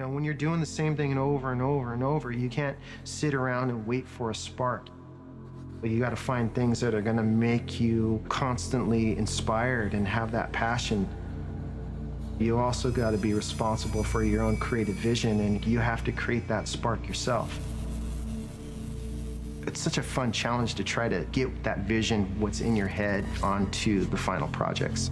know, when you're doing the same thing over and over and over, you can't sit around and wait for a spark. But you got to find things that are going to make you constantly inspired and have that passion. You also got to be responsible for your own creative vision and you have to create that spark yourself. It's such a fun challenge to try to get that vision, what's in your head, onto the final projects.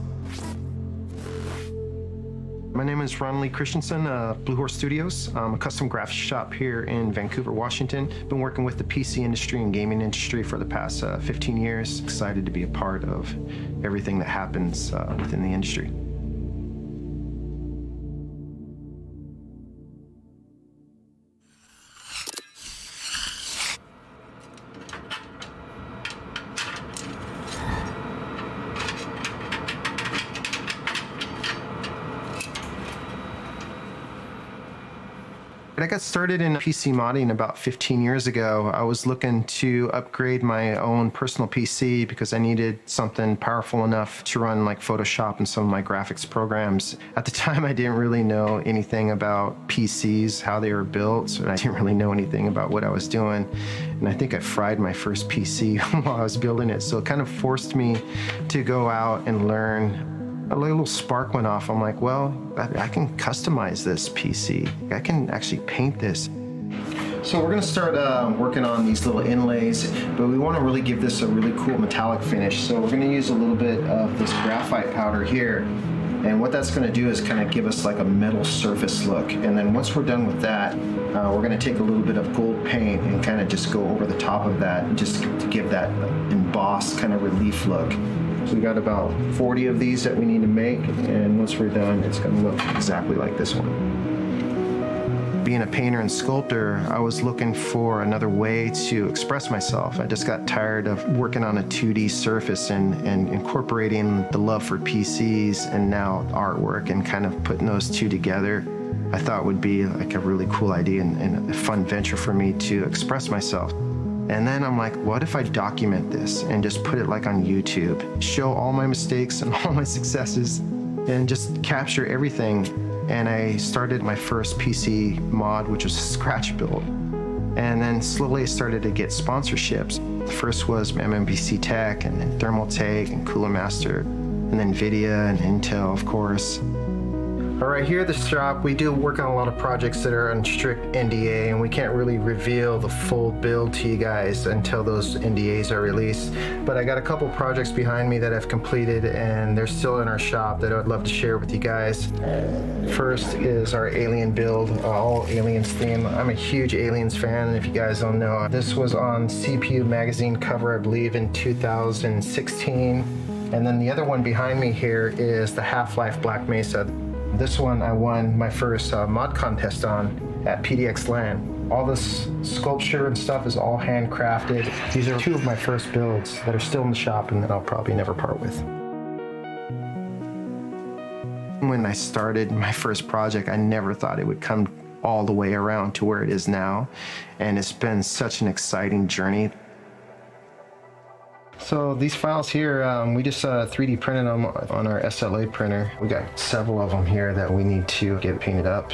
My name is Ron Lee Christensen, uh, Blue Horse Studios. I'm a custom graphics shop here in Vancouver, Washington. Been working with the PC industry and gaming industry for the past uh, 15 years. Excited to be a part of everything that happens uh, within the industry. Got started in PC modding about 15 years ago. I was looking to upgrade my own personal PC because I needed something powerful enough to run like Photoshop and some of my graphics programs. At the time, I didn't really know anything about PCs, how they were built, so I didn't really know anything about what I was doing. And I think I fried my first PC while I was building it, so it kind of forced me to go out and learn a little spark went off. I'm like, well, I, I can customize this PC. I can actually paint this. So we're gonna start uh, working on these little inlays, but we wanna really give this a really cool metallic finish. So we're gonna use a little bit of this graphite powder here. And what that's gonna do is kind of give us like a metal surface look. And then once we're done with that, uh, we're gonna take a little bit of gold paint and kind of just go over the top of that just to give that embossed kind of relief look. We got about 40 of these that we need to make, and once we're done, it's gonna look exactly like this one. Being a painter and sculptor, I was looking for another way to express myself. I just got tired of working on a 2D surface and, and incorporating the love for PCs and now artwork and kind of putting those two together. I thought would be like a really cool idea and, and a fun venture for me to express myself. And then I'm like, what if I document this and just put it like on YouTube, show all my mistakes and all my successes and just capture everything. And I started my first PC mod, which was scratch build. And then slowly I started to get sponsorships. The first was MNPCTech and then Thermaltake and Cooler Master and then NVIDIA and Intel, of course. Right, here at the shop, we do work on a lot of projects that are on strict NDA, and we can't really reveal the full build to you guys until those NDAs are released. But I got a couple projects behind me that I've completed, and they're still in our shop that I'd love to share with you guys. First is our Alien build, uh, all Aliens theme. I'm a huge Aliens fan, and if you guys don't know, this was on CPU Magazine cover, I believe, in 2016. And then the other one behind me here is the Half-Life Black Mesa. This one I won my first uh, mod contest on at PDX LAN. All this sculpture and stuff is all handcrafted. These are two of my first builds that are still in the shop and that I'll probably never part with. When I started my first project, I never thought it would come all the way around to where it is now. And it's been such an exciting journey. So these files here, um, we just uh, 3D printed them on our SLA printer. We got several of them here that we need to get painted up.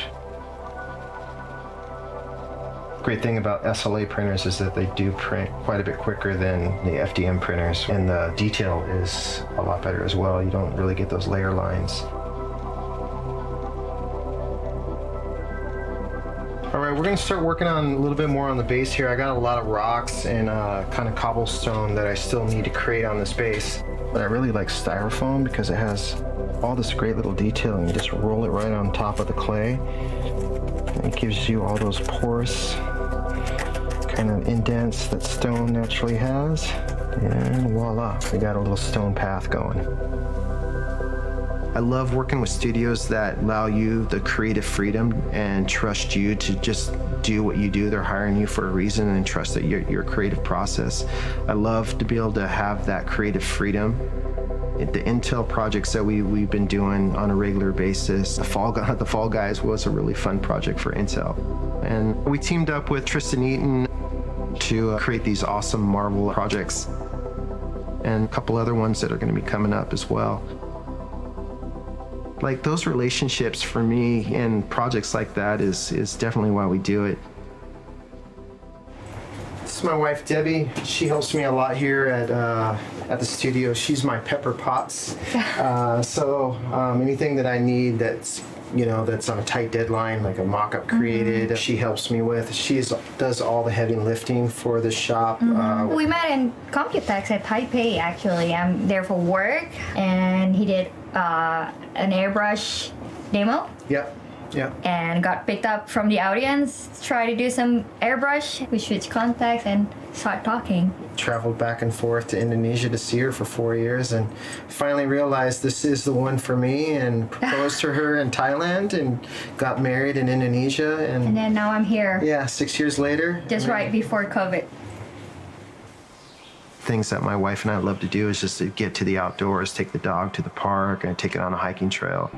Great thing about SLA printers is that they do print quite a bit quicker than the FDM printers and the detail is a lot better as well. You don't really get those layer lines. All right, we're gonna start working on a little bit more on the base here. I got a lot of rocks and uh, kind of cobblestone that I still need to create on this base. But I really like styrofoam because it has all this great little detail and you just roll it right on top of the clay. And it gives you all those porous kind of indents that stone naturally has. And voila, we got a little stone path going. I love working with studios that allow you the creative freedom and trust you to just do what you do. They're hiring you for a reason and trust that your, your creative process. I love to be able to have that creative freedom. The Intel projects that we, we've been doing on a regular basis, the Fall, the Fall Guys was a really fun project for Intel. And we teamed up with Tristan Eaton to uh, create these awesome Marvel projects and a couple other ones that are going to be coming up as well. Like those relationships for me and projects like that is, is definitely why we do it. This is my wife Debbie. She helps me a lot here at uh, at the studio. She's my Pepper Potts. Uh, so um, anything that I need that's you know that's on a tight deadline, like a mock-up created, mm-hmm. she helps me with. She does all the heavy lifting for the shop. Mm-hmm. Uh, we met in Computex at Taipei. Actually, I'm there for work, and he did uh, an airbrush demo. Yep. Yeah. And got picked up from the audience, try to do some airbrush. We switched contacts and start talking. Traveled back and forth to Indonesia to see her for four years and finally realized this is the one for me and proposed to her in Thailand and got married in Indonesia. And, and then now I'm here. Yeah, six years later. Just right before COVID things that my wife and I love to do is just to get to the outdoors, take the dog to the park, and take it on a hiking trail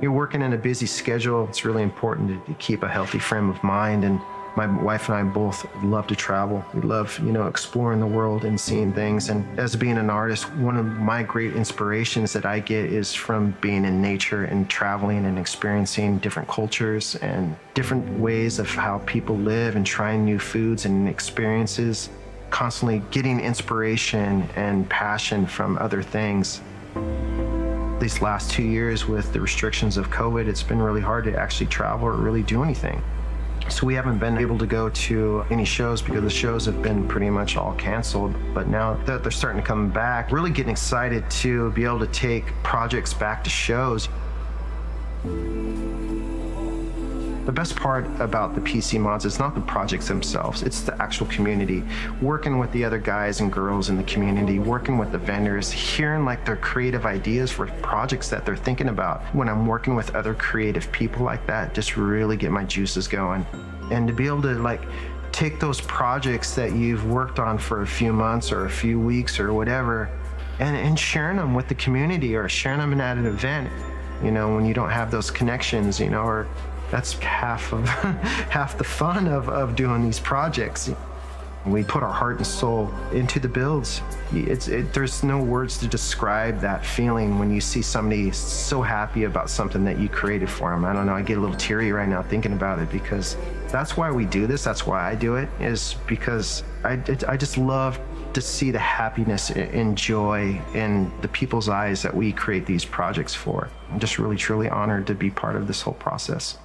you're working in a busy schedule, it's really important to keep a healthy frame of mind. And my wife and I both love to travel. We love, you know, exploring the world and seeing things. And as being an artist, one of my great inspirations that I get is from being in nature and traveling and experiencing different cultures and different ways of how people live and trying new foods and experiences. Constantly getting inspiration and passion from other things these last two years with the restrictions of COVID, it's been really hard to actually travel or really do anything. So we haven't been able to go to any shows because the shows have been pretty much all canceled. But now that they're starting to come back, really getting excited to be able to take projects back to shows. The best part about the PC mods is not the projects themselves, it's the actual community. Working with the other guys and girls in the community, working with the vendors, hearing like their creative ideas for projects that they're thinking about. When I'm working with other creative people like that, just really get my juices going. And to be able to like take those projects that you've worked on for a few months or a few weeks or whatever and, and sharing them with the community or sharing them at an event you know when you don't have those connections you know or that's half of half the fun of, of doing these projects. We put our heart and soul into the builds. It's, it, there's no words to describe that feeling when you see somebody so happy about something that you created for them. I don't know, I get a little teary right now thinking about it because that's why we do this. That's why I do it, is because I, I just love to see the happiness and joy in the people's eyes that we create these projects for. I'm just really, truly honored to be part of this whole process.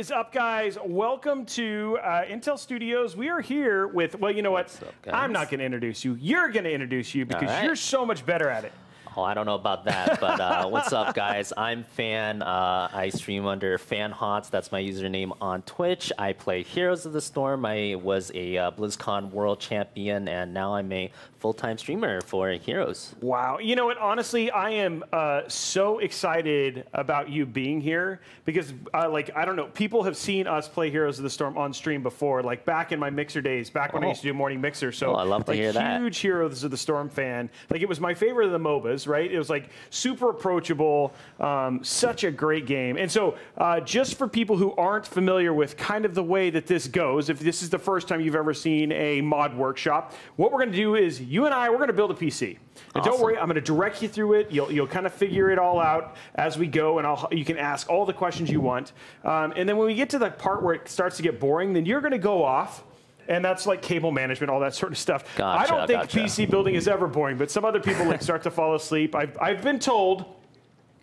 Is up, guys? Welcome to uh, Intel Studios. We are here with, well, you know what? up, I'm not going to introduce you. You're going to introduce you because right. you're so much better at it. Oh, I don't know about that, but uh, what's up, guys? I'm Fan. Uh, I stream under FanHOTS. That's my username on Twitch. I play Heroes of the Storm. I was a uh, BlizzCon World Champion, and now I'm a full-time streamer for Heroes. Wow. You know what? Honestly, I am uh, so excited about you being here because, uh, like, I don't know, people have seen us play Heroes of the Storm on stream before, like back in my Mixer days, back when I Oh. used to do Morning Mixer. So, Oh, I love to like, hear that. huge Heroes of the Storm fan. Like, it was my favorite of the MOBAs, right? It was like super approachable, um, such a great game. And so, uh, just for people who aren't familiar with kind of the way that this goes, if this is the first time you've ever seen a mod workshop, what we're going to do is you and I, we're going to build a PC. And don't worry, I'm going to direct you through it. You'll, you'll kind of figure it all out as we go, and I'll, you can ask all the questions you want. Um, and then when we get to the part where it starts to get boring, then you're going to go off. And that's like cable management, all that sort of stuff. I don't think gotcha. PC building is ever boring, but some other people like start to fall asleep. I've, I've been told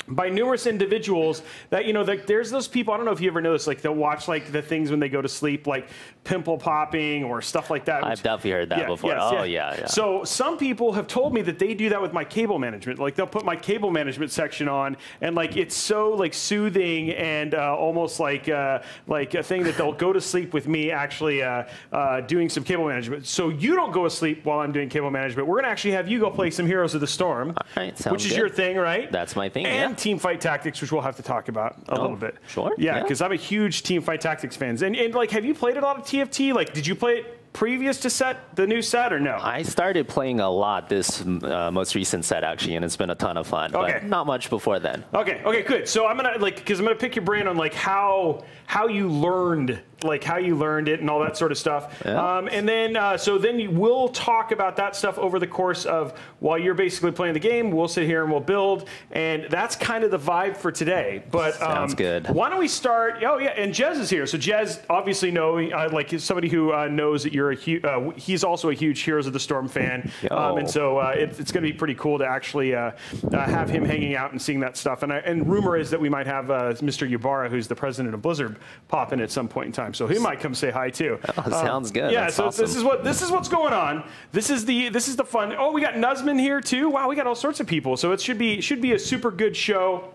by numerous individuals that you know like there's those people i don't know if you ever noticed like they'll watch like the things when they go to sleep like pimple popping or stuff like that I've definitely heard that before. yes, oh, yeah, yeah. so some people have told me that they do that with my cable management like they'll put my cable management section on and like it's so like soothing and uh, almost like uh, like a thing that they'll go to sleep with me actually uh, uh, doing some cable management so you don't go to sleep while i'm doing cable management we're gonna actually have you go play some heroes of the storm right, sounds which is good. your thing right That's my thing, and yeah. Team fight tactics, which we'll have to talk about a little bit. sure, Yeah, yeah. because I'm a huge team fight tactics fan. And, and like, have you played a lot of TFT? Like, did you play it previous to set the new set or no? I started playing a lot this uh, most recent set, actually, and it's been a ton of fun, Okay. but not much before then. Okay, okay, good. So I'm gonna like because I'm gonna pick your brain on like how how you learned like how you learned it and all that sort of stuff. Yeah. Um, and then uh, so then we'll talk about that stuff over the course of while you're basically playing the game. We'll sit here and we'll build, and that's kind of the vibe for today. But um, Sounds good. Why don't we start? Oh yeah, and Jez is here. So Jez, obviously know uh, like somebody who uh, knows that you're a huge. Uh, he's also a huge Heroes of the Storm fan, um, and so uh, it, it's going to be pretty cool to actually uh, uh, have him hanging out and seeing that stuff. And, I, and rumor is that we might have uh, Mr. Ybarra, who's the president of Blizzard, pop in at some point in time. So he might come say hi too. Oh, um, sounds good. Yeah, That's so awesome. this is what this is what's going on. This is the this is the fun. Oh, we got Nuzman here too. Wow, we got all sorts of people. So it should be should be a super good show.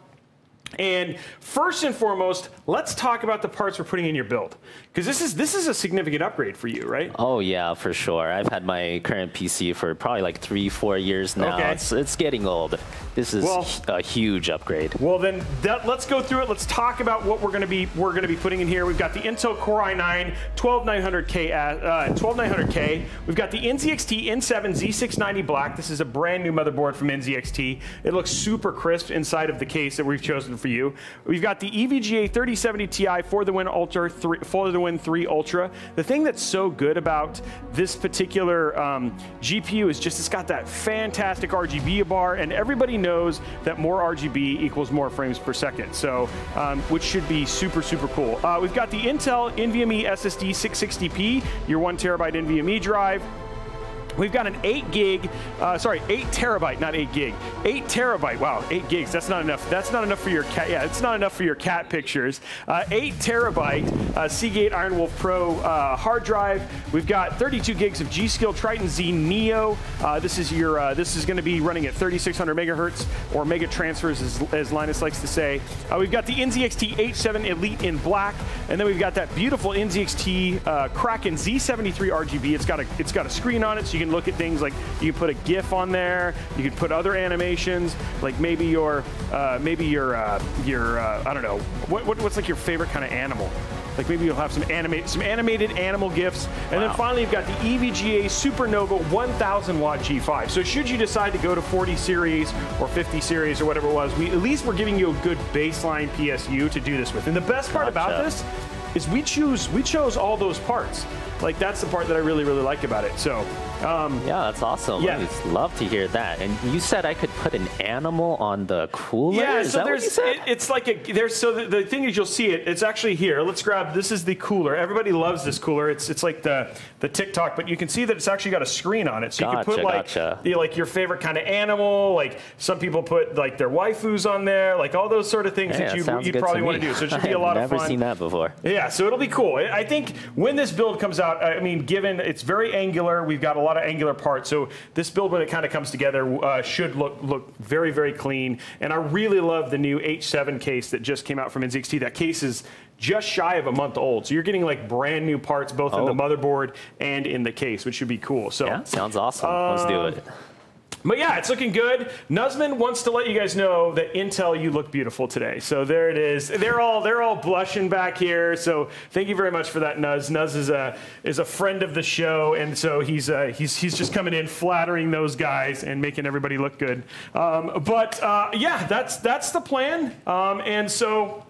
And first and foremost, let's talk about the parts we're putting in your build because this is this is a significant upgrade for you, right? Oh yeah, for sure. I've had my current PC for probably like three, four years now. Okay. It's, it's getting old. This is Well- a huge upgrade. Well, then that, let's go through it. Let's talk about what we're going to be we're going to be putting in here. We've got the Intel Core i9 12900K uh, 12900K. We've got the NZXT N7 Z690 Black. This is a brand new motherboard from NZXT. It looks super crisp inside of the case that we've chosen for you. We've got the EVGA 3070 Ti for the Win Ultra 3 for the Win 3 Ultra. The thing that's so good about this particular um, GPU is just it's got that fantastic RGB bar, and everybody knows that more RGB equals more frames per second. So, um, which should be super super cool. Uh, we've got the Intel NVMe SSD 660p, your one terabyte NVMe drive. We've got an 8 gig, uh, sorry, 8 terabyte, not 8 gig. 8 terabyte, wow, 8 gigs, that's not enough. That's not enough for your cat, yeah, it's not enough for your cat pictures. Uh, 8 terabyte uh, Seagate IronWolf Pro uh, hard drive. We've got 32 gigs of G-Skill Trident Z Neo. Uh, this is your, uh, this is gonna be running at 3600 megahertz, or mega transfers as, as Linus likes to say. We've got the NZXT H7 Elite in black, and then we've got that beautiful NZXT Kraken Z73 RGB. It's got a, it's got a screen on it, so you can look at things like you can put a GIF on there. You can put other animations, like maybe your, uh, maybe your, uh, your, uh, I don't know, what, what, what's like your favorite kind of animal? Like maybe you'll have some animate, some animated animal gifs, and then finally you've got the EVGA Supernova 1000 watt G5. So should you decide to go to 40 series or 50 series or whatever it was, we at least we're giving you a good baseline PSU to do this with. And the best part about this is we choose we chose all those parts. Like that's the part that I really really like about it. So Um, Yeah, that's awesome. Yeah. I love to hear that. And you said I could put an animal on the cooler. Yeah, Is so that you there's it, it's like a there's so the, the thing is you'll see it. It's actually here. Let's grab this is the cooler. Everybody loves this cooler. It's it's like the the TikTok, but you can see that it's actually got a screen on it. So you can put like gotcha. the, like your favorite kind of animal. Like some people put like their waifus on there, like all those sort of things Hey, that that you sounds you'd probably want to do. So it should be a lot of never fun. seen that before. Yeah, so it'll be cool. I I think when this build comes out, I mean, given it's very angular, we've got a lot of angular parts. So this build, when it kind of comes together, uh, should look look very very clean. And I really love the new H7 case that just came out from NZXT. That case is just shy of a month old, so you're getting like brand new parts both in the Oh. motherboard and in the case, which should be cool. So Yeah, sounds awesome. Let's do it. But yeah, it's looking good. Nuzman wants to let you guys know that Intel, you look beautiful today. So there it is. They're all they're all blushing back here. So thank you very much for that, Nuz. Nuz is a is a friend of the show, and so he's uh, he's he's just coming in flattering those guys and making everybody look good. Um, but uh, yeah, that's that's the plan. Um, and so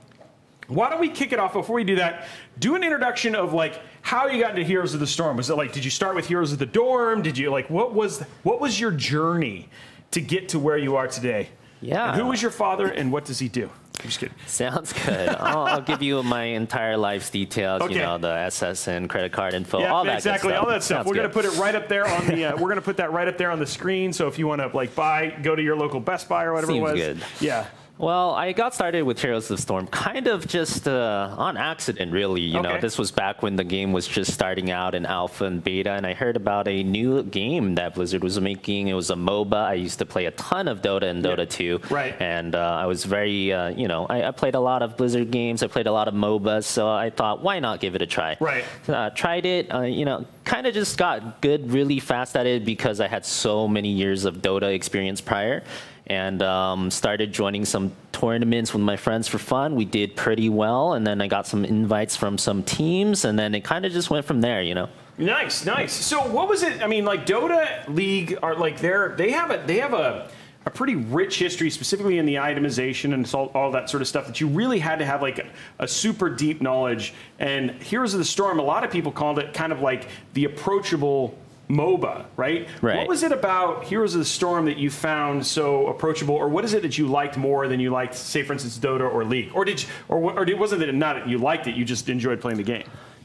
why don't we kick it off before we do that? Do an introduction of like how you got into Heroes of the Storm. Was it like did you start with Heroes of the Dorm? Did you like what was what was your journey to get to where you are today? Yeah. And who was your father and what does he do? I'm just kidding. Sounds good. I'll, I'll give you my entire life's details. Okay. You know, the SSN credit card info, Yeah, all that exactly, stuff. all that stuff. Sounds we're gonna put it right up there on the. Uh, we're gonna put that right up there on the screen. So if you want to like buy, go to your local Best Buy or whatever Seems it was. good. Yeah. Well, I got started with Heroes of the Storm kind of just uh, on accident, really. You know, this was back when the game was just starting out in alpha and beta, and I heard about a new game that Blizzard was making. It was a MOBA. I used to play a ton of Dota and Dota 2. Right. And uh, I was very, uh, you know, I, I played a lot of Blizzard games. I played a lot of MOBAs, so I thought, why not give it a try? Right. Uh, tried it, uh, you know, kind of just got good really fast at it because I had so many years of Dota experience prior and um, started joining some tournaments with my friends for fun. We did pretty well, and then I got some invites from some teams, and then it kind of just went from there, you know. Nice, nice. So what was it? I mean, like Dota League are like they're they have a they have a a pretty rich history, specifically in the itemization and all, all that sort of stuff that you really had to have like a, a super deep knowledge. And Heroes of the Storm, a lot of people called it kind of like the approachable MOBA, right? Right. What was it about Heroes of the Storm that you found so approachable, or what is it that you liked more than you liked, say, for instance, Dota or League, or did you, or, or did, wasn't it not that you liked it, you just enjoyed playing the game?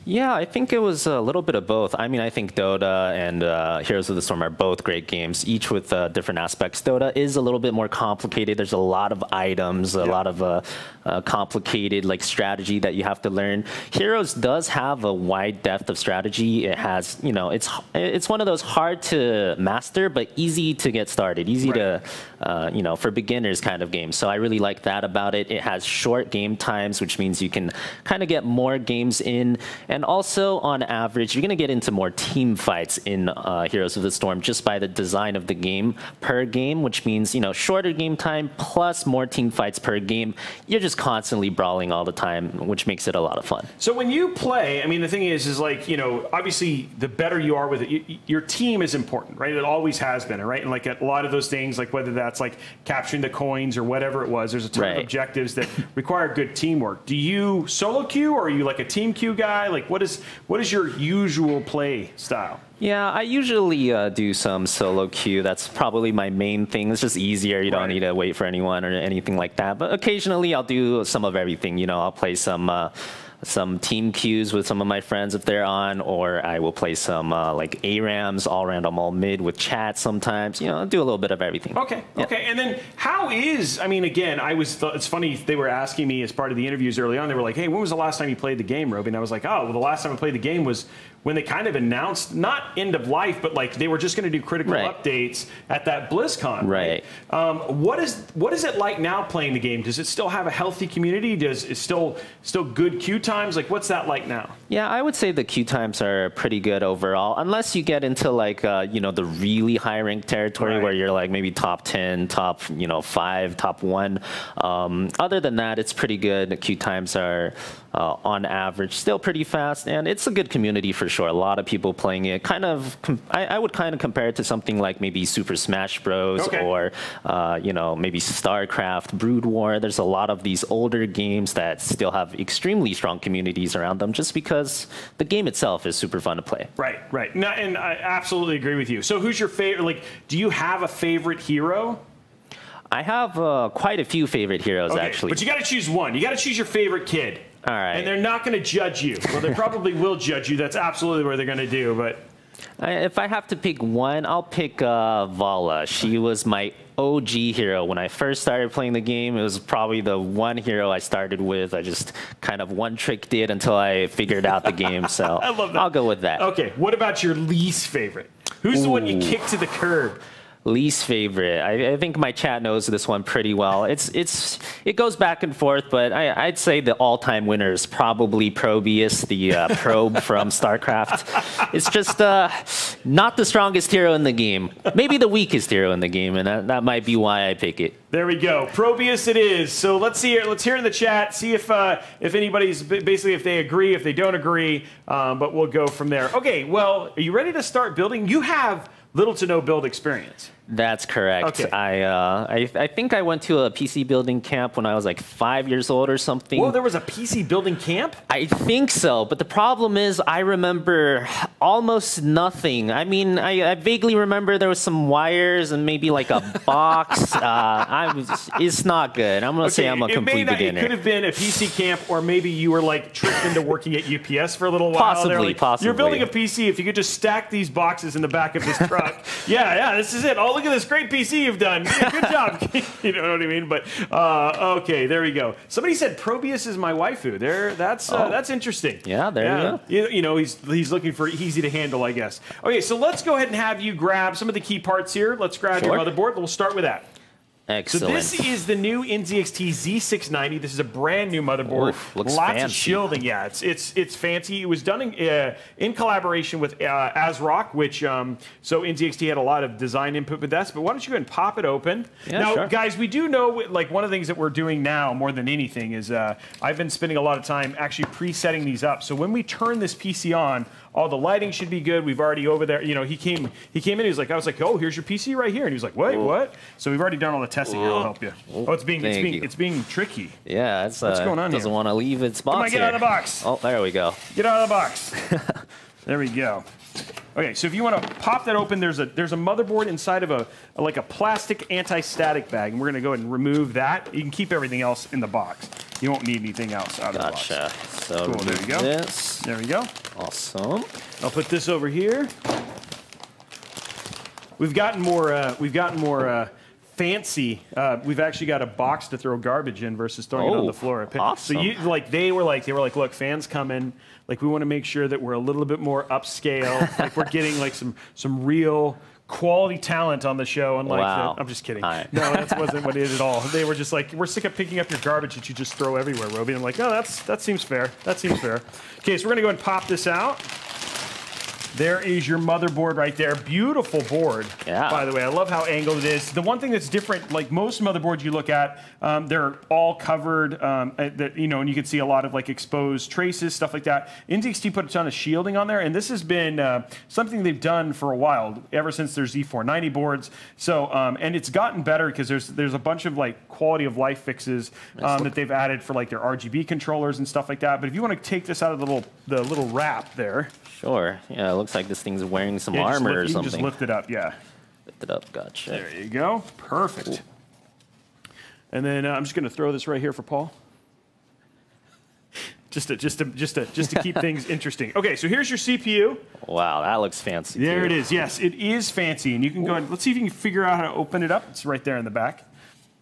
Yeah, I think it was a little bit of both. I mean, I think Dota and uh, Heroes of the Storm are both great games, each with uh, different aspects. Dota is a little bit more complicated. There's a lot of items, a Yeah. lot of uh, uh, complicated like strategy that you have to learn. Heroes does have a wide depth of strategy. It has, you know, it's it's one of those hard to master but easy to get started, easy to, uh, you know, for beginners kind of games. So I really like that about it. It has short game times, which means you can kind of get more games in. And also, on average, you're going to get into more team fights in uh, Heroes of the Storm just by the design of the game per game, which means, you know, shorter game time plus more team fights per game. You're just constantly brawling all the time, which makes it a lot of fun. So when you play, I mean, the thing is, is like you know, obviously, the better you are with it, you, your team is important, right? It always has been, right? And like a lot of those things, like whether that's like capturing the coins or whatever it was, there's a ton Right. of objectives that require good teamwork. Do you solo queue or are you like a team queue guy? Like, what is what is your usual play style? Yeah, I usually uh, do some solo queue. That's probably my main thing. It's just easier. You don't need to wait for anyone or anything like that. But occasionally I'll do some of everything. You know, I'll play some. Uh, some team queues with some of my friends if they're on, or I will play some uh, like ARAMs, all random, all mid with chat sometimes. You know, I'll do a little bit of everything. Okay. Yeah. Okay. And then how is? I mean, again, I was. It's funny. They were asking me as part of the interviews early on. They were like, "Hey, when was the last time you played the game, Robey?" And I was like, "Oh, well, the last time I played the game was when they kind of announced not end of life, but like they were just going to do critical Right. updates at that BlizzCon." Right. Um, what is what is it like now playing the game? Does it still have a healthy community? Does it still still good queue times? Like, what's that like now? Yeah, I would say the queue times are pretty good overall, unless you get into like uh, you know the really high ranked territory Right. where you're like maybe top ten, top you know five, top one. Um, other than that, it's pretty good. The queue times are uh, on average. Still pretty fast, and it's a good community for sure. A lot of people playing it. Kind of, I, I would kind of compare it to something like maybe Super Smash Bros. Okay. or uh, you know maybe StarCraft, Brood War. There's a lot of these older games that still have extremely strong communities around them, just because the game itself is super fun to play. Right, right. No, and I absolutely agree with you. So, who's your favorite? Like, do you have a favorite hero? I have uh, quite a few favorite heroes Okay, actually. But you got to choose one. You got to choose your favorite kid. All right. And they're not going to judge you. Well, they probably will judge you. That's absolutely what they're going to do. But I, if I have to pick one, I'll pick uh, Valla. She was my OG hero when I first started playing the game. It was probably the one hero I started with. I just kind of one trick did until I figured out the game. So I love that. I'll go with that. okay, what about your least favorite? Who's the one you Ooh. kick to the curb? Least favorite. I, I think my chat knows this one pretty well. It's it's it goes back and forth, but I, I'd say the all-time winner is probably Probius, the uh, probe from StarCraft. It's just uh, not the strongest hero in the game. Maybe the weakest hero in the game, and that, that might be why I pick it. There we go. Probius it is. So let's see here. Let's hear in the chat. See if uh, if anybody's basically if they agree, if they don't agree. Um, but we'll go from there. Okay. Well, are you ready to start building? You have little to no build experience. That's correct. Okay. I, uh, I I think I went to a PC building camp when I was like five years old or something. Whoa, there was a PC building camp. I think so, but the problem is I remember almost nothing. I mean, I, I vaguely remember there was some wires and maybe like a box. uh, I was, it's not good. I'm gonna say I'm a complete not, beginner. It could have been a PC camp, or maybe you were like tricked into working at UPS for a little while. Possibly, like, possibly. You're building a PC. If you could just stack these boxes in the back of this truck, yeah, yeah, this is it. Oh, look at this great PC you've done. Yeah, good job. you know what I mean? But uh, okay, there we go. Somebody said Probius is my waifu. There, that's uh, Oh. that's interesting. Yeah, there you go. You, you know, he's he's looking for easy to handle, I guess. Okay, so let's go ahead and have you grab some of the key parts here. Let's grab your Sure. motherboard. We'll start with that. So this is the new NZXT Z690. This is a brand new motherboard. Oof, looks Lots of shielding. Yeah, it's it's it's fancy. It was done in, uh, in collaboration with uh, ASRock, which um, so NZXT had a lot of design input with this. But why don't you go and pop it open? Yeah, now, sure. guys, we do know like one of the things that we're doing now more than anything is uh, I've been spending a lot of time actually presetting these up. So when we turn this PC on. All the lighting should be good. We've already over there. You know, he came. He came in. He was like, I was like, oh, here's your PC right here. And he was like, wait, what? So we've already done all the testing. I'll help you. Oh, it's being it's being you. it's being tricky. yeah, it's, uh, going on doesn't want to leave its box. on, get here. out of the box. Oh, there we go. Get out of the box. there we go. Okay, so if you want to pop that open, there's a there's a motherboard inside of a, like a plastic anti-static bag, and we're gonna go ahead and remove that. You can keep everything else in the box. You won't need anything else out of the box. Gotcha. So Cool, there you go. this. There we go. Awesome. I'll put this over here. We've gotten more. Uh, we've gotten more uh, fancy. Uh, we've actually got a box to throw garbage in versus throwing it on Oh, the floor. So awesome. you like they were like they were like, look, fans coming. Like we want to make sure that we're a little bit more upscale. like we're getting like some some real quality talent on the show. Unlike Wow. the, I'm just kidding. Right. No, that wasn't what it is at all. They were just like, we're sick of picking up your garbage that you just throw everywhere, Robey. I'm like, no, that's that seems fair. That seems fair. Okay, so we're gonna go and pop this out. There is your motherboard right there. Beautiful board. Yeah. By the way, I love how angled it is. The one thing that's different, like most motherboards you look at, um, they're all covered. Um, that you know, and you can see a lot of like exposed traces, stuff like that. NZXT put a ton of shielding on there, and this has been uh, something they've done for a while, ever since their Z490 boards. So, um, and it's gotten better because there's there's a bunch of like quality of life fixes um, that they've added for like their RGB controllers and stuff like that. But if you want to take this out of the little the little wrap there, Sure. Yeah, it looks like this thing's wearing some yeah, armor lift- or something. just lift it up, yeah. Lift it up. Gotcha. There you go. Perfect. And then uh, I'm just going to throw this right here for Paul. Just to just to just to just to keep things interesting. Okay, so here's your CPU. Wow, that looks fancy. There too. it is. Yes, it is fancy, and you can go. ahead Let's see if you can figure out how to open it up. It's right there in the back.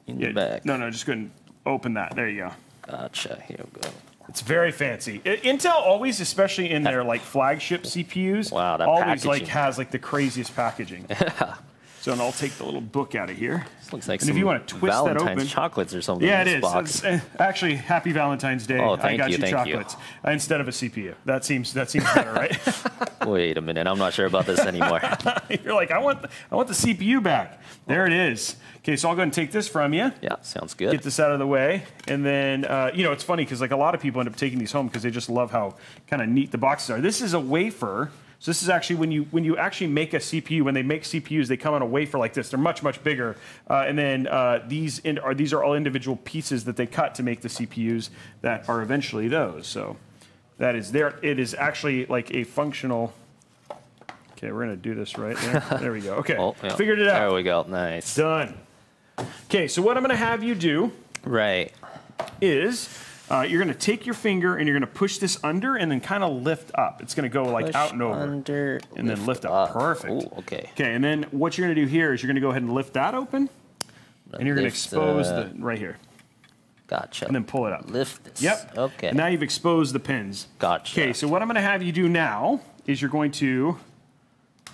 In Yeah, the back. No, no, just go ahead and open that. There you go. Gotcha. Here we go. It's very fancy. I- Intel always, especially in their like flagship CPUs, Wow, always like has like the craziest packaging. So and I'll take the little book out of here. This looks like and some if you want to twist Valentine's that open, chocolates or something. yeah, in this is. Box. Uh, actually, happy Valentine's Day. Oh, I thank got you, you thank you. chocolates uh, instead of a CPU. That seems that seems better, right? Wait a minute, I'm not sure about this anymore. You're like, I want the, I want the CPU back. There it is. Okay, so I'll go ahead and take this from you. yeah, sounds good. Get this out of the way, and then uh, you know it's funny because like a lot of people end up taking these home because they just love how kind of neat the boxes are. This is a wafer. So this is actually when you when you actually make a CPU. When they make CPUs, they come on a wafer like this. They're much much bigger, uh, and then uh, these in, are these are all individual pieces that they cut to make the CPUs that are eventually those. So that is there. It is actually like a functional. Okay, we're gonna do this right there. There we go. Okay, Oh, yeah. figured it out. There we go. Nice. Done. Okay, so what I'm going to have you do Right. is uh, you're going to take your finger and you're going to push this under and then kind of lift up. It's going to go like Push out and over. Under, and then lift up. Perfect. Ooh, okay. Okay, and then what you're going to do here is you're going to go ahead and lift that open and you're going to expose uh, the right here Gotcha. and then pull it up. lift this. Yep. Okay. And now you've exposed the pins. Gotcha. Okay, so what I'm going to have you do now is you're going to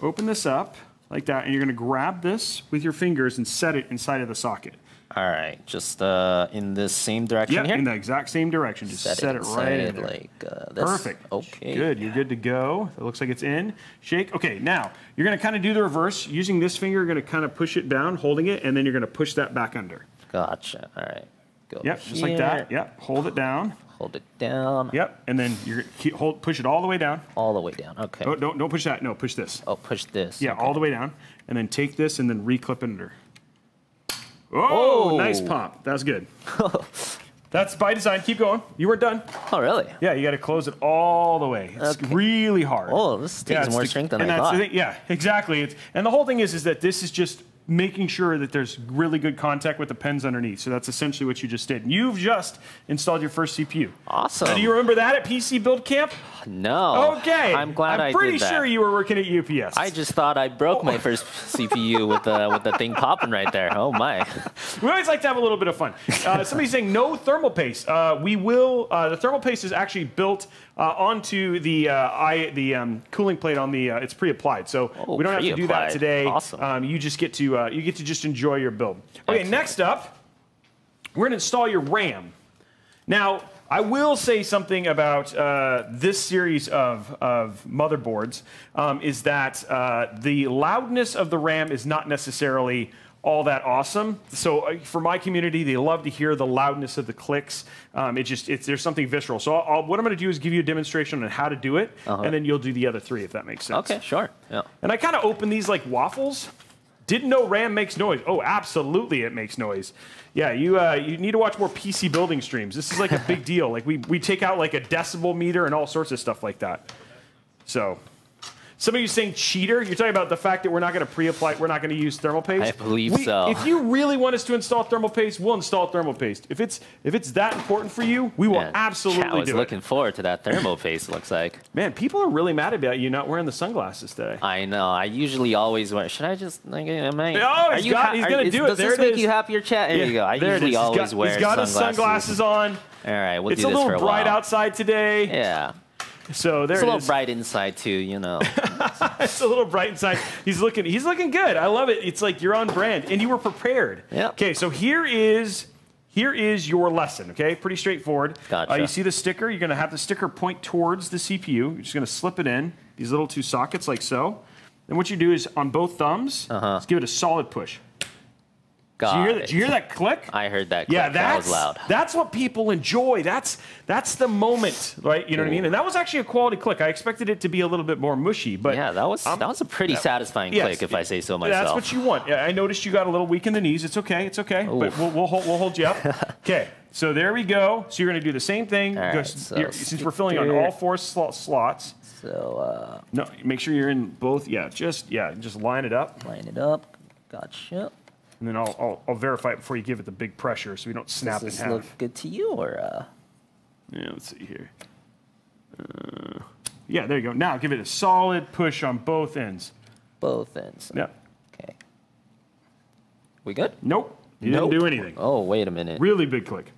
open this up like that and you're going to grab this with your fingers and set it inside of the socket. All right. Just uh, in this same direction Yep, here. in the exact same direction. Just set, it, right in there. like uh, this. Perfect. Okay. Good. You're good to go. It looks like it's in. Shake. Okay. Now you're going to kind of do the reverse. Using this finger, you're going to kind of push it down, holding it, and then you're going to push that back under. Gotcha. All right. Go. Yep. Just like that. Yep. Hold it down. Hold it down. Yep. And then you're keep, hold push it all the way down. All the way down. Okay. Oh, don't don't push that. No, push this. Oh, push this. Yeah, Okay. all the way down, and then take this and then reclip it under. Oh, Oh. nice pop. That was good. That's by design. Keep going. You weren't done. Oh, really? Yeah, you got to close it all the way. It's Okay. really hard. Oh, this takes it's more the- strength than I the thought. thing- yeah, exactly. It's, and the whole thing is, is that this is just making sure that there's really good contact with the pens underneath. So that's essentially what you just did. You've just installed your first CPU. Awesome. Now, do you remember that at PC Build Camp? No. Okay. I'm glad I'm I pretty did that. sure you were working at UPS. I just thought I broke my first CPU with the with the thing popping right there. Oh my! We always like to have a little bit of fun. Uh, somebody's saying no thermal paste. Uh, we will. Uh, the thermal paste is actually built uh, onto the uh, I, the um, cooling plate on the. Uh, it's pre-applied, so Oh, we don't have to do that today. Awesome. Um, you just get to uh, you get to just enjoy your build. Okay, Excellent. next up, we're going to install your RAM. Now, I will say something about uh, this series of, of motherboards um, is that uh, the loudness of the RAM is not necessarily all that awesome. So uh, for my community, they love to hear the loudness of the clicks. Um, it just it's, there's something visceral. So I'll, I'll- what I'm going to do is give you a demonstration on how to do it, and then you'll do the other three if that makes sense. Okay, sure. Yeah. And I kind of open these like waffles. Didn't know RAM makes noise. Oh, absolutely, it makes noise. Yeah, you uh, you need to watch more PC building streams. This is like a big deal. Like we we take out like a decibel meter and all sorts of stuff like that. So. Some of you saying cheater. You're talking about the fact that we're not going to pre-apply. We're not going to use thermal paste. I believe We- so. If you really want us to install thermal paste, we'll install thermal paste. If it's if it's that important for you, we will Man, absolutely I was do looking it. forward to that thermal paste. Looks like. Man, people are really mad about you not wearing the sunglasses today. I know. I usually always wear. Should I just like? Am I? Oh, he's you got- he's gonna is- do it. Does There this it make is. you happier, chat? There you go. I usually always got, wear He's got his sunglasses. sunglasses on. All right, we'll It's do a this for little a little bright outside today. Yeah, So there it's a it little is. bright inside too. You know. it's a little bright inside. He's looking. He's looking good. I love it. It's like you're on brand, and you were prepared. Yep. Okay, so here is here is your lesson. Okay, pretty straightforward. Gotcha. Uh, you see the sticker? You're going to have the sticker point towards the CPU. You're just going to slip it in these little two sockets like so. Then what you do is on both thumbs, Uh-huh. just give it a solid push. Did you, hear that, you hear that click? I heard that. Yeah, click. that that's was loud. that's what people enjoy. That's that's the moment, right? You know what I mean? And that was actually a quality click. I expected it to be a little bit more mushy, but Yeah, that was um, that was a pretty satisfying yes, click, if I say so myself. That's what you want. Yeah, I noticed you got a little weak in the knees. It's okay. It's okay. But we'll, we'll, hold, we'll hold you up. okay. So there we go. So you're going to do the same thing. Right, so since we're filling on all four slo- slots. so uh, No, make sure you're in both. Yeah, just yeah, just line it up, line it up. Gotcha. And then I'll, I'll, I'll verify it before you give it the big pressure, so we don't snap Does in this look half. good to you, or uh, Yeah, let's see here. Uh, yeah, there you go. Now give it a solid push on both ends. both ends? Yep. Okay. We good? Nope. You Nope. didn't do anything. Oh, wait a minute. Really big click.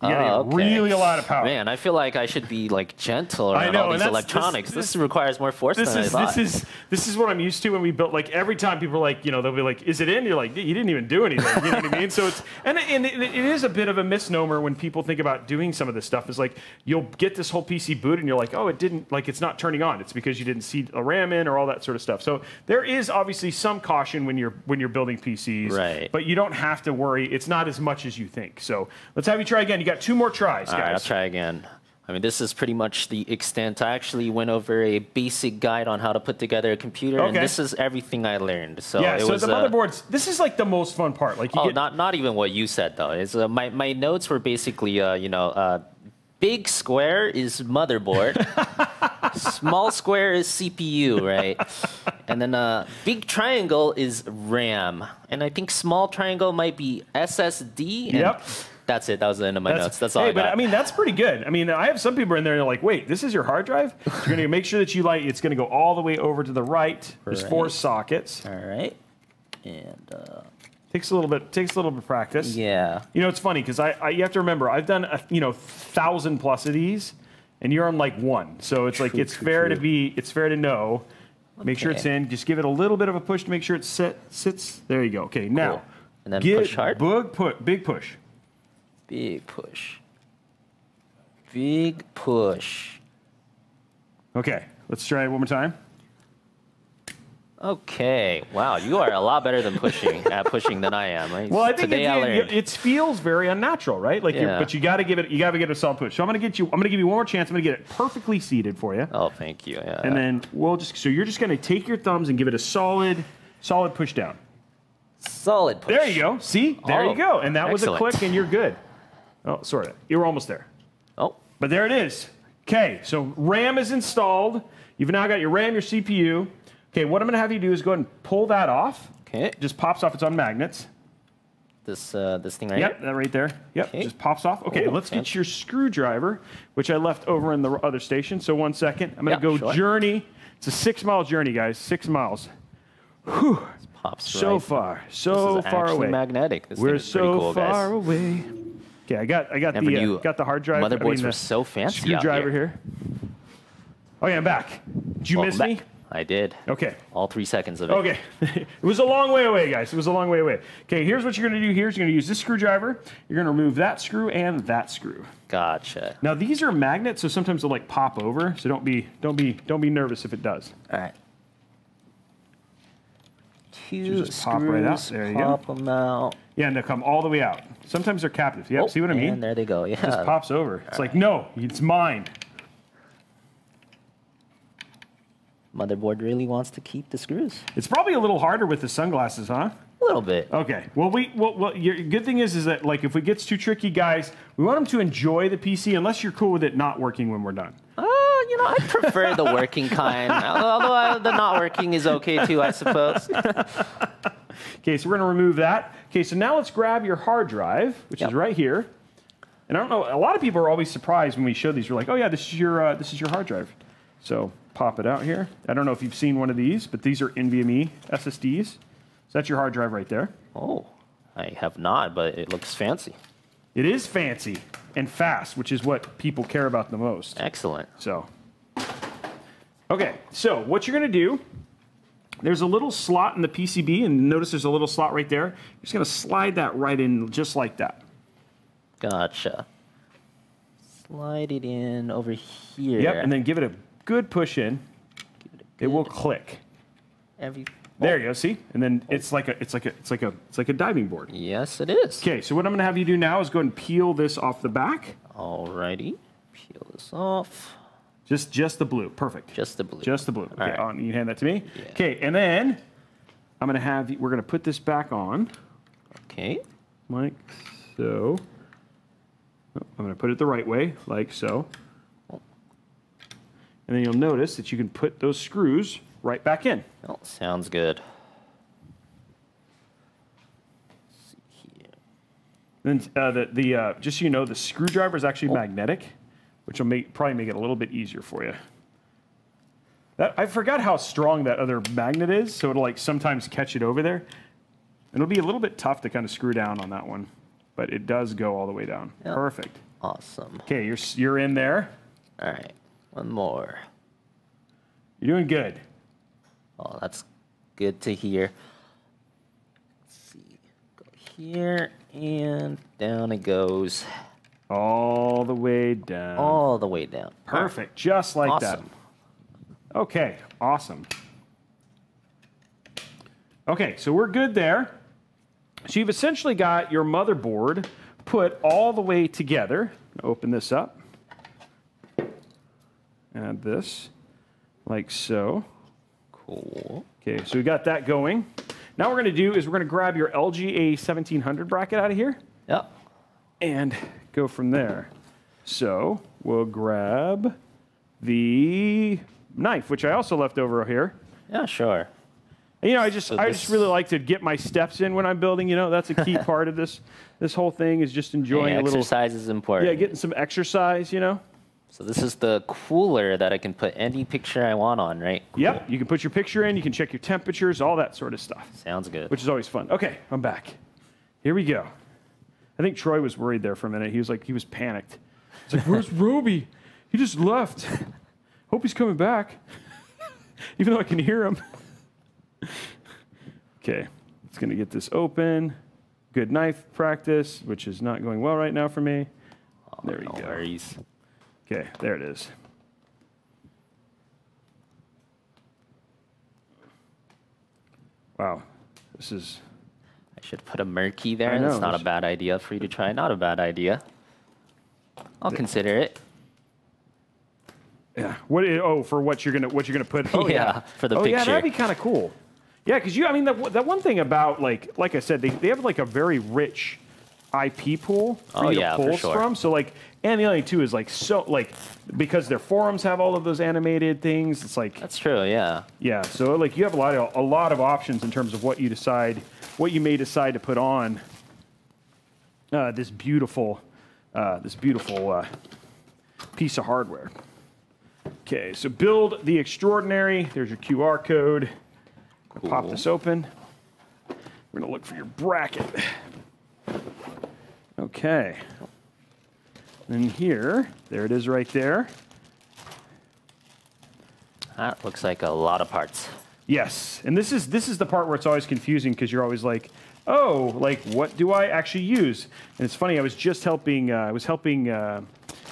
You Oh, okay. really a lot of power. Man, I feel like I should be like gentle I around know, all these electronics. this- This, requires more force This than is I thought. this is this is what I'm used to when we built. Like every time people are like, you know, they'll be like, "Is it in?" You're like, "You didn't even do anything." You know what I mean? So it's and and it, it is a bit of a misnomer when people think about doing some of this stuff. Is like you'll get this whole PC boot and you're like, "Oh, it didn't like it's not turning on." It's because you didn't seed a RAM in or all that sort of stuff. So there is obviously some caution when you're when you're building PCs, Right. But you don't have to worry. It's not as much as you think. So let's have you try again. You got two more tries, All guys. right, I'll try again. I mean, this is pretty much the extent. I actually went over a basic guide on how to put together a computer, and this is everything I learned. So Yeah, so was the uh, motherboards. This is like the most fun part. Like you Oh, get not not even what you said though. It's uh, my my notes were basically uh, you know uh, big square is motherboard, small square is CPU, right? And then uh, big triangle is RAM, and I think small triangle might be SSD. And Yep. That's it. That was the end of my notes. That's all hey, I got. but I mean that's pretty good. I mean, I have some people in there. And they're like, "Wait, this is your hard drive? You're going to make sure that you light. It's going to go all the way over to the right. There's four Right. sockets. all right. And uh, Takes a little bit. Takes a little bit of practice. yeah. You know, it's funny because I, I you have to remember I've done a, you know thousand plus of these, and you're on like one. So it's like it's fair to be. It's fair to know. Make sure it's Okay. in. Just give it a little bit of a push to make sure it sit, sits. There you go. Okay, now Cool. And then push hard? Big put. Big push. Big push. Big push. Okay, let's try it one more time. Okay. Wow, you are a lot better than pushing at pushing than I am. I, Well, I think today it, I it, learned. it feels very unnatural, right? Like, Yeah. but you got to give it, you got to give it a solid push. So I'm gonna get you, I'm gonna give you one more chance. I'm gonna get it perfectly seated for you, oh, thank you. Yeah. and then we'll just. So you're just gonna take your thumbs and give it a solid, solid push down. solid push. There you go. See, there Oh, you go. And that was a click, and you're good. Oh, sort of. You were almost there, Oh, but there it is. Okay, so RAM is installed. You've now got your RAM, your CPU. Okay, what I'm gonna have you do is go ahead and pull that off. okay. It just pops off. It's on magnets. This uh, this thing right Yep, here. that right there. Yep, Okay. just pops off. Okay, Ooh, let's get your screwdriver, which I left over in the other station. So one second, I'm gonna Yeah, go sure. journey. It's a six mile journey, guys. Six miles. Pops So right. far, so far away. magnetic. This We're so cool, far guys. away. Okay, I got I got Never the uh, got the hard drive. I Motherboards mean, were so fancy screwdriver here. here. Oh yeah, I'm back. Did you Well, miss back- me? I did. Okay. All three seconds of it. Okay. it was a long way away, guys. It was a long way away. Okay, here's what you're going to do here is you're going to use this screwdriver. You're going to remove that screw and that screw. Gotcha. Now these are magnets, so sometimes they'll like pop over. So don't be don't be don't be nervous if it does. All right. Two just pop right out. screws, There you go. pop them out. Yeah, and they'll come all the way out. Sometimes they're captive. Yep. Oh, see what I mean? And there they go. Yeah. Just pops over. It's like no, it's mine. Motherboard really wants to keep the screws. It's probably a little harder with the sunglasses, huh? A little bit. Okay. Well, we well, well your good thing is is that like if it gets too tricky, guys, we want them to enjoy the PC unless you're cool with it not working when we're done. Uh, you know, I prefer the working kind. Although uh, the not working is okay too, I suppose. Okay, so we're going to remove that. Okay, so now let's grab your hard drive, which Yep. is right here. And I don't know, a lot of people are always surprised when we show these. We're like, oh yeah, this is your uh, this is your hard drive. So pop it out here. I don't know if you've seen one of these, but these are NVMe SSDs. So that's your hard drive right there. Oh, I have not, but it looks fancy. It is fancy and fast, which is what people care about the most. Excellent. So, okay, so what you're gonna do, there's a little slot in the PCB, and notice there's a little slot right there. You're just gonna slide that right in just like that. Gotcha. Slide it in over here. Yep, and then give it a good push in. It will click. every. There oh. you go. See, and then it's like a, it's like a, it's like a, it's like a diving board. Yes, it is. Okay, so what I'm gonna have you do now is go ahead and peel this off the back. Alrighty. Peel this off. Just, just the blue. Perfect. Just the blue. Just the blue. Okay, right. on, you hand that to me. Yeah. Okay, and then I'm gonna have you, we're gonna put this back on. Okay. like so. Oh, I'm going to put it the right way, like so. And then you'll notice that you can put those screws right back in. Oh, sounds good. Let's see here. Then uh, the, the uh, just so you know, the screwdriver is actually magnetic, which will make, probably make it a little bit easier for you. That, I forgot how strong that other magnet is, so it'll like sometimes catch it over there. It'll be a little bit tough to kind of screw down on that one, but it does go all the way down. Yeah. Perfect. Awesome. Okay, you're you're in there. All right. One more. You're doing good. Oh, that's good to hear. Let's see. Go here and down it goes. All the way down. All the way down. Perfect, just like Awesome. that. Okay, awesome. Okay, so we're good there. So you've essentially got your motherboard put all the way together. Open this up. Add this, like so. Cool. Okay, so we got that going. Now what we're gonna do is we're gonna grab your LGA1700 bracket out of here Yep. and go from there. So we'll grab the knife, which I also left over here. Yeah, sure. You know, I just So I just really like to get my steps in when I'm building. You know, that's a key part of this this whole thing is just enjoying Hey, a little exercise is important. yeah, getting some exercise. You know. So this is the cooler that I can put any picture I want on, right? Yep. You can put your picture in. You can check your temperatures, all that sort of stuff, Sounds good. which is always fun. Okay, I'm back. Here we go. I think Troy was worried there for a minute. He was like, he was panicked. He's like, "Where's Robey? He just left. Hope he's coming back." Even though I can hear him. okay, it's gonna get this open. Good knife practice, which is not going well right now for me. Oh, there we no go. worries. Okay, there it is. Wow, this is I should put a Murky there. I That's know, not a bad idea for you to try. Not a bad idea. I'll consider it. yeah. What? Oh, for what you're gonna what you're gonna put? Oh yeah, Yeah, for the oh yeah, that'd be kind of cool. Yeah, because you, I mean, that that one thing about like like I said, they they have like a very rich IP pool for Oh, you yeah, to for pull sure. from. So like, and the other thing too is like so like because their forums have all of those animated things. It's like That's true. Yeah. Yeah, so like you have a lot of a lot of options in terms of what you decide, what you may decide to put on uh, this beautiful, uh, this beautiful uh, piece of hardware. Okay, so build the extraordinary. There's your QR code. Pop this open. We're gonna look for your bracket. Okay. And here, there it is right there. That looks like a lot of parts. Yes, and this is this is the part where it's always confusing because you're always like, oh, like what do I actually use? And it's funny. I was just helping. Uh, I was helping. Uh,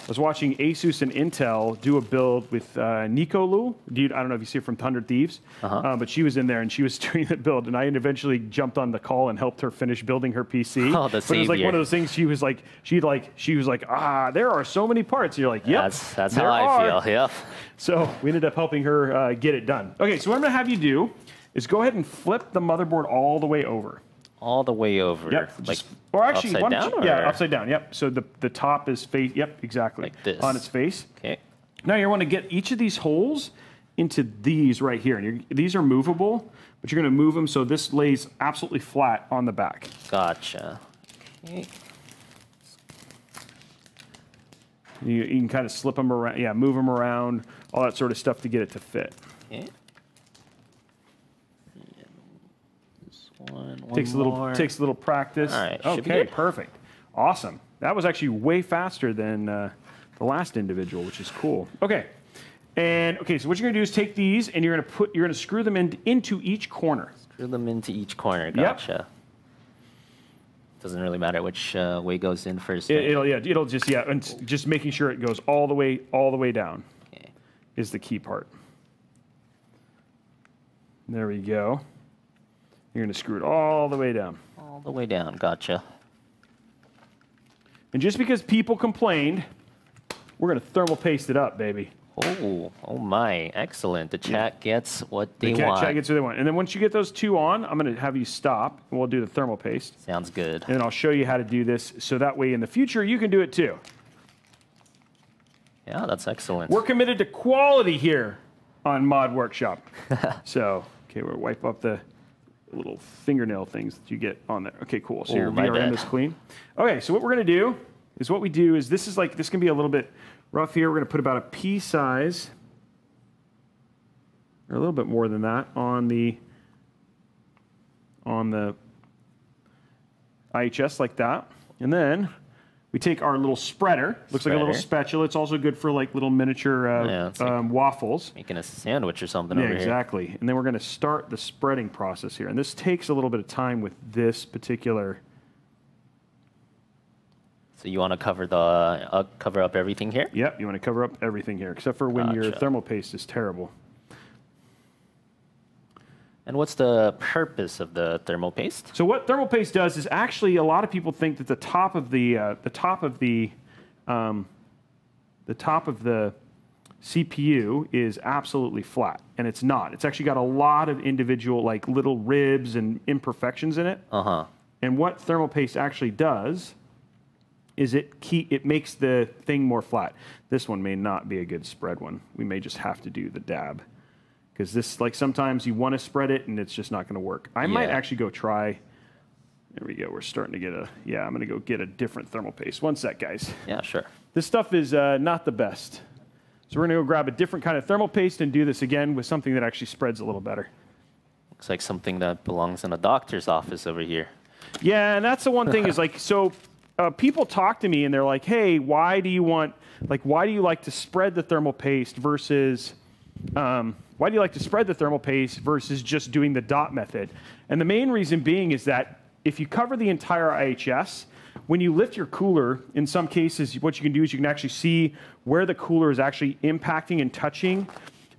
I was watching Asus and Intel do a build with uh, Nico Lu. Do you, I don't know if you see her from Thunder Thieves, uh, but she was in there and she was doing the build, and I eventually jumped on the call and helped her finish building her PC. Oh, the but it was like one of those things. She was like, she like, she was like, ah, there are so many parts. You're like, yep, That's that's how I are. feel. Yep. So we ended up helping her uh, get it done. Okay, so what I'm going to have you do is go ahead and flip the motherboard all the way over. All the way over. Yep. Like just- or actually, upside down. you- yeah, or- upside down. Yep. So the the top is face. Yep, exactly. Like this. on its face. Okay. Now you want to get each of these holes into these right here. And you're, these are movable, but you're going to move them so this lays absolutely flat on the back. Gotcha. Okay. You, you can kind of slip them around. Yeah, move them around. All that sort of stuff to get it to fit. Okay. And This one, one takes a little more. takes a little practice. All right, Okay, perfect. Awesome. That was actually way faster than uh, the last individual, which is cool. Okay. And okay, so what you're gonna do is take these and you're gonna put you're gonna screw them in, into each corner. Screw them into each corner. Gotcha. Doesn't really matter which uh, way goes in first. It, it'll yeah, it'll just yeah, and just making sure it goes all the way all the way down Okay. is the key part. There we go. You're gonna screw it all the way down. All the way down. Gotcha. And just because people complained, we're gonna thermal paste it up, baby. Oh, oh my! Excellent. The chat gets what they The want. chat gets what they want. And then once you get those two on, I'm going to have you stop, and we'll do the thermal paste. Sounds good. And I'll show you how to do this, so that way in the future you can do it too. Yeah, that's excellent. We're committed to quality here on Mod Workshop. so, okay, we'll wipe up the little fingernail things that you get on there. Okay, cool. So Oh, your VRM bad. is clean. Okay, so what we're going to do is what we do is this is like, this can be a little bit rough here. We're going to put about a pea size, or a little bit more than that, on the on the IHS like that. And then We take our little spreader. Looks like a little spatula. It's also good for like little miniature uh, Yeah, like- um, waffles. Making a sandwich or something Yeah, over here. exactly. And then we're going to start the spreading process here. And this takes a little bit of time with this particular. So you want to cover the uh, cover up everything here? Yep, you want to cover up everything here, except for when your thermal paste is terrible. And what's the purpose of the thermal paste? So what thermal paste does is actually a lot of people think that the top of the uh, the top of the um, the top of the CPU is absolutely flat, and it's not. It's actually got a lot of individual like little ribs and imperfections in it. Uh huh. And what thermal paste actually does is it key, it makes the thing more flat. This one may not be a good spread one. We may just have to do the dab because this like sometimes you want to spread it and it's just not going to work. I might actually go try. There we go. We're starting to get a yeah. I'm going to go get a different thermal paste. One sec, guys. Yeah, sure. This stuff is uh, not the best. So we're going to go grab a different kind of thermal paste and do this again with something that actually spreads a little better. Looks like something that belongs in a doctor's office over here. Yeah, and that's the one thing is like so uh, people talk to me and they're like, "Hey, why do you want like why do you like to spread the thermal paste versus um, why do you like to spread the thermal paste versus just doing the dot method?" And the main reason being is that if you cover the entire IHS, when you lift your cooler, in some cases, what you can do is you can actually see where the cooler is actually impacting and touching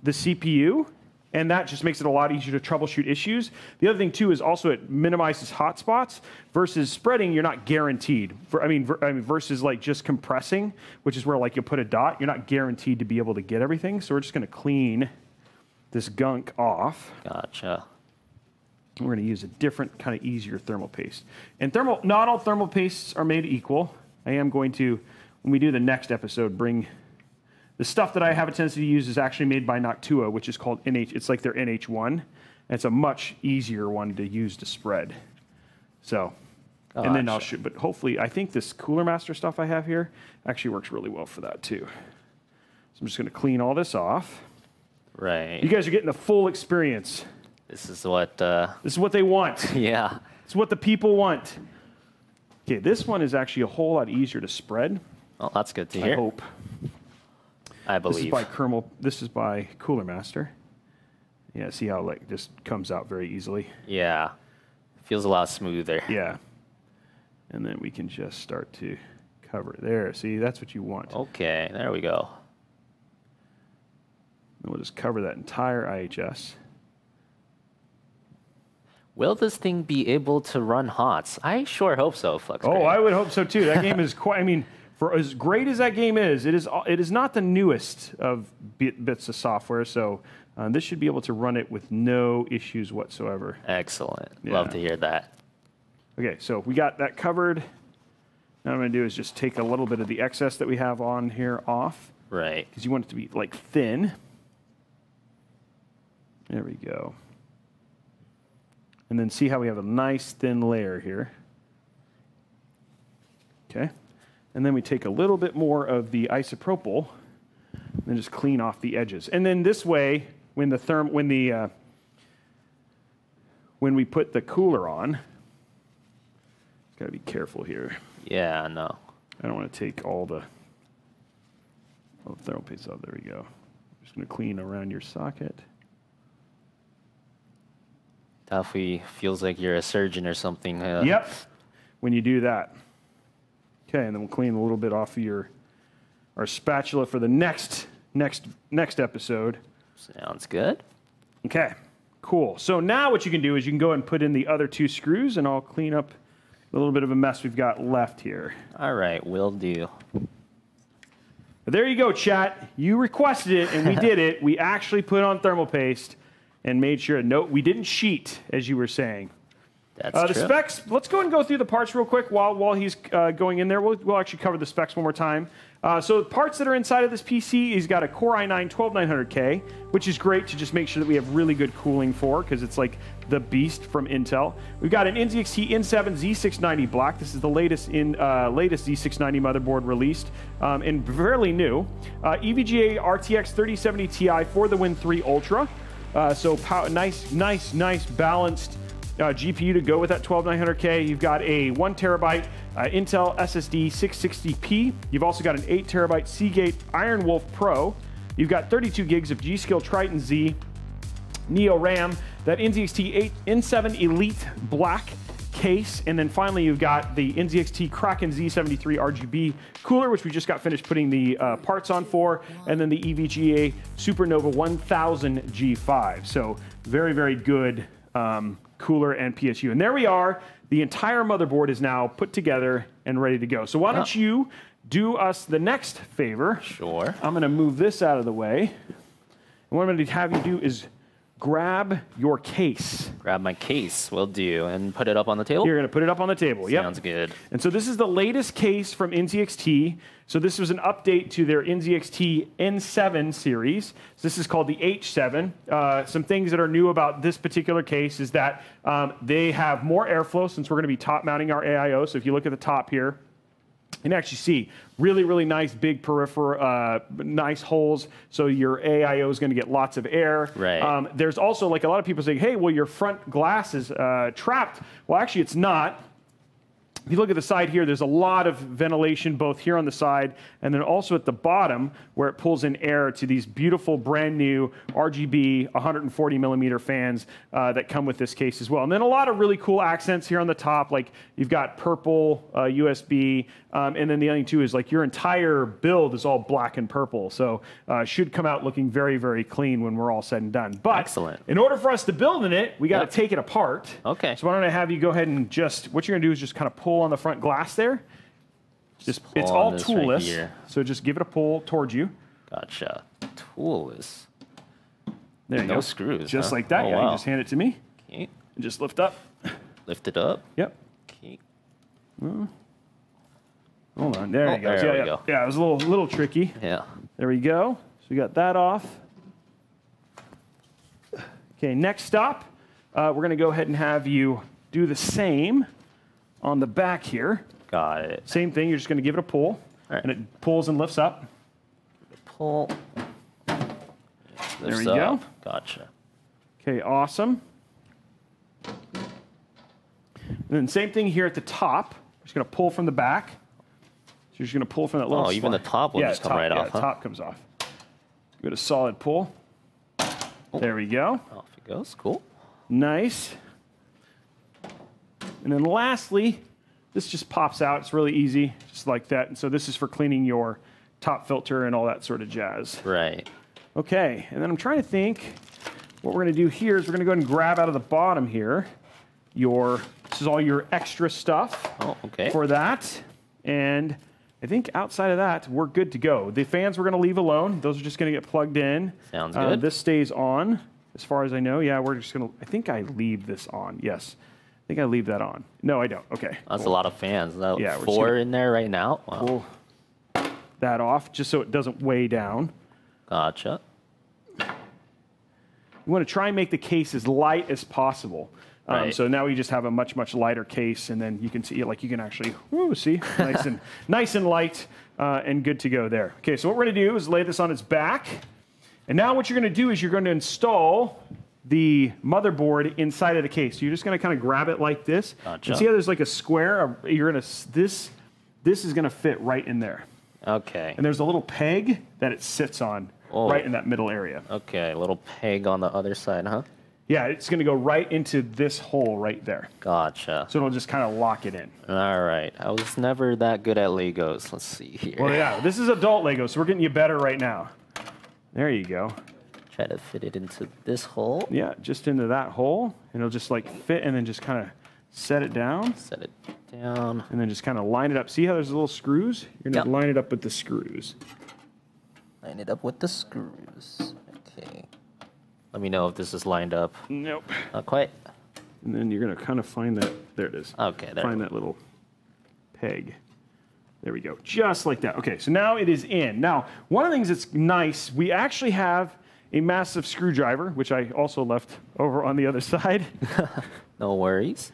the CPU, and that just makes it a lot easier to troubleshoot issues. The other thing too is also it minimizes hotspots versus spreading. You're not guaranteed. For, I mean, ver, I mean, versus like just compressing, which is where like you put a dot. You're not guaranteed to be able to get everything. So we're just going to clean this gunk off. Gotcha. We're going to use a different kind of easier thermal paste. And thermal, not all thermal pastes are made equal. I am going to, when we do the next episode, bring the stuff that I have a tendency to use is actually made by Noctua, which is called NH. It's like their NH1. And it's a much easier one to use to spread. So, and then I'll shoot. But hopefully, I think this Cooler Master stuff I have here actually works really well for that too. So I'm just going to clean all this off. Right. You guys are getting the full experience. this is what. Uh, This is what they want. yeah. It's what the people want. Okay, this one is actually a whole lot easier to spread. Well, that's good to I hear. hope. I This is believe. by Kernel. This is by Cooler Master. Yeah, see how like just comes out very easily. yeah. Feels a lot smoother. Yeah, and then we can just start to cover there. See, that's what you want. Okay, there we go. And we'll just cover that entire IHS. Will this thing be able to run HOTS? I sure hope so, Flux. Oh, I would hope so too. That game is quite. I mean, for as great as that game is, it is it is not the newest of bits of software. So uh, this should be able to run it with no issues whatsoever. Excellent. Yeah. Love to hear that. Okay, so we got that covered. Now what I'm going to do is just take a little bit of the excess that we have on here off Right. because you want it to be like thin. There we go. And then see how we have a nice thin layer here. Okay. And then we take a little bit more of the isopropyl and then just clean off the edges. And then this way, when the therm, when the uh, when we put the cooler on, got to be careful here. Yeah, no. I don't want to take all the all the thermal paste off. There we go. just going to clean around your socket. Definitely feels like you're a surgeon or something. Uh, Yep. When you do that. Okay, and then we'll clean a little bit off of your our spatula for the next next next episode. Sounds good. Okay. Cool. So now what you can do is you can go and put in the other two screws and I'll clean up a little bit of a mess we've got left here. All right, will do. But there you go, chat. You requested it, and we did it. We actually put on thermal paste and made sure. No, we didn't cheat, as you were saying. That's Uh, the true. specs. Let's go and go through the parts real quick while while he's uh, going in there. We'll, we'll actually cover the specs one more time. Uh, so the parts that are inside of this PC, he's got a Core i9 12900K, which is great to just make sure that we have really good cooling for because it's like the beast from Intel. We've got an NZXT N7 Z690 Black. This is the latest in uh, latest Z690 motherboard released um, and fairly new. Uh, EVGA RTX 3070 Ti for the Win 3 Ultra. Uh, so nice, nice, nice balanced uh, GPU to go with that 12900K. You've got a one terabyte uh, Intel SSD 660p. You've also got an eight terabyte Seagate IronWolf Pro. You've got 32 gigs of G.Skill Trident Z Neo RAM, that NZXT 8 N7 Elite Black case, and then finally you've got the NZXT Kraken Z73 RGB cooler, which we just got finished putting the uh, parts on for, and then the EVGA Supernova 1000 G5. So very, very good um, cooler and PSU. And there we are. The entire motherboard is now put together and ready to go. So why don't oh. you do us the next favor? Sure. I'm going to move this out of the way. And what I'm going to have you do is grab your case. Grab my case, will do, and put it up on the table. You're going to put it up on the table. Yep. Sounds good. And so this is the latest case from NZXT. So this was an update to their NZXT N7 series. So this is called the H7. Uh, some things that are new about this particular case is that um, they have more airflow since we're going to be top mounting our AIO. So if you look at the top here, you can actually see really, really nice big peripheral, uh, nice holes. So your AIO is going to get lots of air. Right. Um, there's also like a lot of people say, hey, well, your front glass is uh, trapped. Well, actually, it's not. If you look at the side here, there's a lot of ventilation both here on the side and then also at the bottom where it pulls in air to these beautiful brand new RGB 140 millimeter fans uh, that come with this case as well. And then a lot of really cool accents here on the top, like you've got purple uh, USB, um, and then the other thing too is like your entire build is all black and purple. So uh, should come out looking very, very clean when we're all said and done. But Excellent. in order for us to build in it, we got to Yep. take it apart. Okay. So why don't I have you go ahead and just, what you're gonna do is just kind of pull on the front glass there. Just, pull it's all this right toolless. so just give it a pull towards you. Gotcha. Toolless. There you No go. screws, Just huh? like that. Oh, yeah, you just hand it to me Okay. and just lift up. Lift it up. Yep. Okay. Hold on. There Oh, you go. there yeah, we yeah. go. yeah, it was a little little tricky. Yeah. There we go. So we got that off. Okay, next stop, uh, we're going to go ahead and have you do the same on the back here. Got it. Same thing, you're just going to give it a pull, right. and it pulls and lifts up. Pull. There we go. Gotcha. Okay, awesome. And then same thing here at the top. We're just going to pull from the back. You're just going to pull from that little Oh, even slot. the top will yeah, just come top, right yeah, off, huh? top comes off. Give it a solid pull. Oh. There we go. Off it goes. Cool. Nice. And then lastly, this just pops out. It's really easy, just like that. And so this is for cleaning your top filter and all that sort of jazz. Right. Okay, and then I'm trying to think what we're going to do here is we're going to go ahead and grab out of the bottom here your, this is all your extra stuff Oh, okay. for that. And I think outside of that, we're good to go. The fans we're going to leave alone. Those are just going to get plugged in. Sounds Uh, good. this stays on, as far as I know. Yeah, we're just going to, I think I leave this on. Yes. I think I leave that on. No, I don't. Okay. That's a lot of fans. That Yeah, we're four gonna- in there right now. Wow. Pull that off just so it doesn't weigh down. Gotcha. You want to try and make the case as light as possible. Um, So now we just have a much much lighter case, and then you can see like you can actually woo, see nice and nice and light uh, and good to go there. Okay, so what we're going to do is lay this on its back, and now what you're going to do is you're going to install the motherboard inside of the case. So you're just going to kind of grab it like this. Gotcha. And see how there's like a square? Uh, You're going to this this is going to fit right in there, Okay. and there's a little peg that it sits on Oh. right in that middle area. Okay. A little peg on the other side, huh? Yeah, it's going to go right into this hole right there. Gotcha. So it'll just kind of lock it in. All right. I was never that good at Legos. Let's see here. Well, yeah, this is adult Lego, so we're getting you better right now. There you go. Try to fit it into this hole. Yeah, just into that hole, and it'll just like fit and then just kind of set it down Set it down. and then just kind of line it up. See how there's little screws? You're going to Yep. line it up with the screws. Line it up with the screws. Okay. Let me know if this is lined up. Nope. Not quite. And then you're going to kind of find that. There it is. Okay, there Find that little peg. There we go. Just like that. Okay, so now it is in. Now, one of the things that's nice, we actually have a massive screwdriver, which I also left over on the other side. No worries.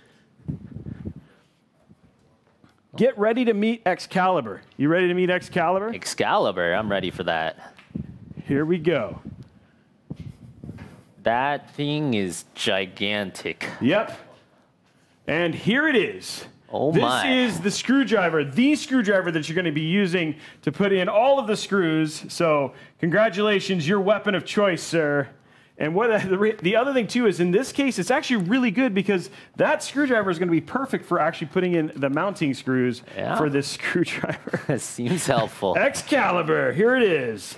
Get ready to meet Excalibur. You ready to meet Excalibur? Excalibur. I'm ready for that. Here we go. That thing is gigantic. Yep. And here it is. Oh this my. is the screwdriver, the screwdriver that you're going to be using to put in all of the screws. So, congratulations, your weapon of choice, sir. And what the, the other thing too is in this case, it's actually really good because that screwdriver is going to be perfect for actually putting in the mounting screws Yeah. for this screwdriver. It seems helpful. Excalibur, here it is.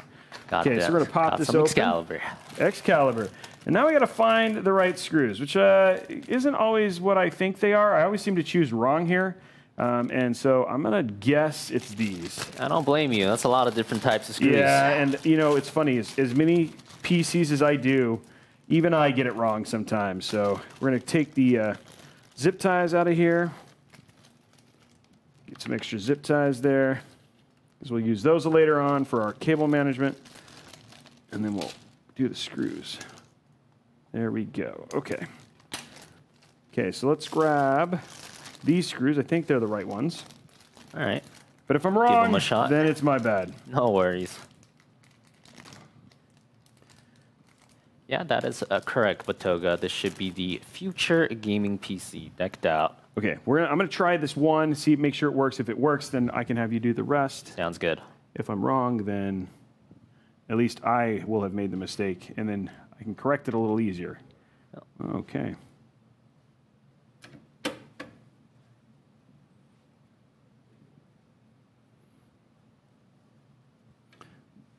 Got Okay, so we're gonna pop Got this open. Excalibur. Excalibur. And now we got to find the right screws, which uh, isn't always what I think they are. I always seem to choose wrong here. Um, and so I'm going to guess it's these. I don't blame you. That's a lot of different types of screws. Yeah, and you know, it's funny, as, as many PCs as I do, even I get it wrong sometimes. So we're going to take the uh, zip ties out of here, get some extra zip ties there, because we'll use those later on for our cable management. And then we'll do the screws. There we go. Okay. Okay, so let's grab these screws. I think they're the right ones. All right. But if I'm wrong, then it's my bad. No worries. Yeah, that is uh, correct, Batoga. This should be the future gaming PC decked out. Okay, we're gonna, I'm going to try this one, see, make sure it works. If it works, then I can have you do the rest. Sounds good. If I'm wrong, then at least I will have made the mistake, and then I can correct it a little easier. Okay.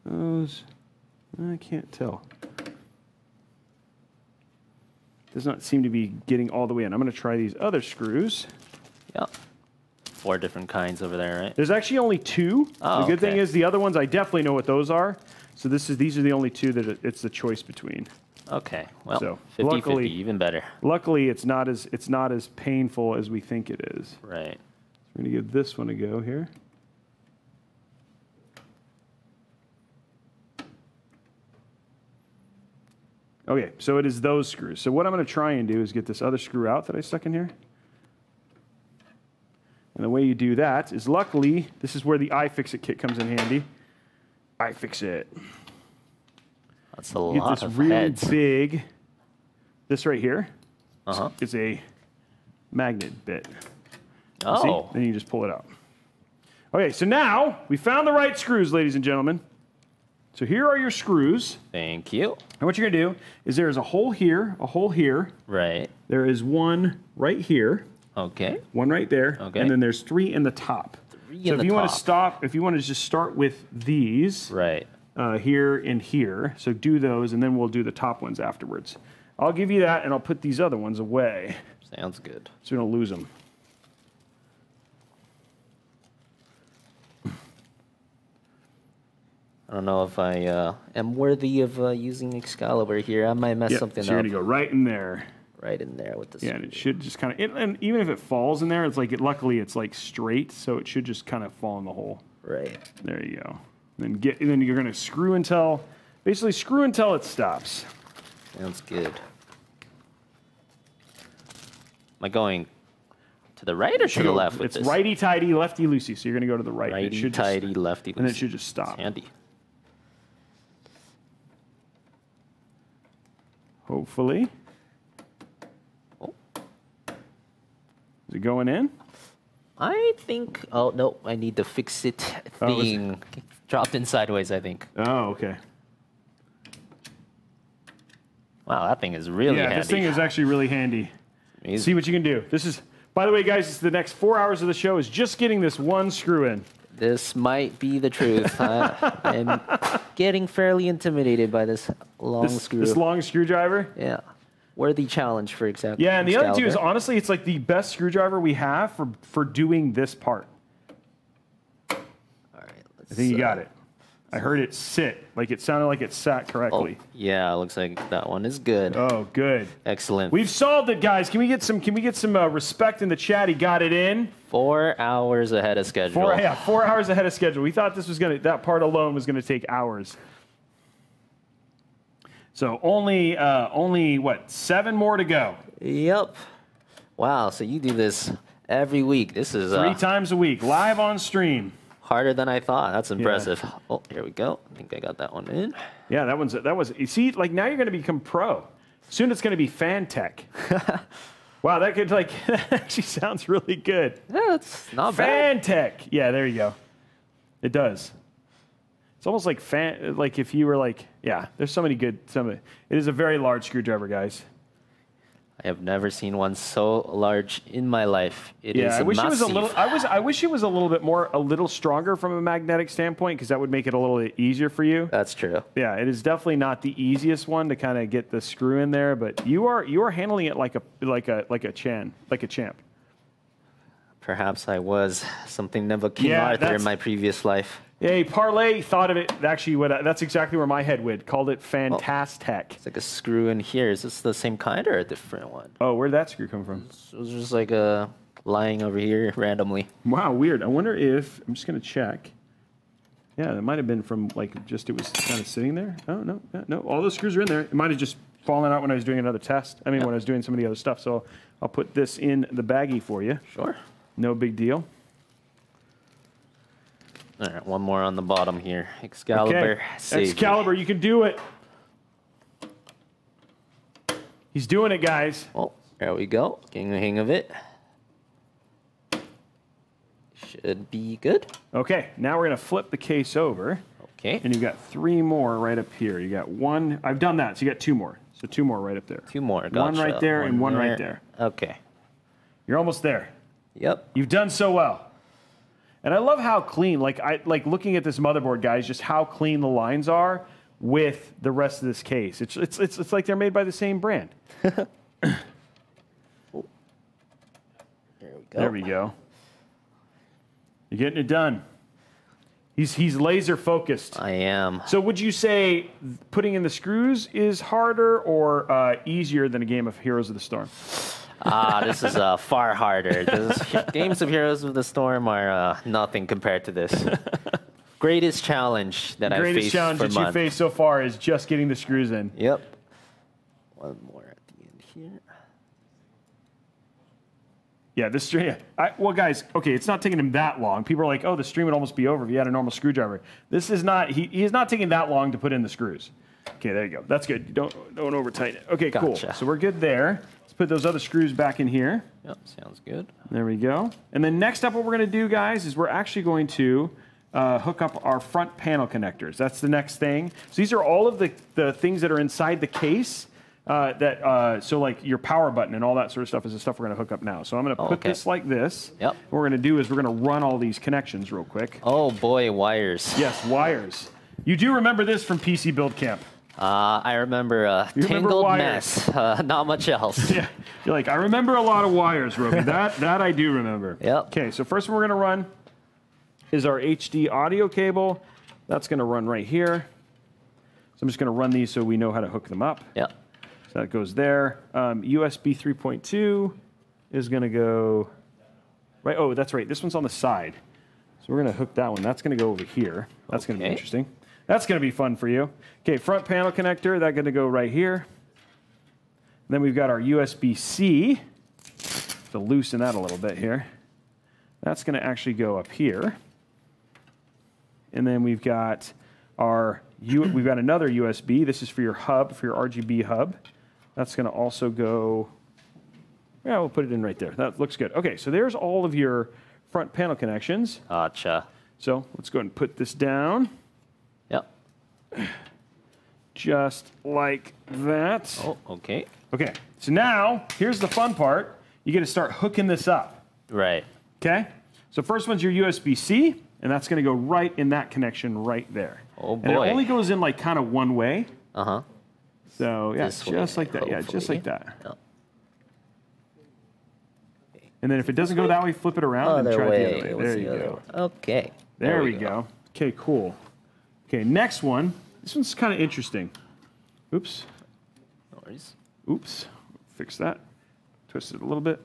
Those, I can't tell. Does not seem to be getting all the way in. I'm going to try these other screws. Yep. Four different kinds over there, right? There's actually only two. Oh, the good thing is the other ones I definitely know what those are. So this is these are the only two that it- it's the choice between. Okay. Well, So, 50 luckily- 50, even better. Luckily, it's not as it's not as painful as we think it is. Right. So We're gonna give this one a go here. Okay, so it is those screws. So what I'm going to try and do is get this other screw out that I stuck in here. And the way you do that is luckily, this is where the iFixit kit comes in handy. iFixit. That's a You get lot this of really heads. big, this right here Uh-huh. is a magnet bit. See? Oh, Then you just pull it out. Okay, so now we found the right screws, ladies and gentlemen. So here are your screws. thank you. And what you're gonna do is there is a hole here, a hole here. Right. There is one right here, Okay. one right there, Okay. and then there's three in the top. Three so if you want to stop, if you want to just start with these Right. uh, here and here, so do those, and then we'll do the top ones afterwards. I'll give you that, and I'll put these other ones away Sounds good. so we don't lose them. I don't know if I uh, am worthy of uh, using Excalibur here. I might mess Yeah, something so You're gonna go right in there. Right in there with the Yeah, and it should just kind of, and even if it falls in there, it's like, it, luckily it's like straight, so it should just kind of fall in the hole. Right. There you go. Then get, and then you're gonna screw until, basically screw until it stops. Sounds good. Am I going to the right or to the left with It's righty tighty, lefty loosey, so you're gonna go to the right. and it Righty just- tighty, lefty. and it should just stop. Handy. Hopefully. Is it going in? I think. Oh no! I need the fix it Oh, it- thing dropped in sideways. I think. Oh, okay. Wow, that thing is really yeah, handy. this thing is actually really handy. Amazing. See what you can do. This is, by the way, guys, it's the next four hours of the show is just getting this one screw in. This might be the truth. I'm getting fairly intimidated by this long This, screw. this long screwdriver. yeah, worthy challenge for example. Yeah, and the other two is honestly, it's like the best screwdriver we have for for doing this part. All right, let's, I think you uh, got it. I heard it sit like it sounded like it sat Oh, correctly. yeah, looks like that one is good. Oh, good. Excellent. We've solved it, guys. Can we get some? Can we get some uh, respect in the chat? He got it in. Four hours ahead of schedule. Four, yeah, four hours ahead of schedule. We thought this was gonna. That part alone was gonna take hours. So only, uh, only what? Seven more to go. Yep. Wow. So you do this every week. This is Three uh, times a week, live on stream. harder than I thought. That's impressive. Oh, here we go. I think I got that one in. Yeah, that one's that was. You see, like now you're gonna become pro. Soon it's gonna be fan tech. Wow, that could like that actually sounds really good. Yeah, it's not bad. Fantech. Yeah, there you go. It does. It's almost like fan, like if you were like, yeah. There's so many good. Some. It is a very large screwdriver, guys. I have never seen one so large in my life. It is Yeah, I wish it was a little. I was. I wish it was a little bit more, a little stronger from a magnetic standpoint, because that would make it a little bit easier for you. That's true. Yeah, it is definitely not the easiest one to kind of get the screw in there, but you are you are handling it like a like a like a chan like a champ. Perhaps I was something a King Yeah, Arthur in my previous life. Hey, parlay thought of it. Actually, what I- that's exactly where my head went. Called it oh. Fantastech. It's like a screw in here. Is this the same kind or a different one? Oh, where'd that screw come from? It was just like a lying over here randomly. Wow, weird. I wonder if I'm just gonna check. Yeah, that might have been from like just it was kind of sitting there. Oh no, yeah, no, all those screws are in there. It might have just fallen out when I was doing another test. I mean, when I was doing some of the other stuff. So I'll put this in the baggie for you. Sure. No big deal. All right, one more on the bottom here. Excalibur. Okay, save. Excalibur, you can do it. He's doing it, guys. Oh, there we go. Getting the hang of it. Should be good. Okay, now we're gonna flip the case over, Okay. and you've got three more right up here. You got one. I've done that, so you got two more. So two more right up there. Two more. One right there and one right there. Okay. You're almost there. Yep. You've done so well. And I love how clean, like I like looking at this motherboard, guys, just how clean the lines are with the rest of this case. It's it's it's, it's like they're made by the same brand. There we go. There we go. You're getting it done. He's he's laser focused. I am. So would you say putting in the screws is harder or uh, easier than a game of Heroes of the Storm? Ah, this is uh, far harder. This is, games of Heroes of the Storm are uh, nothing compared to this. Greatest challenge that I Greatest faced challenge for that you months. faced so far is just getting the screws in. Yep. One more at the end here. Yeah, this stream. I, well, guys, okay, it's not taking him that long. People are like, "Oh, the stream would almost be over if you had a normal screwdriver." This is not. He, he is not taking that long to put in the screws. Okay, there you go. That's good. Don't don't over tighten it. Okay, cool. So we're good there. Put those other screws back in here. Yep, sounds good. There we go. And then next up, what we're going to do, guys, is we're actually going to uh, hook up our front panel connectors. That's the next thing. So these are all of the, the things that are inside the case. Uh, that uh, so like your power button and all that sort of stuff is the stuff we're going to hook up now. So I'm going to Oh, put okay. this like this. Yep. What we're going to do is we're going to run all these connections real quick. Oh boy, wires. Yes, wires. You do remember this from PC Build Camp? Uh, I remember a You remember tangled wires. mess. Uh, not much else. Yeah. You're like, I remember a lot of wires, Robey. that that I do remember. Yep. Okay, so first one we're gonna run is our HD audio cable. That's gonna run right here. So I'm just gonna run these so we know how to hook them up. Yep. So that goes there. Um, USB 3.2 is gonna go right. Oh, that's right. This one's on the side. So we're gonna hook that one. That's gonna go over here. That's gonna be interesting. That's gonna be fun for you. Okay, front panel connector. That's gonna go right here. Then we've got our USB-C. To loosen that a little bit here. That's going to actually go up here. And then we've got our U- we've got another USB. This is for your hub, for your RGB hub. That's going to also go. Yeah, we'll put it in right there. That looks good. Okay, so there's all of your front panel connections. Gotcha. So let's go ahead and put this down. Just like that. Oh, okay. Okay, so now here's the fun part. You get to start hooking this up. Right. Okay? So first one's your USB-C, and that's going to go right in that connection right there. Oh, boy. And it only goes in like kind of one way. Uh huh. So yeah, This just way, like that. Yeah, just like that. Yep. And then if it doesn't go that way, flip it around and try way. it the other way. What's There the you other go. Okay. There, we go. Okay, cool. Okay, next one. This one's kind of interesting. Oops. No worries. Oops. Fix that. Twist it a little bit.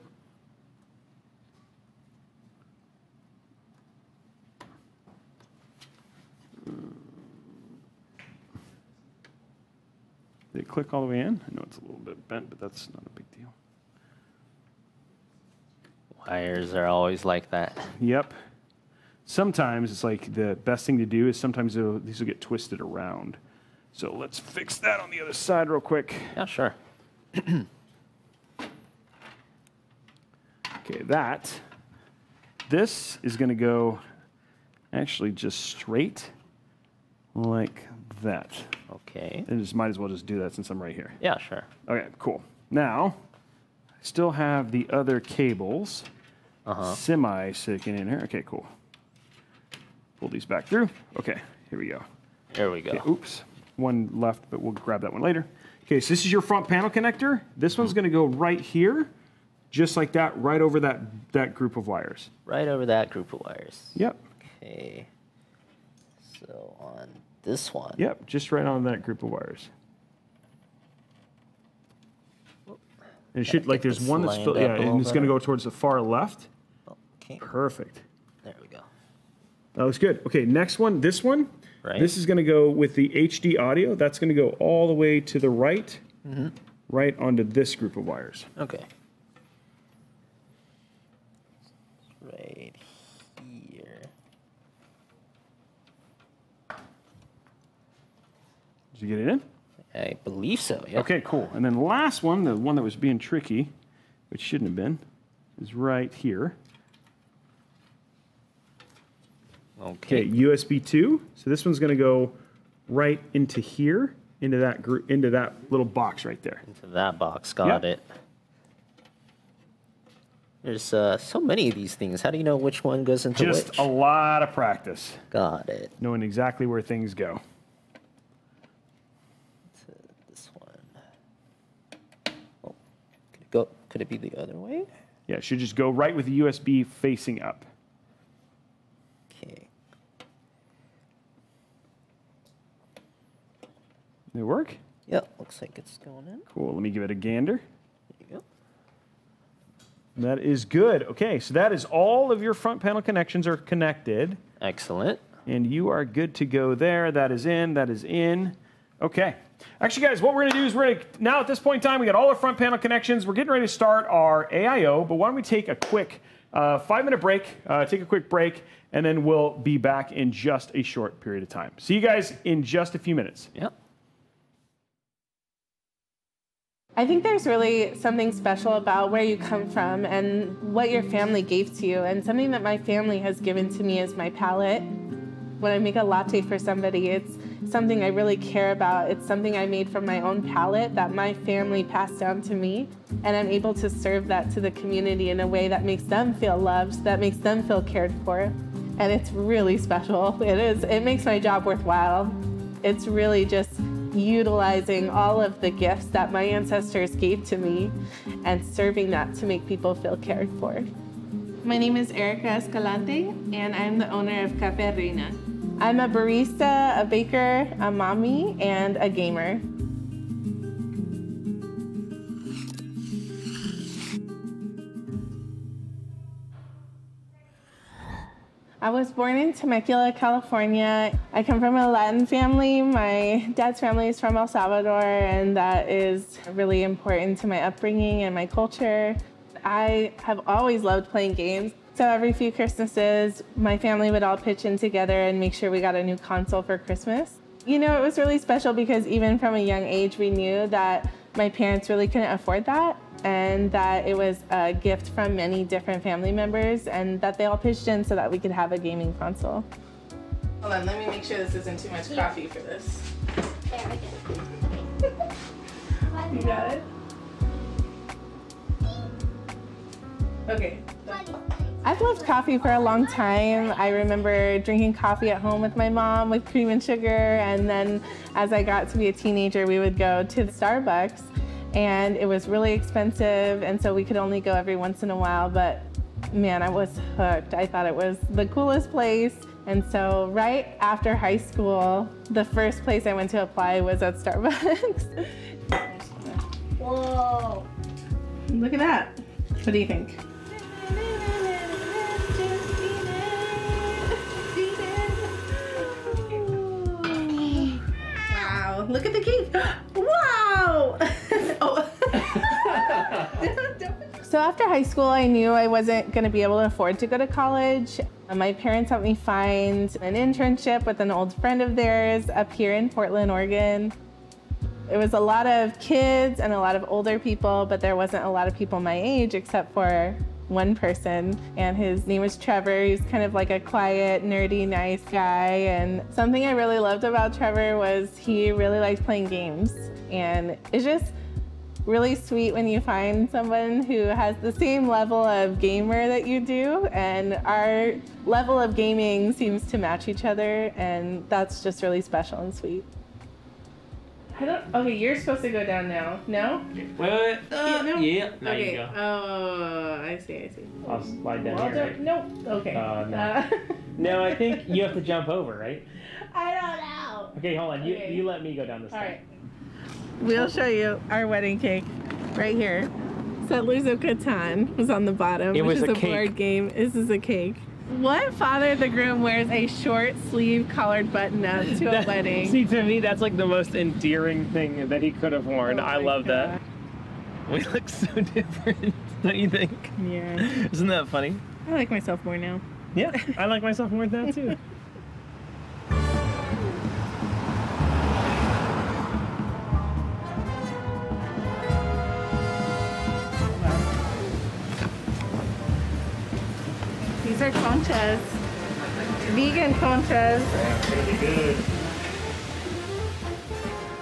Did it click all the way in? I know it's a little bit bent, but that's not a big deal. Wires are always like that. Yep. Sometimes it's like the best thing to do is sometimes these will get twisted around. So let's fix that on the other side real quick. Yeah, sure. Okay, that. This is going to go actually just straight like that. Okay. And just might as well just do that since I'm right here. Yeah, sure. Okay, cool. Now, I still have the other cables Uh-huh. semi sticking in here. Okay, cool. Pull these back through. Okay, here we go. There we go. Okay, oops, one left, but we'll grab that one later. Okay, so this is your front panel connector. This one's going to go right here, just like that, right over that that group of wires. Right over that group of wires. Yep, Okay. So on this one. yep, just right on that group of wires. And it should like there's one that's filled, yeah, and it's going to go towards the far left. Okay. Perfect. There we go. That looks good. Okay, next one. This one. Right. This is going to go with the HD audio. That's going to go all the way to the right, Mm-hmm. right onto this group of wires. Okay. Right here. Did you get it in? I believe so. Yeah. Okay, cool. And then the last one, the one that was being tricky, which shouldn't have been, is right here. Okay, Okay. USB 2. So this one's going to go right into here, into that group, into that little box right there. Into that box. Got Yep. it. There's uh, so many of these things. How do you know which one goes into Just which? Just a lot of practice, Got it. knowing exactly where things go. To this one. Oh, could it go? Could it be the other way? Yeah, it should just go right with the USB facing up. Okay. Did it work? Yep. Looks like it's going in. Cool. Let me give it a gander. There you go. That is good. Okay, so that is all of your front panel connections are connected, Excellent. and you are good to go there. That is in. That is in. Okay. Actually, guys, what we're going to do is we're going to now at this point in time we got all our front panel connections. We're getting ready to start our AIO, but why don't we take a quick uh, five minute break? Uh, take a quick break, and then we'll be back in just a short period of time. See you guys in just a few minutes. Yep. I think there's really something special about where you come from and what your family gave to you. And something that my family has given to me is my palate. When I make a latte for somebody, it's something I really care about. It's something I made from my own palate that my family passed down to me. And I'm able to serve that to the community in a way that makes them feel loved, that makes them feel cared for. And it's really special. It is. It makes my job worthwhile. It's really just utilizing all of the gifts that my ancestors gave to me and serving that to make people feel cared for. My name is Erica Escalante, and I'm the owner of Cafe Reina. I'm a barista, a baker, a mommy, and a gamer. I was born in Temecula, California. I come from a Latin family. My dad's family is from El Salvador, and that is really important to my upbringing and my culture. I have always loved playing games. So every few Christmases, my family would all pitch in together and make sure we got a new console for Christmas. You know, it was really special because even from a young age, we knew that my parents really couldn't afford that and that it was a gift from many different family members and that they all pitched in so that we could have a gaming console. Hold on, let me make sure this isn't too much coffee for this. There we go. You got it? Okay. I've loved coffee for a long time. I remember drinking coffee at home with my mom with cream and sugar. And then as I got to be a teenager, we would go to the Starbucks and it was really expensive. And so we could only go every once in a while. But man, I was hooked. I thought it was the coolest place. And so right after high school, the first place I went to apply was at Starbucks. Whoa. Look at that. What do you think? Wow, look at the. Wow! oh. so after high school, I knew I wasn't going to be able to afford to go to college. Uh, My parents helped me find an internship with an old friend of theirs up here in Portland, Oregon. It was a lot of kids and a lot of older people, but there wasn't a lot of people my age except for one person, and his name was Trevor. He's kind of like a quiet, nerdy, nice guy. And something I really loved about Trevor was he really liked playing games. And it's just really sweet when you find someone who has the same level of gamer that you do. And our level of gaming seems to match each other. And that's just really special and sweet. I don't. Okay, you're supposed to go down now. No. Wait, wait. Uh, no. Yeah. Now okay. you go. Oh, I see. I see. I'll slide down Well, here. Right? no. Okay. Uh, no. Uh, No, I think you have to jump over, right? I don't know. Okay, hold on. You Okay. you let me go down this All time. right. We'll show you our wedding cake right here. Settlers of Catan was on the bottom, It which was is a a, board game. This is a cake. What father of the groom wears a short sleeve collared button up to a That- wedding? See, to me, that's like the most endearing thing that he could have worn. Oh I love that. We look so different, don't you think? Yeah. Isn't that funny? I like myself more now. Yeah, I like myself more than that too. These are conchas. Vegan conchas.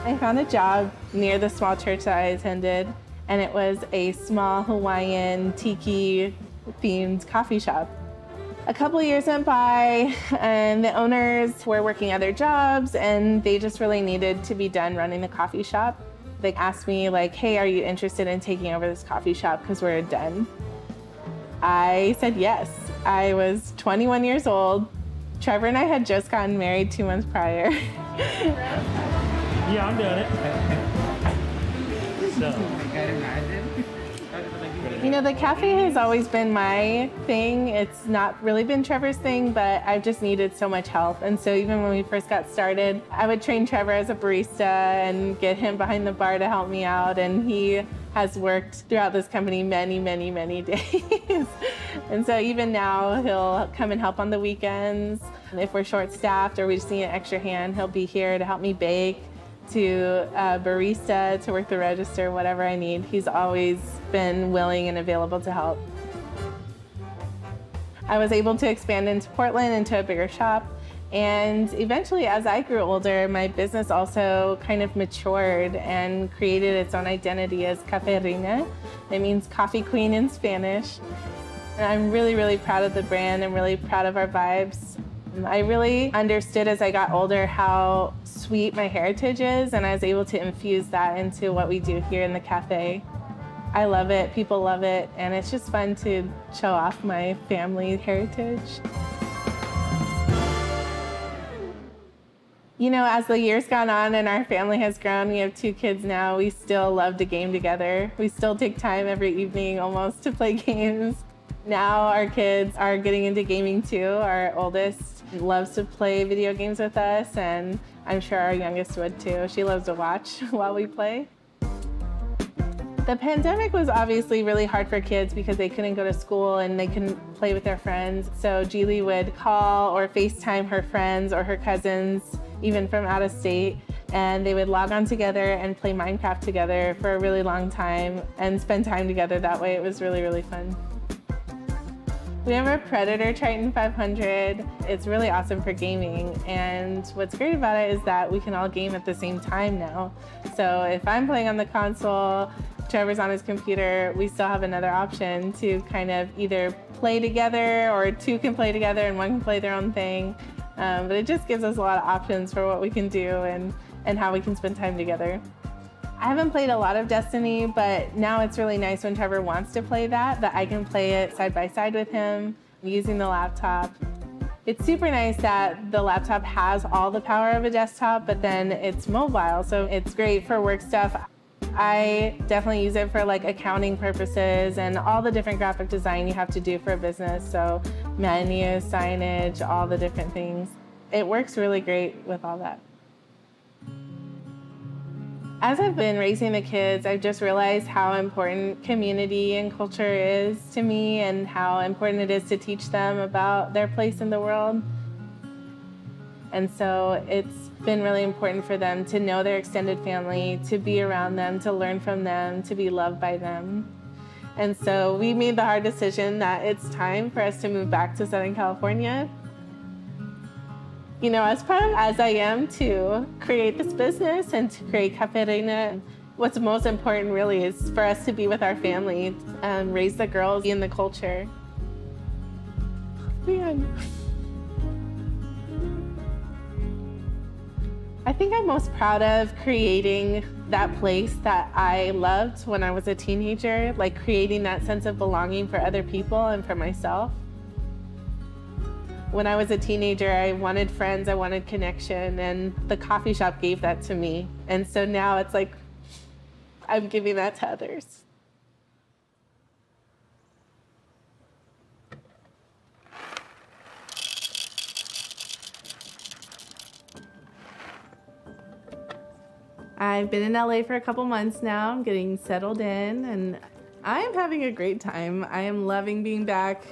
I found a job near the small church that I attended, and it was a small Hawaiian tiki themed coffee shop. A couple years went by, and the owners were working other jobs, and they just really needed to be done running the coffee shop. They asked me, like, hey, are you interested in taking over this coffee shop because we're done? I said yes. I was 21 years old. Trevor and I had just gotten married two months prior. Yeah, I'm doing it. So, You know, the cafe has always been my thing. It's not really been Trevor's thing, but I've just needed so much help. And so even when we first got started, I would train Trevor as a barista and get him behind the bar to help me out. And he has worked throughout this company many, many, many days. and so even now, he'll come and help on the weekends. If we're short staffed or we just need an extra hand, he'll be here to help me bake to uh, barista, to work the register, whatever I need. He's always been willing and available to help. I was able to expand into Portland into a bigger shop. And eventually, as I grew older, my business also kind of matured and created its own identity as Café Reina. It means coffee queen in Spanish. And I'm really, really proud of the brand. I'm really proud of our vibes. I really understood as I got older how sweet my heritage is, and I was able to infuse that into what we do here in the cafe. I love it, people love it, and it's just fun to show off my family heritage. You know, as the years gone on and our family has grown, we have two kids now, we still love to game together. We still take time every evening almost to play games. Now our kids are getting into gaming too. Our oldest loves to play video games with us, and I'm sure our youngest would too. She loves to watch while we play. The pandemic was obviously really hard for kids because they couldn't go to school and they couldn't play with their friends. So Geely would call or FaceTime her friends or her cousins, even from out of state, and they would log on together and play Minecraft together for a really long time and spend time together that way. It was really, really fun. We have our Predator Triton 500. It's really awesome for gaming. And what's great about it is that we can all game at the same time now. So if I'm playing on the console, Trevor's on his computer, we still have another option to kind of either play together or two can play together and one can play their own thing. Um, but it just gives us a lot of options for what we can do and, and how we can spend time together. I haven't played a lot of Destiny, but now it's really nice when Trevor wants to play that, that I can play it side by side with him using the laptop. It's super nice that the laptop has all the power of a desktop, but then it's mobile, so it's great for work stuff. I definitely use it for like accounting purposes and all the different graphic design you have to do for a business. So menu, signage, all the different things. It works really great with all that. As I've been raising the kids, I've just realized how important community and culture is to me and how important it is to teach them about their place in the world. And so it's been really important for them to know their extended family, to be around them, to learn from them, to be loved by them. And so we made the hard decision that it's time for us to move back to Southern California. You know, as proud as I am to create this business and to create Cafe Reina, what's most important really is for us to be with our family and raise the girls in the culture. Man. I think I'm most proud of creating that place that I loved when I was a teenager, like creating that sense of belonging for other people and for myself. When I was a teenager, I wanted friends, I wanted connection, and the coffee shop gave that to me. And so now it's like I'm giving that to others. I've been in LA for a couple months now. I'm getting settled in and I am having a great time. I am loving being back.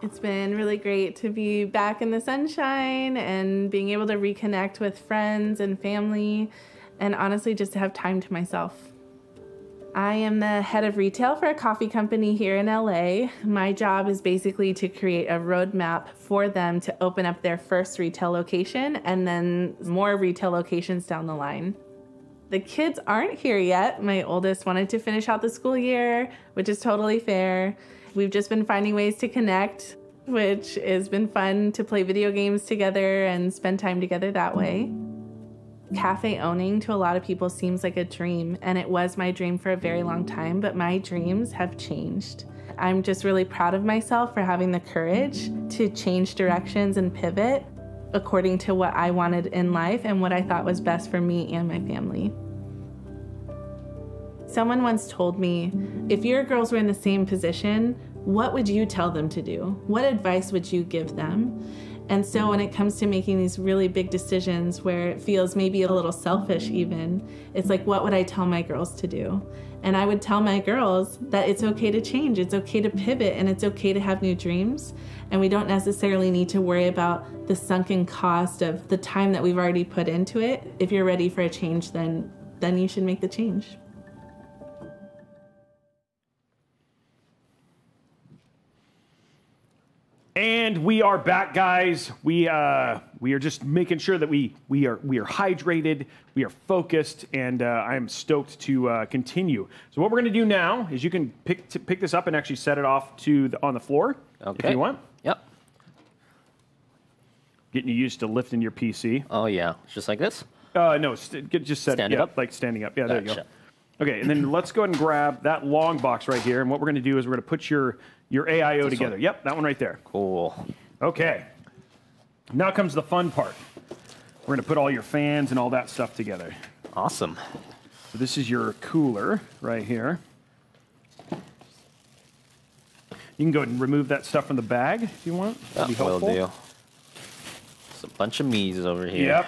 It's been really great to be back in the sunshine and being able to reconnect with friends and family and honestly just to have time to myself. I am the head of retail for a coffee company here in LA. My job is basically to create a roadmap for them to open up their first retail location and then more retail locations down the line. The kids aren't here yet. My oldest wanted to finish out the school year, which is totally fair. We've just been finding ways to connect, which has been fun to play video games together and spend time together that way. Cafe owning to a lot of people seems like a dream, and it was my dream for a very long time, but my dreams have changed. I'm just really proud of myself for having the courage to change directions and pivot according to what I wanted in life and what I thought was best for me and my family. Someone once told me if your girls were in the same position, what would you tell them to do? What advice would you give them? And so when it comes to making these really big decisions where it feels maybe a little selfish, even, it's like, what would I tell my girls to do? And I would tell my girls that it's okay to change, it's okay to pivot, and it's okay to have new dreams. And we don't necessarily need to worry about the sunken cost of the time that we've already put into it. If you're ready for a change, then then you should make the change. And we are back, guys. We uh, we are just making sure that we we are we are hydrated, we are focused, and uh, I am stoked to uh, continue. So what we're going to do now is you can pick t- pick this up and actually set it off to the, on the floor Okay. if you want. Yep. Getting you used to lifting your PC. Oh yeah, just like this. Uh, no, st- get, just set Stand it yeah, up? like standing up. Yeah, there you go. Okay, and then let's go ahead and grab that long box right here. And what we're going to do is we're going to put your your AIO This together. one? Yep, that one right there. Cool. Okay. Now comes the fun part. We're going to put all your fans and all that stuff together. Awesome. So this is your cooler right here. You can go ahead and remove that stuff from the bag if you want. That'd be That will helpful. do. It's a bunch of me's over here. Yep.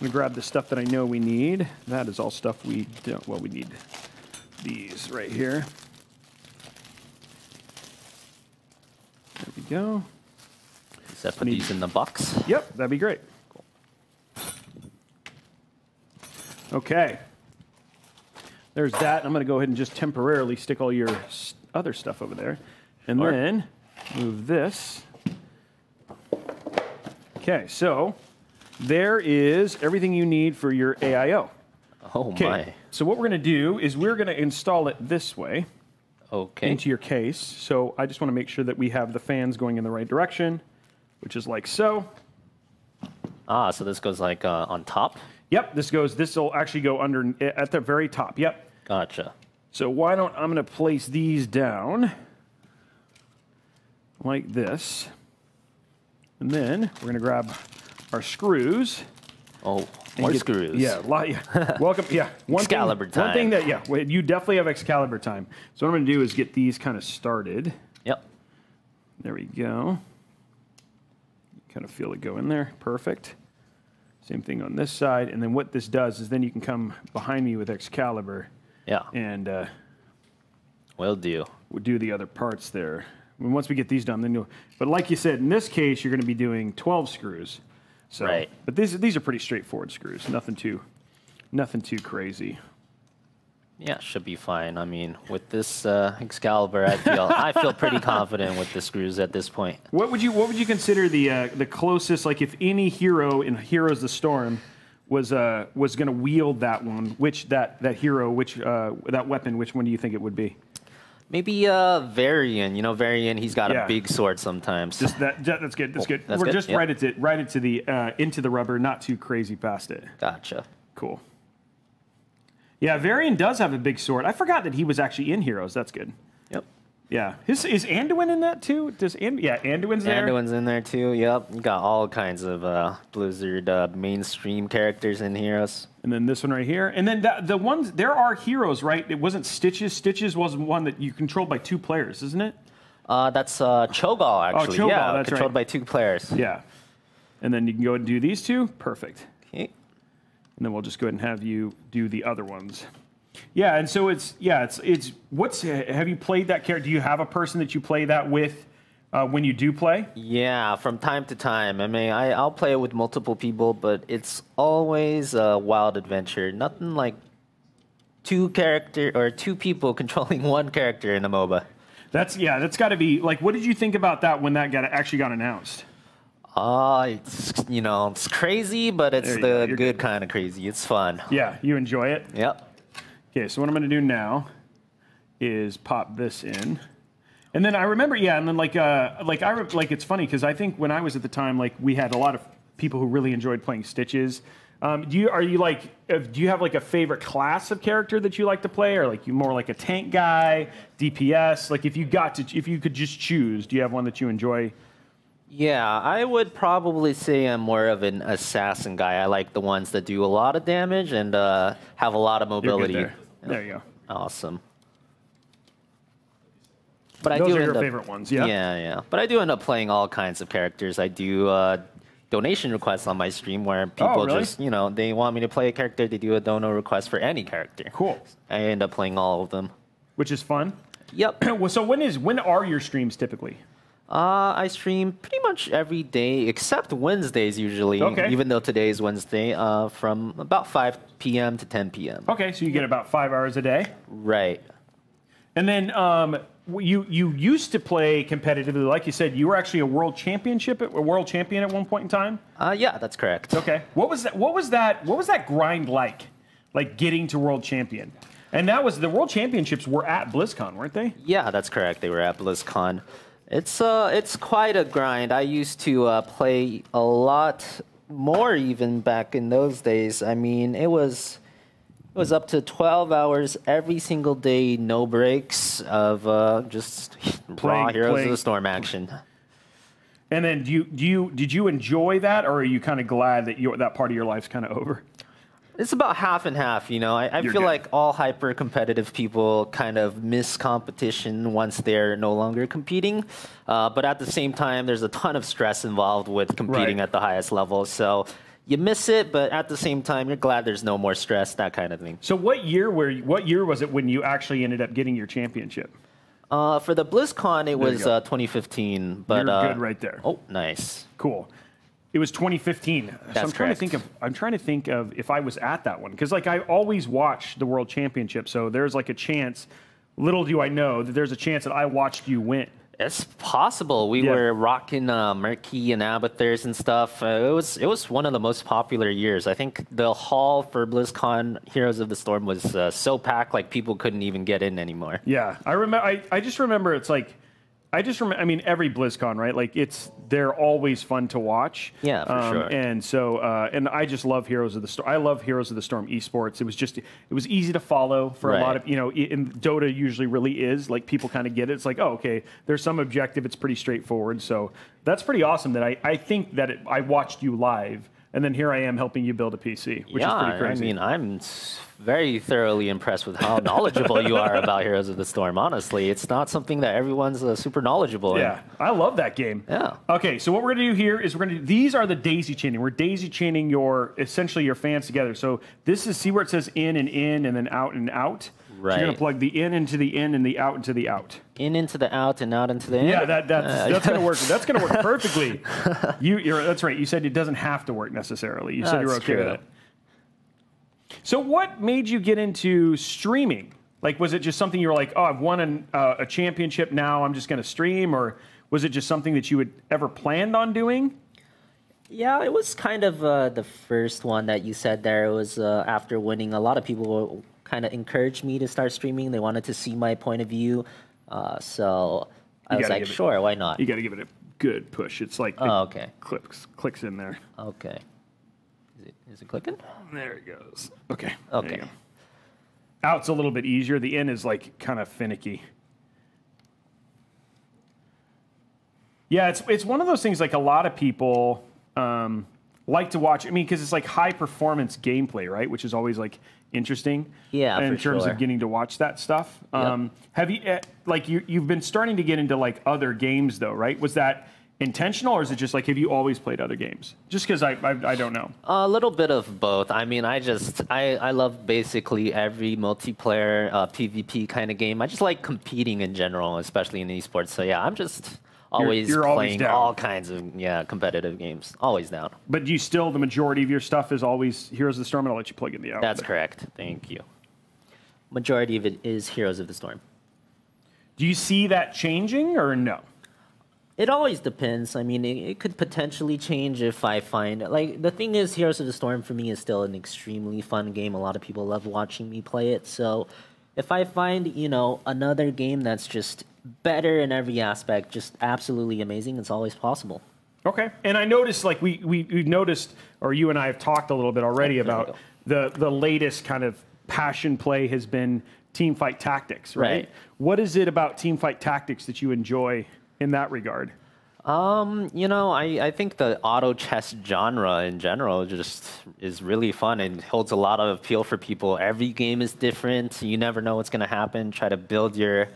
I'm gonna grab the stuff that I know we need. That is all stuff we don't. Well, we need these right here. There we go. Does that put Need- these in the box? Yep, that'd be great. Cool. Okay. There's that. I'm going to go ahead and just temporarily stick all your other stuff over there. And Sure. then move this. Okay, so there is everything you need for your AIO. Oh Okay, my. so what we're going to do is we're going to install it this way Okay. into your case. So I just want to make sure that we have the fans going in the right direction, which is like so. Ah, so this goes like uh, on top. Yep, this goes. This will actually go under at the very top. Yep. Gotcha. So why don't I'm going to place these down like this, and then we're going to grab our screws. Oh, more get- screws. Yeah, lot. Yeah. Welcome. Yeah. One Excalibur thing, One thing that yeah, you definitely have Excalibur time. So what I'm going to do is get these kind of started. Yep. There we go. Kind of feel it go in there. Perfect. Same thing on this side. And then what this does is then you can come behind me with Excalibur Yeah. and uh, Will do. we'll do the other parts there. And once we get these done, then you'll. But like you said, in this case, you're going to be doing 12 screws. So, Right. But these these are pretty straightforward screws. Nothing too, nothing too crazy. Yeah, should be fine. I mean, with this uh, Excalibur, I feel I feel pretty confident with the screws at this point. What would you What would you consider the uh, the closest? Like, if any hero in Heroes of the Storm was uh, was going to wield that one, which that that hero, which uh, that weapon, which one do you think it would be? Maybe uh, Varian. You know, Varian. He's got Yeah. a big sword sometimes. Just that, that- that's good. That's Oh, good. that's We're good, just yeah. right into right into the uh, into the rubber, not too crazy past it. gotcha. Cool. Yeah, Varian does have a big sword. I forgot that he was actually in Heroes. That's good. Yeah. His, is Anduin in that too? Does and, yeah, Anduin's there? Anduin's in there too. Yep. You got all kinds of uh, Blizzard uh, mainstream characters in Heroes. And then this one right here. And then that, the ones there are heroes, right? It wasn't Stitches. Stitches wasn't one that you controlled by two players, isn't it? Uh, that's uh, Cho'Gall, actually. Oh, Cho'Gall, yeah, that's controlled right. by two players. Yeah. And then you can go ahead and do these two. Perfect. Okay. and then we'll just go ahead and have you do the other ones. Yeah, and so it's yeah, it's it's what's have you played that character? Do you have a person that you play that with uh, when you do play? Yeah, from time to time. I mean, I, I'll play it with multiple people, but it's always a wild adventure. Nothing like two character or two people controlling one character in a MOBA. That's yeah, that's got to be like. What did you think about that when that got actually got announced? Ah, it's you know it's crazy, but it's There you go, the you're good kind of crazy. It's fun. Yeah, you enjoy it. Yep. Okay, so what I'm going to do now is pop this in. And then I remember, yeah, and then like, uh, like I like it's funny because I think when I was at the time, like we had a lot of people who really enjoyed playing Stitches. Um, do you are you like do you have like a favorite class of character that you like to play, or like you more like a tank guy, DPS? Like if you got to if you could just choose, do you have one that you enjoy? Yeah, I would probably say I'm more of an assassin guy. I like the ones that do a lot of damage and uh, have a lot of mobility. there. There you go. Awesome. But I Those do are end your up, favorite ones, yeah? Yeah, yeah. But I do end up playing all kinds of characters. I do uh, donation requests on my stream where people Oh, really? just, you know, they want me to play a character. They do a dono request for any character. Cool, I end up playing all of them. which is fun. Yep. well, so when is when are your streams typically? Uh, I stream pretty much every day except Wednesdays usually. Okay. Even though today is Wednesday, uh, from about 5 p.m. to 10 p.m. Okay, so you get about five hours a day. Right. And then um, you you used to play competitively, like you said. You were actually a world championship, a world champion at one point in time. Uh, yeah, that's correct. Okay, what was that? What was that? What was that grind like? Like getting to world champion, and that was the world championships were at BlizzCon, weren't they? Yeah, that's correct. They were at BlizzCon. It's uh, it's quite a grind. I used to uh, play a lot more even back in those days. I mean, it was it was up to 12 hours every single day, no breaks of uh, just raw Playing- Heroes playing- of the Storm action. And then do you do you did you enjoy that, or are you kind of glad that you that part of your life's kind of over? It's about half and half, you know. I, I feel good. like all hyper competitive people kind of miss competition once they're no longer competing. Uh, but at the same time, there's a ton of stress involved with competing Right. at the highest level. So you miss it, but at the same time, you're glad there's no more stress, that kind of thing. So what year were you, what year was it when you actually ended up getting your championship? Uh, for the BlizzCon, it you was uh, 2015. But You're uh, good right there. Oh, nice. Cool. It was 2015. That's so I'm That's trying to think of I'm trying to think of if I was at that one because like I always watch the World Championship, so there's like a chance. Little do I know that there's a chance that I watched you win. It's possible. We Yeah. were rocking uh, Murky and Abathurs and stuff. Uh, it was it was one of the most popular years. I think the hall for BlizzCon Heroes of the Storm was uh, so packed, like people couldn't even get in anymore. Yeah, I remember. I, I just remember it's like, I just remember. I mean, every BlizzCon, right? Like it's they're always fun to watch. Um, Yeah, for sure. And so, uh, and I just love Heroes of the Storm. I love Heroes of the Storm esports. It was just, it was easy to follow for a lot of, you know, and Dota usually really is. Like people kind of get it. It's like, oh, okay, there's some objective. It's pretty straightforward. So that's pretty awesome. That I, I think that it, I watched you live, and then here I am helping you build a PC, which yeah, is pretty crazy. I mean, I'm very thoroughly impressed with how knowledgeable you are about Heroes of the Storm. Honestly, it's not something that everyone's uh, super knowledgeable in. Yeah, I love that game. Yeah. Okay, so what we're gonna do here is we're gonna do, these are the daisy chaining. We're daisy chaining your essentially your fans together. So this is see where it says in and in and then out and out. So you're gonna plug the in into the in and the out into the out. In into the out and out into the in. Yeah, that, that's that's gonna work. That's gonna work perfectly. You, you're that's right. You said it doesn't have to work necessarily. You said you were That's okay with it. So, what made you get into streaming? Like, was it just something you were like, oh, I've won an, uh, a championship now, I'm just going to stream? Or was it just something that you had ever planned on doing? Yeah, it was kind of uh, the first one that you said there. It was uh, after winning. A lot of people kind of encouraged me to start streaming. They wanted to see my point of view. Uh, so I was like, give it- sure, why not? You got to give it a good push. It's like, Oh, okay. clicks, clicks in there. Okay. Is it, is it clicking? There it goes. Okay. Okay. go. Out's a little bit easier. The in is like kind of finicky. Yeah, it's it's one of those things. Like a lot of people um, like to watch. I mean, because it's like high performance gameplay, right? Which is always like interesting. Yeah, in terms sure. of getting to watch that stuff. Um, have you uh, like you you've been starting to get into like other games though, right? Was that intentional, or is it just like have you always played other games? Just because I, I I don't know. A little bit of both. I mean, I just I, I love basically every multiplayer uh, PvP kind of game. I just like competing in general, especially in esports. So yeah, I'm just always you're always playing down. all kinds of yeah competitive games. Always down. But you still, the majority of your stuff is always Heroes of the Storm, and I'll let you plug in the out. That's correct. Thank you. Majority of it is Heroes of the Storm. Do you see that changing or no? It always depends. I mean, it, it could potentially change if I find like the thing is, Heroes of the Storm for me is still an extremely fun game. A lot of people love watching me play it. So, if I find you know another game that's just better in every aspect, just absolutely amazing, it's always possible. Okay. And I noticed, like, we, we, we noticed, or you and I have talked a little bit already There about the, the latest kind of passion play has been team fight tactics, right? Right. What is it about team fight tactics that you enjoy in that regard? Um, you know, I, I think the auto chess genre in general just is really fun and holds a lot of appeal for people. Every game is different. You never know what's going to happen. Try to build your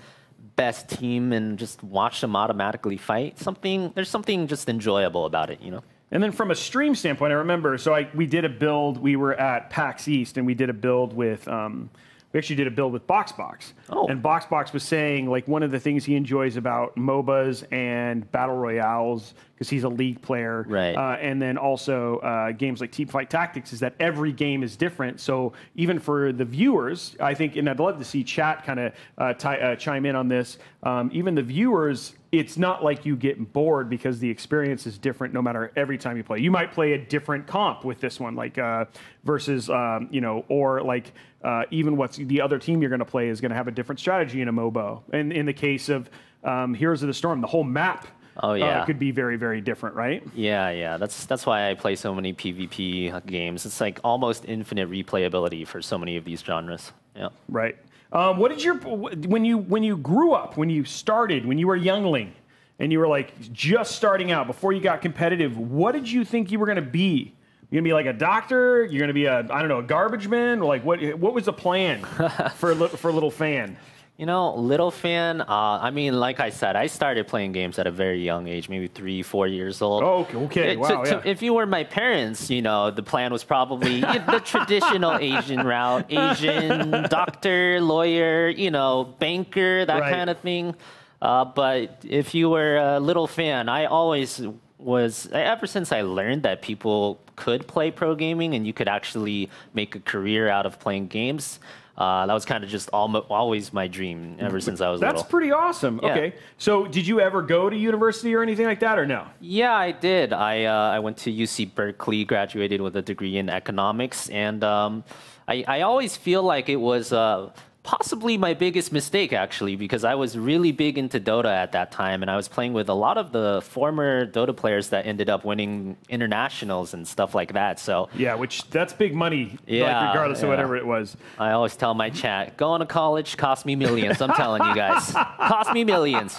best team and just watch them automatically fight. Something there's something just enjoyable about it, you know. And then from a stream standpoint, I remember, so I, we did a build, we were at PAX East, and we did a build with, um, we actually did a build with BoxBox. Oh. And BoxBox was saying, like, one of the things he enjoys about MOBAs and Battle Royales, because he's a league player, Right. uh, and then also uh, games like Team Fight Tactics, is that every game is different. So even for the viewers, I think, and I'd love to see chat kind of uh, uh, chime in on this, um, even the viewers, it's not like you get bored because the experience is different no matter every time you play. You might play a different comp with this one, like uh, versus um, you know, or like uh, even what's the other team you're going to play is going to have a different strategy in a MOBA. And in the case of um, Heroes of the Storm, the whole map Oh, yeah. uh, could be very very different, right? Yeah, yeah. That's that's why I play so many PvP games. It's like almost infinite replayability for so many of these genres. Yeah. Right. Um, what did your when you when you grew up, when you started, when you were youngling, and you were like just starting out before you got competitive? What did you think you were going to be? You're gonna be like a doctor. You're gonna be a I don't know a garbage man. Like what? What was the plan for a for little fan? You know, little fan. Uh, I mean, like I said, I started playing games at a very young age, maybe three, four years old. Oh, okay, okay, wow, to- yeah. If you were my parents, you know, the plan was probably the traditional Asian route: Asian doctor, lawyer, you know, banker, that Right. kind of thing. Uh, but if you were a little fan, I always was ever since I learned that people could play pro gaming and you could actually make a career out of playing games. Uh, that was kind of just always my dream ever since I was That's little. pretty awesome. Yeah. Okay, so did you ever go to university or anything like that, or no? Yeah, I did. I uh, I went to UC Berkeley, graduated with a degree in economics, and um, I I always feel like it was. Uh, Possibly my biggest mistake, actually, because I was really big into Dota at that time, and I was playing with a lot of the former Dota players that ended up winning internationals and stuff like that. So Yeah, which that's big money, Yeah, like regardless of whatever it was. I always tell my chat, going to college cost me millions. I'm telling you guys, cost me millions.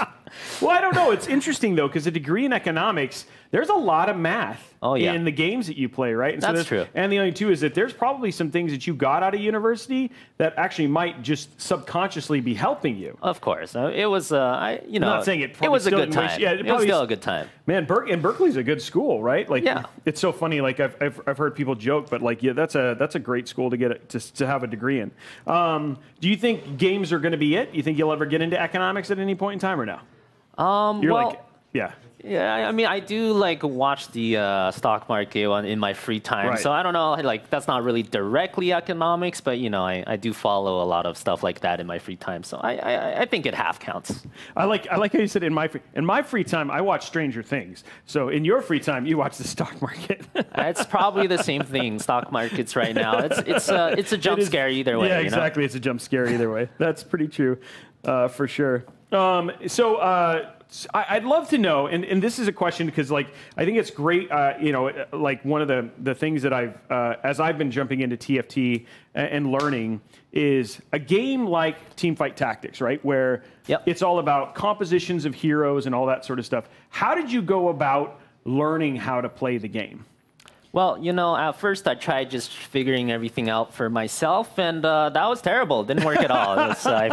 Well, I don't know. It's interesting though, because a degree in economics, there's a lot of math Oh, yeah. in the games that you play, right? And That's true. And the only two is that there's probably some things that you got out of university that actually might just subconsciously be helping you. Of course, it was. Uh, I you know, not saying it it was a good time. yeah, it it, was still a good time. Man, Berk and Berkeley's a good school, right? Like, Yeah. it's so funny. Like, I've, I've, I've heard people joke, but like, yeah, that's a that's a great school to get a, to to have a degree in. Um, do you think games are going to be it? You think you'll ever get into economics at any point in time, or no? Um, You're well, like Yeah. Yeah, I- mean, I do like watch the uh, stock market on, in my free time. Right. So I don't know, like that's not really directly economics, but you know, I, I do follow a lot of stuff like that in my free time. So I I, I think it half counts. I like I like how you said in my free, in my free time I watch Stranger Things. So in your free time you watch the stock market. it's probably the same thing. Stock markets right now. It's it's a it's a jump It is- scare either way. Yeah, you know? exactly. It's a jump scare either way. That's pretty true, uh, for sure. Um, so uh, s- I, would love to know, and, and this is a question because like I think it's great. Uh, you know, uh, like one of the the things that I've uh, as I've been jumping into TFT and, and learning is a game like Teamfight Tactics, right? Where Yep. it's all about compositions of heroes and all that sort of stuff. How did you go about learning how to play the game? Well, you know, at first I tried just figuring everything out for myself, and uh, that was terrible. Didn't work at all. Was, uh,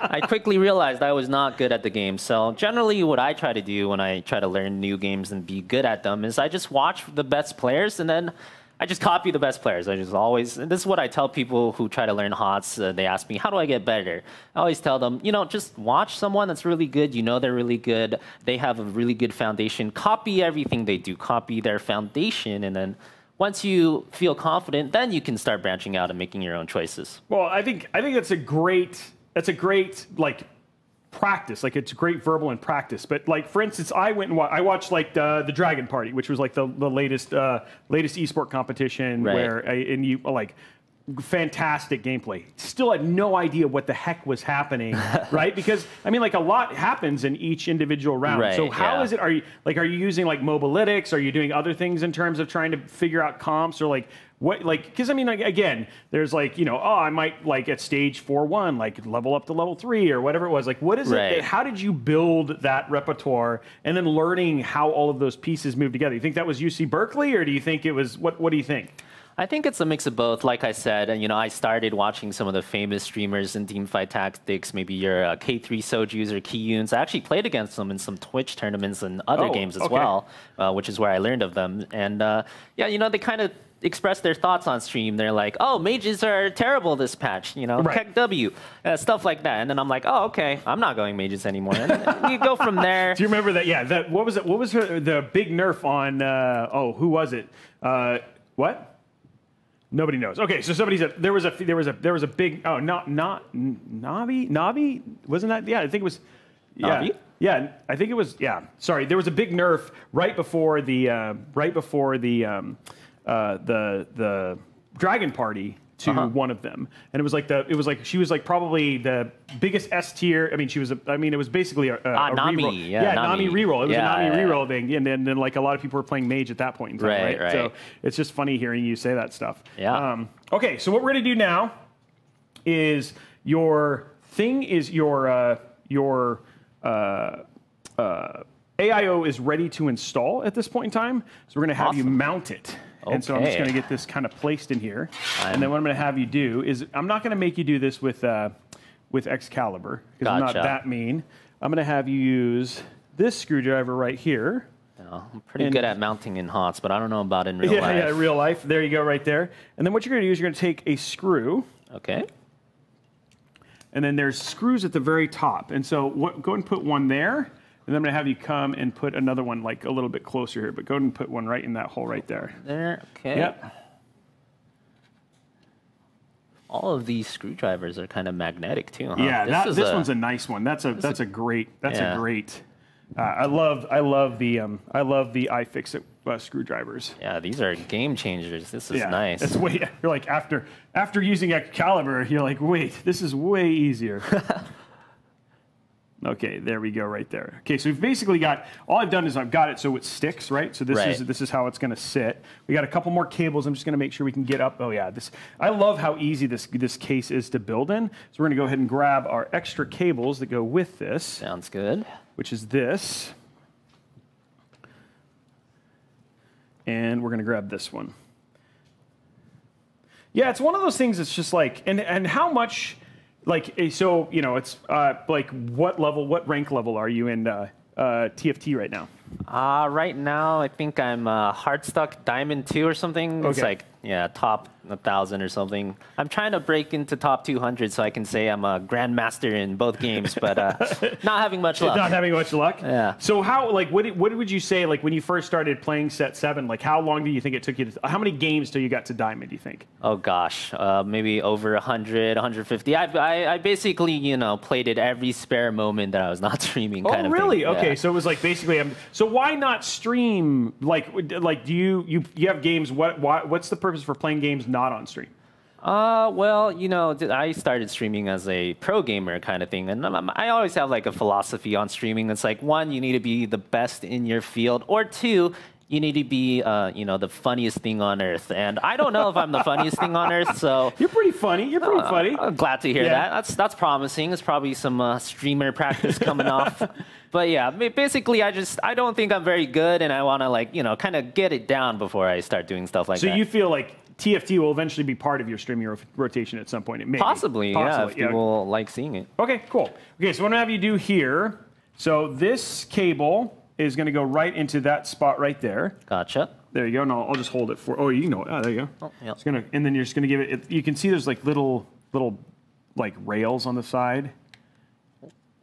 I, I quickly realized I was not good at the game. So generally, what I try to do when I try to learn new games and be good at them is I just watch the best players, and then I just copy the best players. I just always. And this is what I tell people who try to learn HOTS. Uh, they ask me, "How do I get better?" I always tell them, you know, just watch someone that's really good. You know they're really good. They have a really good foundation. Copy everything they do. Copy their foundation, and then once you feel confident, then you can start branching out and making your own choices. Well, I think I think that's a great that's a great like practice. Like it's great verbal and practice. But like for instance, I went and wa- I watched like the, the Dragon Party, which was like the, the latest uh, latest esport competition Right. where I, and you like fantastic gameplay. Still had no idea what the heck was happening, right? Because I mean, like a lot happens in each individual round. Right, so how is yeah. it? Are you like are you using like mobalytics? Are you doing other things in terms of trying to figure out comps or like what like because I mean like again, there's like you know oh I might like at stage four one like level up to level three or whatever it was. Like what is it? Right. That, how did you build that repertoire and then learning how all of those pieces move together? You think that was UC Berkeley or do you think it was what? What do you think? I think it's a mix of both. Like I said, and you know, I started watching some of the famous streamers in Teamfight Tactics, maybe your uh, K3 Sojus or Kiyoons. I actually played against them in some Twitch tournaments and other Oh, games as okay. well, uh, which is where I learned of them. And uh, yeah, you know, they kind of express their thoughts on stream. They're like, "Oh, mages are terrible this patch," you know, Right. KEKW, uh, stuff like that. And then I'm like, "Oh, okay, I'm not going mages anymore." And you go from there. Do you remember that? Yeah, that what was it? What was her, the big nerf on? Uh, oh, who was it? Uh, what? Nobody knows. Okay, so somebody said there was a there was a there was a big oh not not Navi Navi wasn't that? Yeah, I think it was. Yeah, Navi? yeah, I think it was. Yeah, sorry, there was a big nerf right before the uh, right before the um, uh, the the Dragon Party to Uh-huh. one of them, and it was like the it was like she was like probably the biggest S tier. I mean, she was. A, I mean, it was basically a, a, Ah, a Nami, reroll. yeah, Nami Nami. reroll. It was Yeah, a Nami yeah, yeah. reroll thing, and then, then like a lot of people were playing mage at that point in time, right? Right, So it's just funny hearing you say that stuff. Yeah. Um, okay, so what we're gonna do now is your thing is your uh, your uh, uh, AIO is ready to install at this point in time. So we're gonna have you mount it. And so I'm just gonna get this kind of placed in here, and I'm- then what I'm gonna have you do is I'm not gonna make you do this with uh, with Excalibur because I'm not that mean. I'm gonna have you use this screwdriver right here. I'm pretty And- good at mounting in HOTS, but I don't know about in real yeah, life. yeah, real life. There you go, right there. And then what you're gonna do is you're gonna take a screw, okay. and then there's screws at the very top. And so what, go ahead and put one there, and then I'm gonna have you come and put another one like a little bit closer here. But go ahead and put one right in that hole right there. There. Okay. Yep. All of these screwdrivers are kind of magnetic too, huh? Yeah, that, is this a- one's a nice one. That's a that's a great that's a great. Uh, I love I love the um, I love the iFixit uh, screwdrivers. Yeah, these are game changers. This is yeah, nice. It's way you're like after after using Excalibur, you're like, wait, this is way easier. okay, there we go, right there. Okay, so we've basically got all I've done is I've got it so it sticks, right? So this is this is how it's going to sit. We got a couple more cables. I'm just going to make sure we can get up. Oh yeah, this I love how easy this this case is to build in. So we're going to go ahead and grab our extra cables that go with this, Sounds good. which is this. And we're going to grab this one. Yeah, it's one of those things that's just like, and and how much, like, eh, so you know, it's uh, like what level, what rank level are you in uh, uh, TFT right now? Uh, right now, I think I'm uh, Hardstuck Diamond 2 or something. It's Okay. like, yeah, top a thousand or something. I'm trying to break into top 200 so I can say I'm a grandmaster in both games, but uh, not having much luck. Not having much luck. Yeah. So how like what what would you say like when you first started playing set seven? Like how long do you think it took you? to How many games till you got to diamond? Do you think? Oh gosh, uh, maybe over 100, 150. I, I, I basically, you know, played it every spare moment that I was not streaming. Kind oh really? Thing. Okay, Yeah. so it was like basically. Um, so why not stream? Like like do you you you have games? What why, what's the purpose for playing games not on stream? Uh, well, you know, I started streaming as a pro gamer kind of thing, and I always have like a philosophy on streaming. It's like one, you need to be the best in your field, or two, you need to be, uh, you know, the funniest thing on earth. And I don't know if I'm the funniest thing on earth, so You're pretty funny. You're pretty funny. I'm glad to hear Yeah. that. That's that's promising. It's probably some uh, streamer practice coming off. But yeah, basically, I just I don't think I'm very good, and I want to like you know kind of get it down before I start doing stuff like So that. So you feel like TFT will eventually be part of your streaming ro- rotation at some point? It may be. Possibly, yeah, if Possibly, people like seeing it. Okay, cool. Okay, so what I'm gonna have you do here. So this cable is gonna go right into that spot right there. Gotcha. There you go. And I'll, just hold it for. Oh, you know. it. Oh, there you go. Oh, yeah. It's gonna, and then you're just gonna give it, it. You can see there's like little, little, like rails on the side.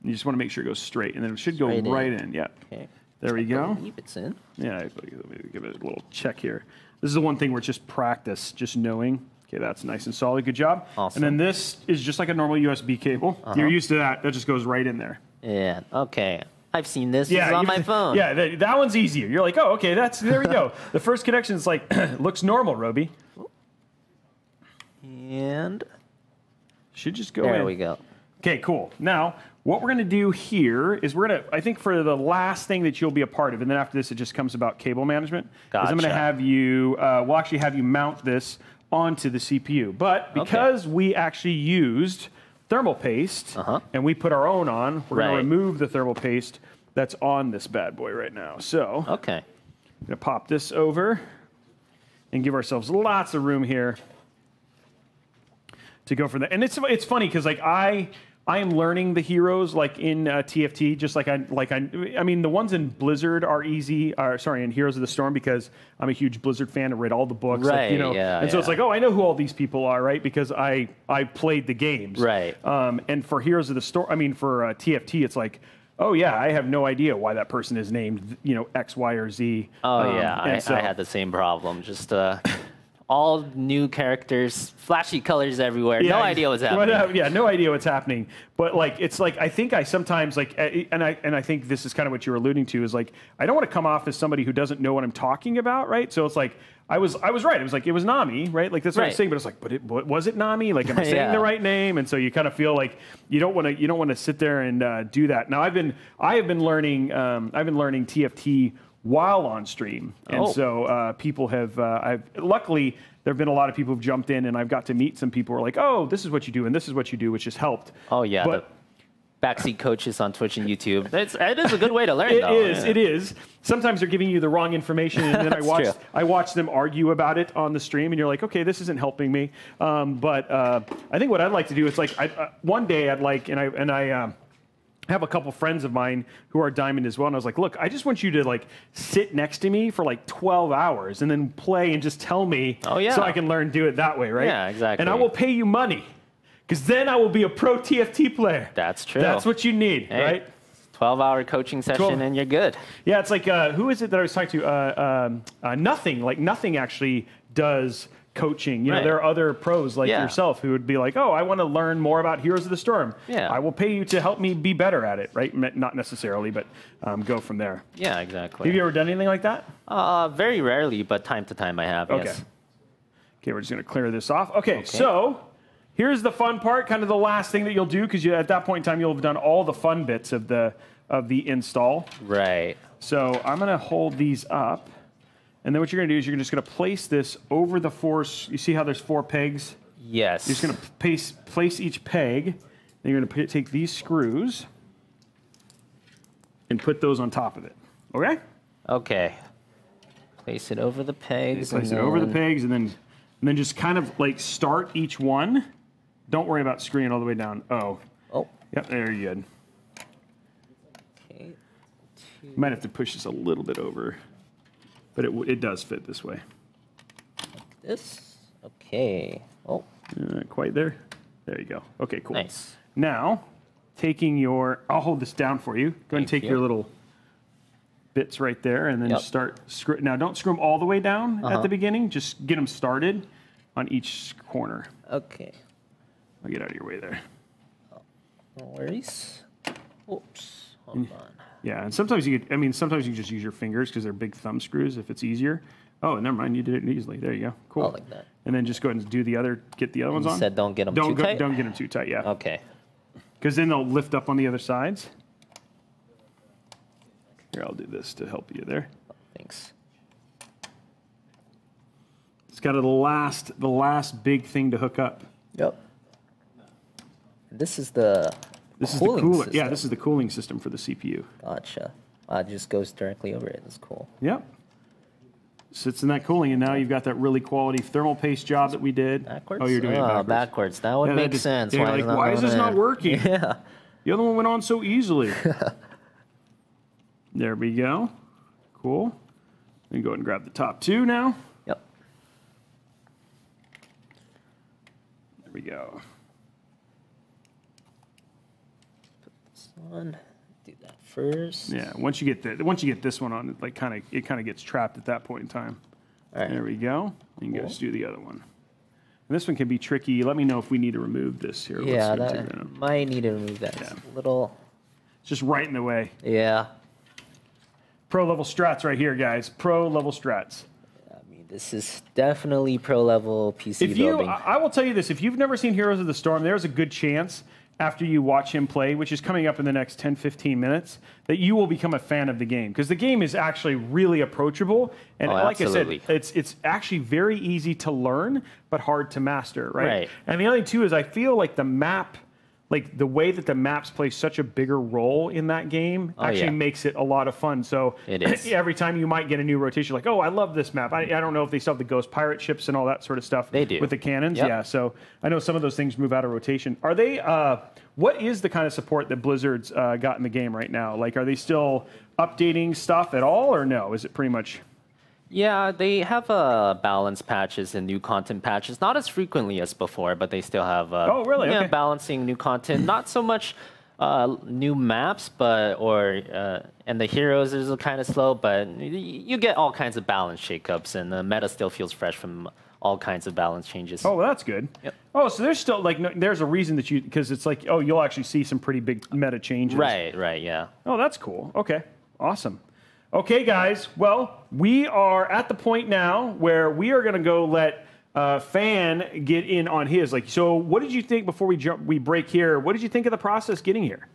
You just want to make sure it goes straight, and then it should go Straight in. right in. Yeah. Okay. There we I go. believe it's in. Yeah, let me give it a little check here. This is the one thing where it's just practice, just knowing. Okay, that's nice and solid. Good job. Awesome. And then this is just like a normal USB cable. Uh-huh. You're used to that. That just goes right in there. Yeah. Okay. I've seen this. Yeah, this on my phone. Yeah, that, that one's easier. You're like, oh, okay, that's there we go. the first connection is like looks normal, Robey. And Should just go in there in. we go. Okay, cool. Now, what we're going to do here is we're going to, I think for the last thing that you'll be a part of, and then after this, it just comes about cable management, is I'm going to have you, uh, we'll actually have you mount this onto the CPU. But because we actually used thermal paste Uh-huh. and we put our own on, we're gonna remove the thermal paste that's on this bad boy right now. So okay. I'm going to pop this over and give ourselves lots of room here to go for that. And it's it's funny because like I I am learning the heroes like in uh, TFT, just like I like I I mean the ones in Blizzard are easy. Are sorry, in Heroes of the Storm because I'm a huge Blizzard fan. I read all the books, like, you know. yeah, and so it's like, oh, I know who all these people are, right? Because I I played the games, Right. Um, and for Heroes of the Storm, I mean for uh, TFT, it's like. Oh yeah, I have no idea why that person is named, you know, X, Y, or Z. Oh Um, yeah, I, so- I had the same problem. Just uh, all new characters, flashy colors everywhere. no ex- idea what's happening. no, yeah, no idea what's happening. But like, it's like I think I sometimes like, eh, and I and I think this is kind of what you're alluding to is like I don't want to come off as somebody who doesn't know what I'm talking about, right? So it's like I was I was right. It was like it was Nami, right? Like that's what I was Right. saying. But it's like, but it what, was it Nami? Like, am I saying Yeah. the right name? And so you kind of feel like you don't want to you don't want to sit there and uh, do that. Now I've been I have been learning um, I've been learning TFT while on stream, and Oh. so uh, people have uh, I've luckily there have been a lot of people who've jumped in, and I've got to meet some people who are like, oh, this is what you do, and this is what you do, which has helped. Oh yeah, but the backseat coaches on Twitch and YouTube. It's, it is a good way to learn. it though. is, yeah. it is. Sometimes they're giving you the wrong information, and then I watch true. I watch them argue about it on the stream, and you're like, okay, this isn't helping me. Um, but uh, I think what I'd like to do is like I, uh, one day I'd like, and I and I. Um, have a couple friends of mine who are diamond as well and i was like look i just want you to like sit next to me for like 12 hours and then play and just tell me Oh, yeah. so i can learn do it that way right Yeah, exactly. and i will pay you money because then i will be a pro tft player That's true. that's what you need Hey, right 12 hour coaching session 12. and you're good. yeah it's like uh, who is it that i was talking to uh, um, uh, nothing like nothing actually does coaching you know there are other pros like Yeah. yourself who would be like oh i want to learn more about heroes of the storm Yeah. i will pay you to help me be better at it right not necessarily but um, go from there Yeah, exactly. have you ever done anything like that uh, very rarely, but time to time I have. Okay. Yes. Okay, we're just going to clear this off. Okay, so here's the fun part, kind of the last thing that you'll do, because you, at that point in time you'll have done all the fun bits of the of the install. Right. So I'm going to hold these up, and then what you're going to do is you're just going to place this over the four. You see how there's four pegs? Yes. You're just going to place place each peg. Then you're going to take these screws and put those on top of it. Okay. Okay. Place it over the pegs. Place and it over the then- pegs and then and then just kind of like start each one. Don't worry about screwing all the way down. Oh, Oh. yep, there you go. Okay. Might have to push this a little bit over, but it, it does fit this way. Like This. Okay. Oh, Not quite there. There you go. Okay, cool. nice. Now, taking your, I'll hold this down for you. Go ahead and take you. your little bits right there, and then Yep. start. Screw, now, don't screw them all the way down at Uh-huh. the beginning. Just get them started on each corner. Okay. I'll get out of your way there. No worries. Oops. Hold on. Yeah, and sometimes you. Get, I mean, sometimes you just use your fingers because they're big thumb screws if it's easier. Oh, never mind. You did it easily. There you go. Cool. Oh, like that. And then just go ahead and do the other. Get the other ones You on. said don't get 'em don't too go, tight? Don't get them too tight. Yeah. Okay. Because then they'll lift up on the other sides. Here, I'll do this to help you there. Thanks. It's got the last, the last big thing to hook up. Yep. This is the This is cooling the cooler. Yeah, this is the cooling system for the CPU. Gotcha. Uh, it just goes directly over it. That's cool. Yep. Sits in that cooling, and now you've got that really quality thermal paste job that we did. Backwards? Oh, you're doing it Ah, backwards. backwards. That would Yeah, make just- sense. Why like, is, why is this not working? Yeah. The other one went on so easily. there we go. Cool. Then go ahead and grab the top two now. Yep. There we go. One. Do that first. Yeah, once you get the once you get this one on, it like kind of it kind of gets trapped at that point in time. All right. There we go. You can Cool. just do the other one. And this one can be tricky. Let me know if we need to remove this here. Let's Yeah, see that might need to remove that. It's a little. It's just right in the way. Yeah. Pro level strats right here, guys. Pro level strats. I mean, this is definitely pro level PC If you, building. I will tell you this: if you've never seen Heroes of the Storm, there's a good chance after you watch him play, which is coming up in the next 10, 15 minutes, that you will become a fan of the game because the game is actually really approachable. And Oh, like absolutely. I said, it's it's actually very easy to learn, but hard to master, right? Right. And the other thing too is I feel like the map. Like the way that the maps play such a bigger role in that game Oh, actually yeah. makes it a lot of fun. So It is. every time you might get a new rotation, like, oh, I love this map. I, I don't know if they still have the ghost pirate ships and all that sort of stuff. They do. with the cannons. Yep. Yeah, so I know some of those things move out of rotation. Are they? Uh, what is the kind of support that Blizzard's uh, got in the game right now? Like, are they still updating stuff at all, or no? Is it pretty much? Yeah, they have uh, balance patches and new content patches, not as frequently as before, but they still have. Uh, Oh, really? Yeah, Okay. balancing new content. Not so much uh, new maps, but or uh, and the heroes is kind of slow, but you get all kinds of balance shakeups, and the meta still feels fresh from all kinds of balance changes. Oh, well, that's good. Yep. Oh, so there's still like no, there's a reason that you because it's like oh you'll actually see some pretty big meta changes. Right, right, yeah. Oh, that's cool. Okay, awesome. Okay, guys. Well, we are at the point now where we are going to go let uh, Fan get in on his. Like, so what did you think before we jump? We break here. What did you think of the process getting here?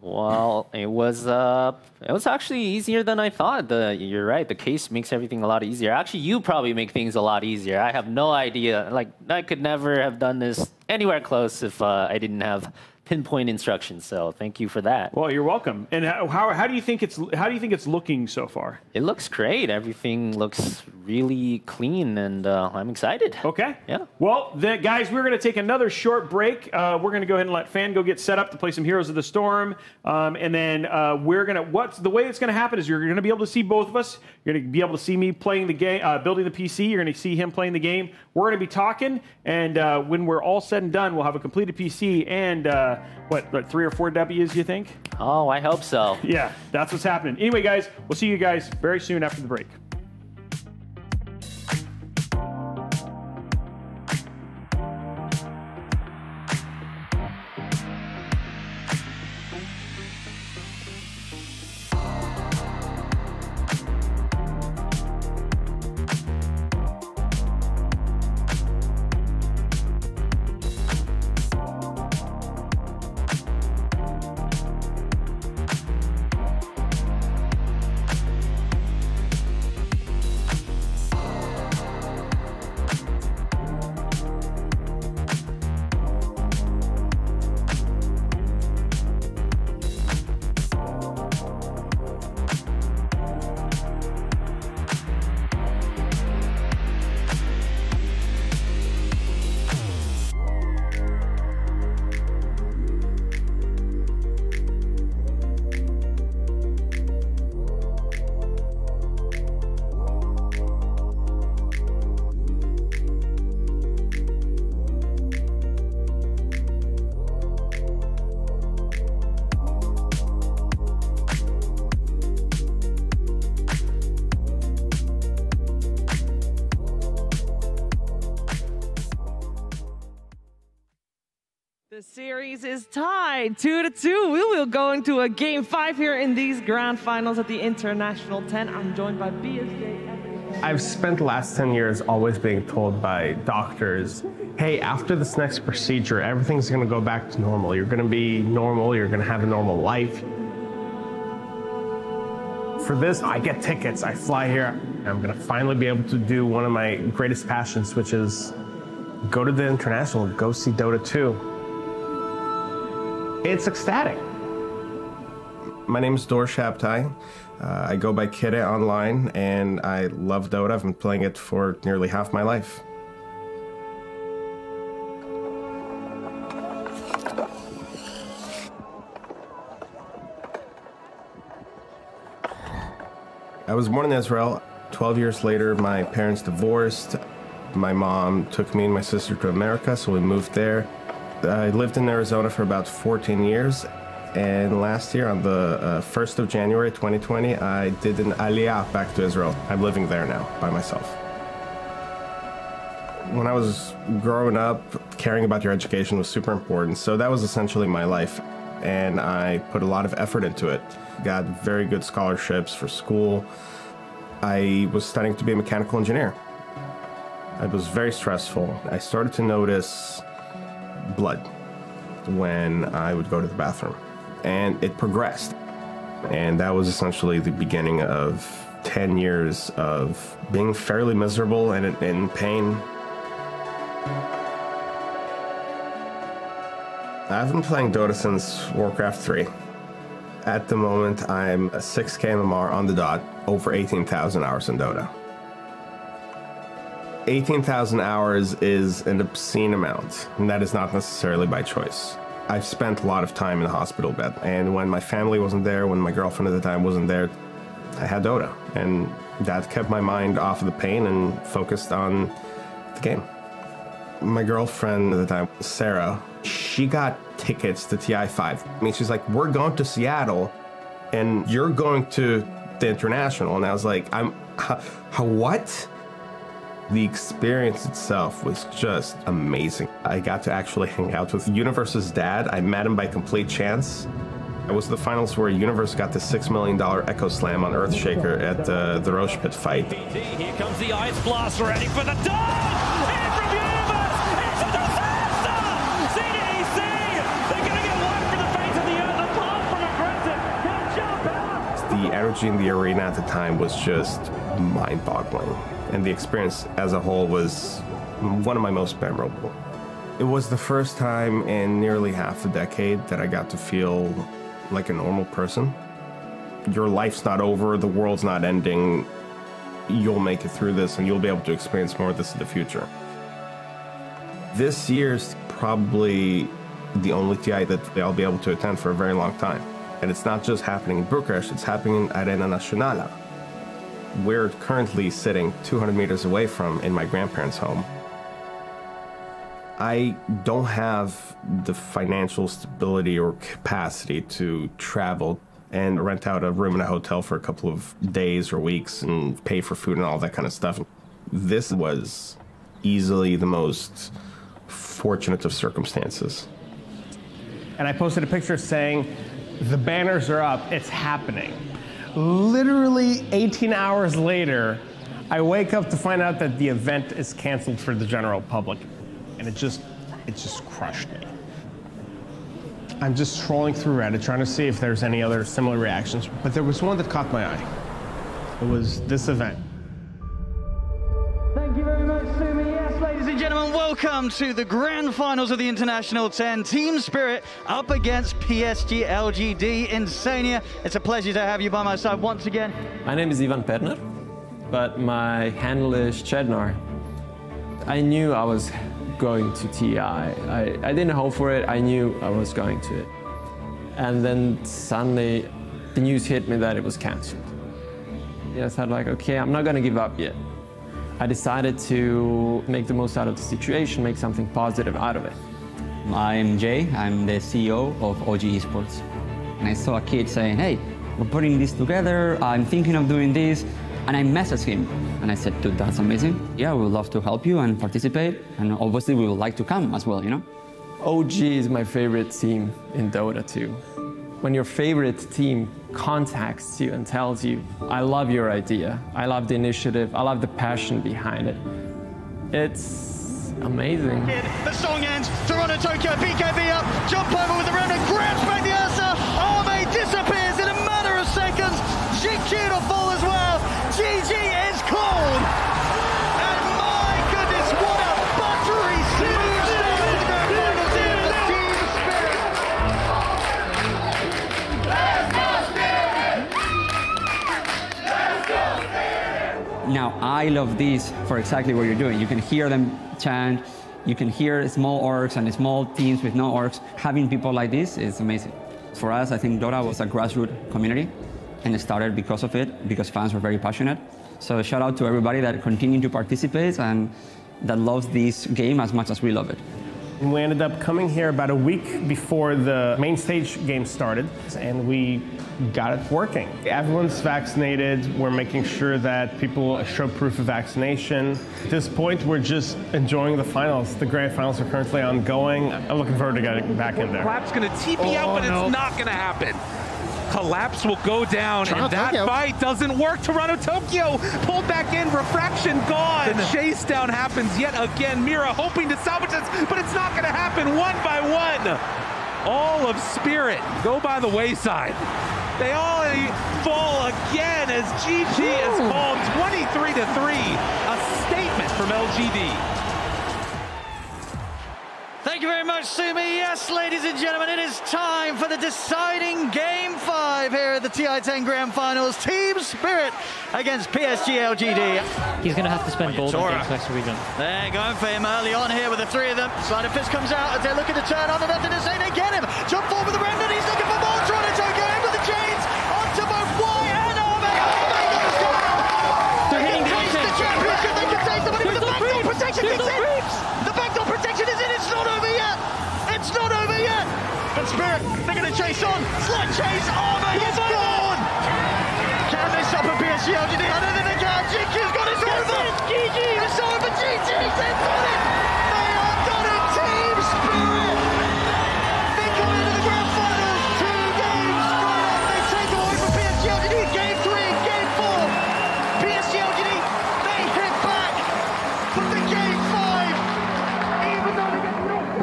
Well, it was uh, it was actually easier than I thought. The you're right. The case makes everything a lot easier. Actually, you probably make things a lot easier. I have no idea. Like I could never have done this anywhere close if uh, I didn't have pinpoint instructions. So thank you for that. Well, you're welcome. And how, how, how do you think it's how do you think it's looking so far? It looks great. Everything looks really clean, and uh, I'm excited. Okay. Yeah. Well, the, guys, we're going to take another short break. Uh, we're going to go ahead and let Fan go get set up to play some Heroes of the Storm, um, and then uh, we're going to. What's the way it's going to happen is you're going to be able to see both of us. You're going to be able to see me playing the game, uh, building the PC. You're going to see him playing the game. We're going to be talking, and uh, when we're all said and done, we'll have a completed PC and uh, what, what, three or four W's? You think? Oh, I hope so. Yeah, that's what's happening. Anyway, guys, we'll see you guys very soon after the break. Two to two. We will go into a game five here in these grand finals at the International 10. I'm joined by BSJ. I've spent the last 10 years always being told by doctors, hey, after this next procedure, everything's gonna go back to normal. You're gonna be normal, you're gonna have a normal life. For this, I get tickets, I fly here. I'm gonna finally be able to do one of my greatest passions, which is go to the international, go see Dota 2. It's ecstatic. My name is Dor Shabtai. Uh, I go by Kidde online, and I love Dota. I've been playing it for nearly half my life. I was born in Israel. 12 years later, my parents divorced. My mom took me and my sister to America, so we moved there. I lived in Arizona for about 14 years, and last year, on the uh, 1st of January 2020, I did an aliyah back to Israel. I'm living there now by myself. When I was growing up, caring about your education was super important, so that was essentially my life, and I put a lot of effort into it. Got very good scholarships for school. I was studying to be a mechanical engineer. It was very stressful. I started to notice blood when I would go to the bathroom, and it progressed. And that was essentially the beginning of 10 years of being fairly miserable and in pain. I've been playing Dota since Warcraft 3. At the moment, I'm a 6k MMR on the dot, over 18,000 hours in Dota. 18,000 hours is an obscene amount, and that is not necessarily by choice. I've spent a lot of time in the hospital bed, and when my family wasn't there, when my girlfriend at the time wasn't there, I had Dota, and that kept my mind off of the pain and focused on the game. My girlfriend at the time, Sarah, she got tickets to TI5. I mean, she's like, We're going to Seattle, and you're going to the international. And I was like, I'm, how, what? The experience itself was just amazing. I got to actually hang out with Universe's dad. I met him by complete chance. It was the finals where Universe got the $6 million Echo Slam on Earthshaker at uh, the Rosh Pit fight. Here comes the Ice Blast ready for the dog! In from Universe! It's a disaster! CDEC! They're going to get one for the face of the earth apart from aggressive. He'll jump! The energy in the arena at the time was just mind boggling. And the experience as a whole was one of my most memorable. It was the first time in nearly half a decade that I got to feel like a normal person. Your life's not over, the world's not ending. You'll make it through this and you'll be able to experience more of this in the future. This year's probably the only TI that I'll be able to attend for a very long time. And it's not just happening in Bucharest, it's happening in Arena Națională. We're currently sitting 200 meters away from in my grandparents' home. I don't have the financial stability or capacity to travel and rent out a room in a hotel for a couple of days or weeks and pay for food and all that kind of stuff. This was easily the most fortunate of circumstances. And I posted a picture saying, the banners are up, it's happening. Literally 18 hours later, I wake up to find out that the event is canceled for the general public. And it just, it just crushed me. I'm just scrolling through Reddit trying to see if there's any other similar reactions, but there was one that caught my eye. It was this event. Welcome to the grand finals of the International 10. Team Spirit up against PSG LGD Insania. It's a pleasure to have you by my side once again. My name is Ivan Perner, but my handle is Chednar. I knew I was going to TI. I, I didn't hope for it, I knew I was going to it. And then suddenly the news hit me that it was cancelled. Yes, I was like, okay, I'm not gonna give up yet. I decided to make the most out of the situation, make something positive out of it. I'm Jay, I'm the CEO of OG Esports. And I saw a kid saying, hey, we're putting this together, I'm thinking of doing this. And I messaged him and I said, dude, that's amazing. Yeah, we would love to help you and participate. And obviously we would like to come as well, you know? OG is my favorite team in Dota 2. When your favorite team contacts you and tells you, I love your idea, I love the initiative, I love the passion behind it, it's amazing. The song ends. Toronto Tokyo, BKB up, jump over with the remnant, grabs back the Ursa. Ame disappears in a matter of seconds. To fall as well. GG is called. I love this for exactly what you're doing. You can hear them chant, you can hear small orgs and small teams with no orgs. Having people like this is amazing. For us, I think Dota was a grassroots community, and it started because of it, because fans were very passionate. So shout out to everybody that continued to participate and that loves this game as much as we love it. We ended up coming here about a week before the main stage game started, and we got it working. Everyone's vaccinated. We're making sure that people show proof of vaccination. At this point, we're just enjoying the finals. The grand finals are currently ongoing. I'm looking forward to getting back in there. Clap's going to TP out, but oh, no. it's not going to happen. Collapse will go down, Toronto and that Tokyo. fight doesn't work. Toronto Tokyo pulled back in, refraction gone. The chase down happens yet again. Mira hoping to salvage this, but it's not going to happen one by one. All of Spirit go by the wayside. They all fall again as GG is called 23 to 3. A statement from LGD. Thank you very much, Sumi. Yes, ladies and gentlemen, it is time for the deciding game five here at the TI-10 Grand Finals. Team Spirit against PSG LGD. He's going to have to spend gold against Next region. They're going for him early on here with the three of them. Sleight of Fist comes out as they're looking to turn on the left and say they get him. Jump forward with the remnant. He's looking for Spirit, they're going to chase on. Slight chase. Ame is gone. Can they stop a PSG LGD? I don't think they can. GQ's got it. It's over. GG. It's over. GG.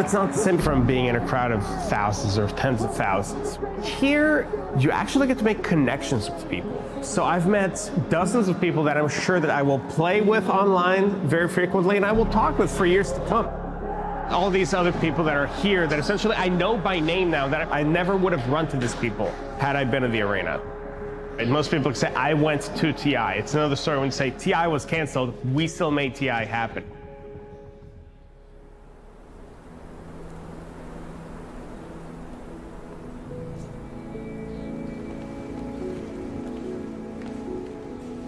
It's not the same from being in a crowd of thousands or tens of thousands. Here, you actually get to make connections with people. So I've met dozens of people that I'm sure that I will play with online very frequently and I will talk with for years to come. All these other people that are here that essentially I know by name now that I never would have run to these people had I been in the arena. And most people say, I went to TI. It's another story when you say TI was canceled, we still made TI happen.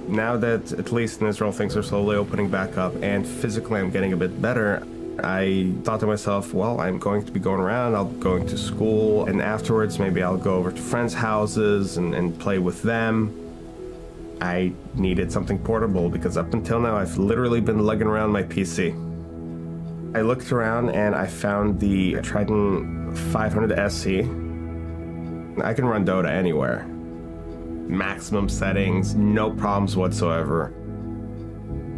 Now that at least in Israel things are slowly opening back up and physically I'm getting a bit better, I thought to myself, well, I'm going to be going around, I'll going to school, and afterwards maybe I'll go over to friends' houses and, and play with them. I needed something portable because up until now I've literally been lugging around my PC. I looked around and I found the Triton 500 SE. I can run Dota anywhere. Maximum settings, no problems whatsoever.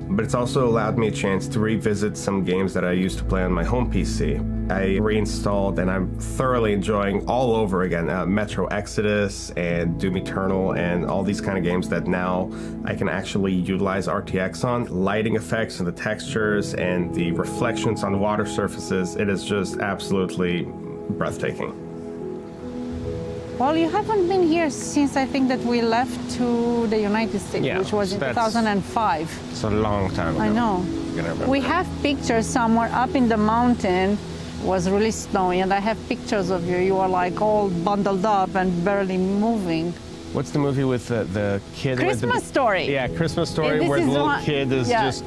But it's also allowed me a chance to revisit some games that I used to play on my home PC. I reinstalled and I'm thoroughly enjoying all over again uh, Metro Exodus and Doom Eternal and all these kind of games that now I can actually utilize RTX on. Lighting effects and the textures and the reflections on the water surfaces, it is just absolutely breathtaking. Well, you haven't been here since I think that we left to the United States, Yeah, which was in 2005. It's a long time ago. I know. I'm gonna remember We have pictures somewhere up in the mountain. It Was really snowy, and I have pictures of you. You were like all bundled up and barely moving. What's the movie with the, the kid? with the- Christmas story. Yeah, Christmas story where the little one- kid is yeah, just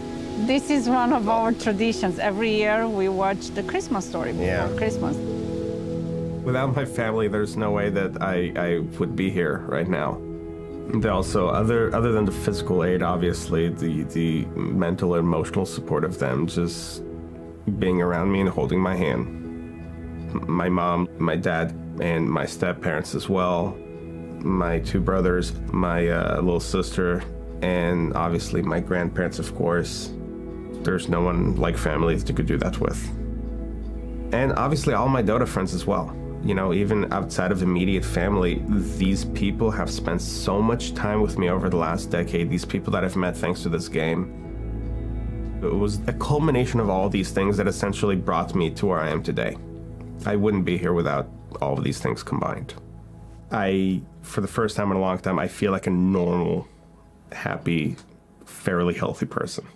This is one of our traditions. Every year we watch the Christmas story before Yeah. Christmas. Without my family, there's no way that I, I would be here right now. Also, other other than the physical aid, obviously, the the mental and emotional support of them, just being around me and holding my hand. my mom, my dad, and my step parents as well, my two brothers, my uh, little sister, and obviously my grandparents, of course. There's no one like family that you could do that with. And obviously, all my Dota friends as well. You know, even outside of immediate family, these people have spent so much time with me over the last decade. These people that I've met thanks to this game. It was a culmination of all these things that essentially brought me to where I am today. I wouldn't be here without all of these things combined. I, for the first time in a long time, I feel like a normal, happy, fairly healthy person.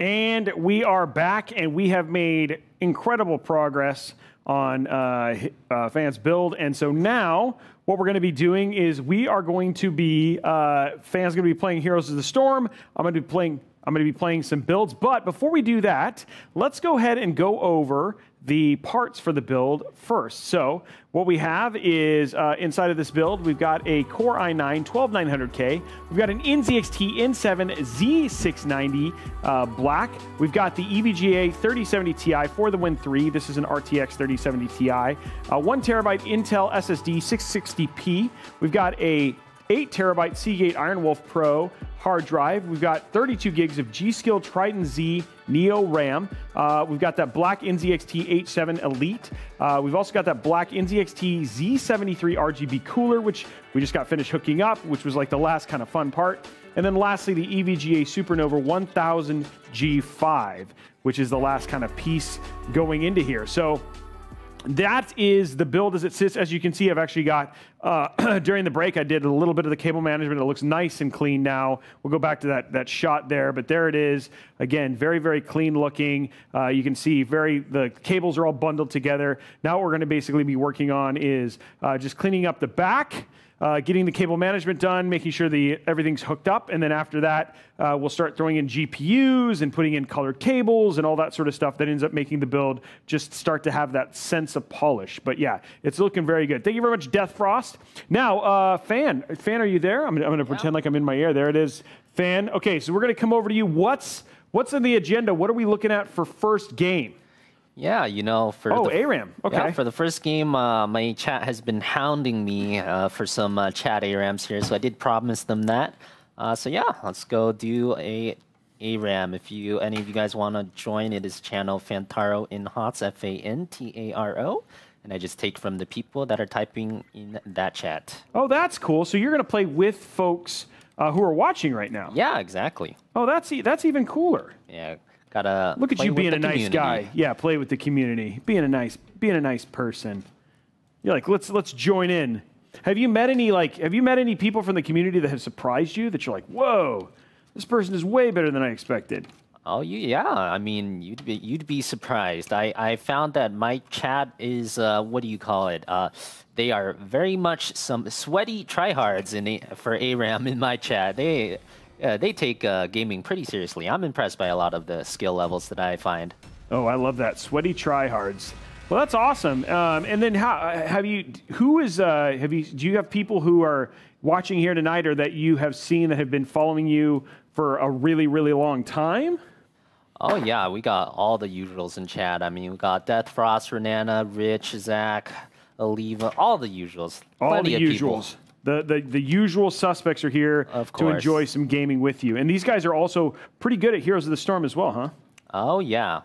And we are back, and we have made incredible progress on uh, uh, Fan's build. And so now, what we're going to be doing is we are going to be uh, Fan's going to be playing Heroes of the Storm. I'm going to be playing. I'm going to be playing some builds. But before we do that, let's go ahead and go over the parts for the build first. So what we have is uh, inside of this build, we've got a Core i9 12900K. We've got an NZXT N7 Z690 uh, black. We've got the EVGA 3070 Ti for the Win 3. This is an RTX 3070 Ti. Uh, one terabyte Intel SSD 660p. We've got a 8 terabyte Seagate Ironwolf Pro hard drive. We've got 32 gigs of G-Skill Trident Z Neo RAM. Uh, we've got that black NZXT H7 Elite. Uh, we've also got that black NZXT Z73 RGB cooler, which we just got finished hooking up, which was like the last kind of fun part. And then lastly, the EVGA Supernova 1000 G5, which is the last kind of piece going into here. So that is the build as it sits. As you can see, I've actually got, uh, during the break, I did a little bit of the cable management. It looks nice and clean now. We'll go back to that, that shot there, but there it is. Again, very, very clean looking. Uh, you can see very, the cables are all bundled together. Now what we're gonna basically be working on is uh, just cleaning up the back, uh, getting the cable management done, making sure the everything's hooked up, and then after that, uh, we'll start throwing in GPUs and putting in colored cables and all that sort of stuff that ends up making the build just start to have that sense of polish. But yeah, it's looking very good. Thank you very much, Death Frost. Now, uh, Fan, Fan, are you there? I'm, I'm going to pretend like I'm in my ear. There it is, Fan. Okay, so we're going to come over to you. What's what's in the agenda? What are we looking at for first game? Yeah, you know, for Oh, the, ARAM. Okay. Yeah, for the first game, uh, my chat has been hounding me uh, for some uh, chat ARAMs here, so I did promise them that. Uh, so yeah, let's go do a ARAM. If you any of you guys want to join, it is channel Fantaro in Hots F A N T A R O, and I just take from the people that are typing in that chat. Oh, that's cool. So you're going to play with folks uh, who are watching right now. Yeah, exactly. Oh, that's e- that's even cooler. Yeah, gotta Look at you being a nice community. guy. Yeah, play with the community. Being a nice being a nice person. You're like, let's let's join in. Have you met any like have you met any people from the community that have surprised you that you're like, whoa, this person is way better than I expected? Oh, you, yeah. I mean, you'd be you'd be surprised. I, I found that my chat is uh, what do you call it? Uh, they are very much some sweaty tryhards in a, for ARAM in my chat. They uh, they take uh, gaming pretty seriously. I'm impressed by a lot of the skill levels that I find. Oh, I love that sweaty tryhards. Well, that's awesome. Um, and then, how have you? Who is? Uh, have you? Do you have people who are watching here tonight, or that you have seen that have been following you for a really, really long time? Oh yeah, we got all the usuals in chat. I mean, we got Death Frost, Renana, Rich, Zach, Aliva, all the usuals. All Plenty the of people. The, the the usual suspects are here to enjoy some gaming with you. And these guys are also pretty good at Heroes of the Storm as well, huh? Oh yeah.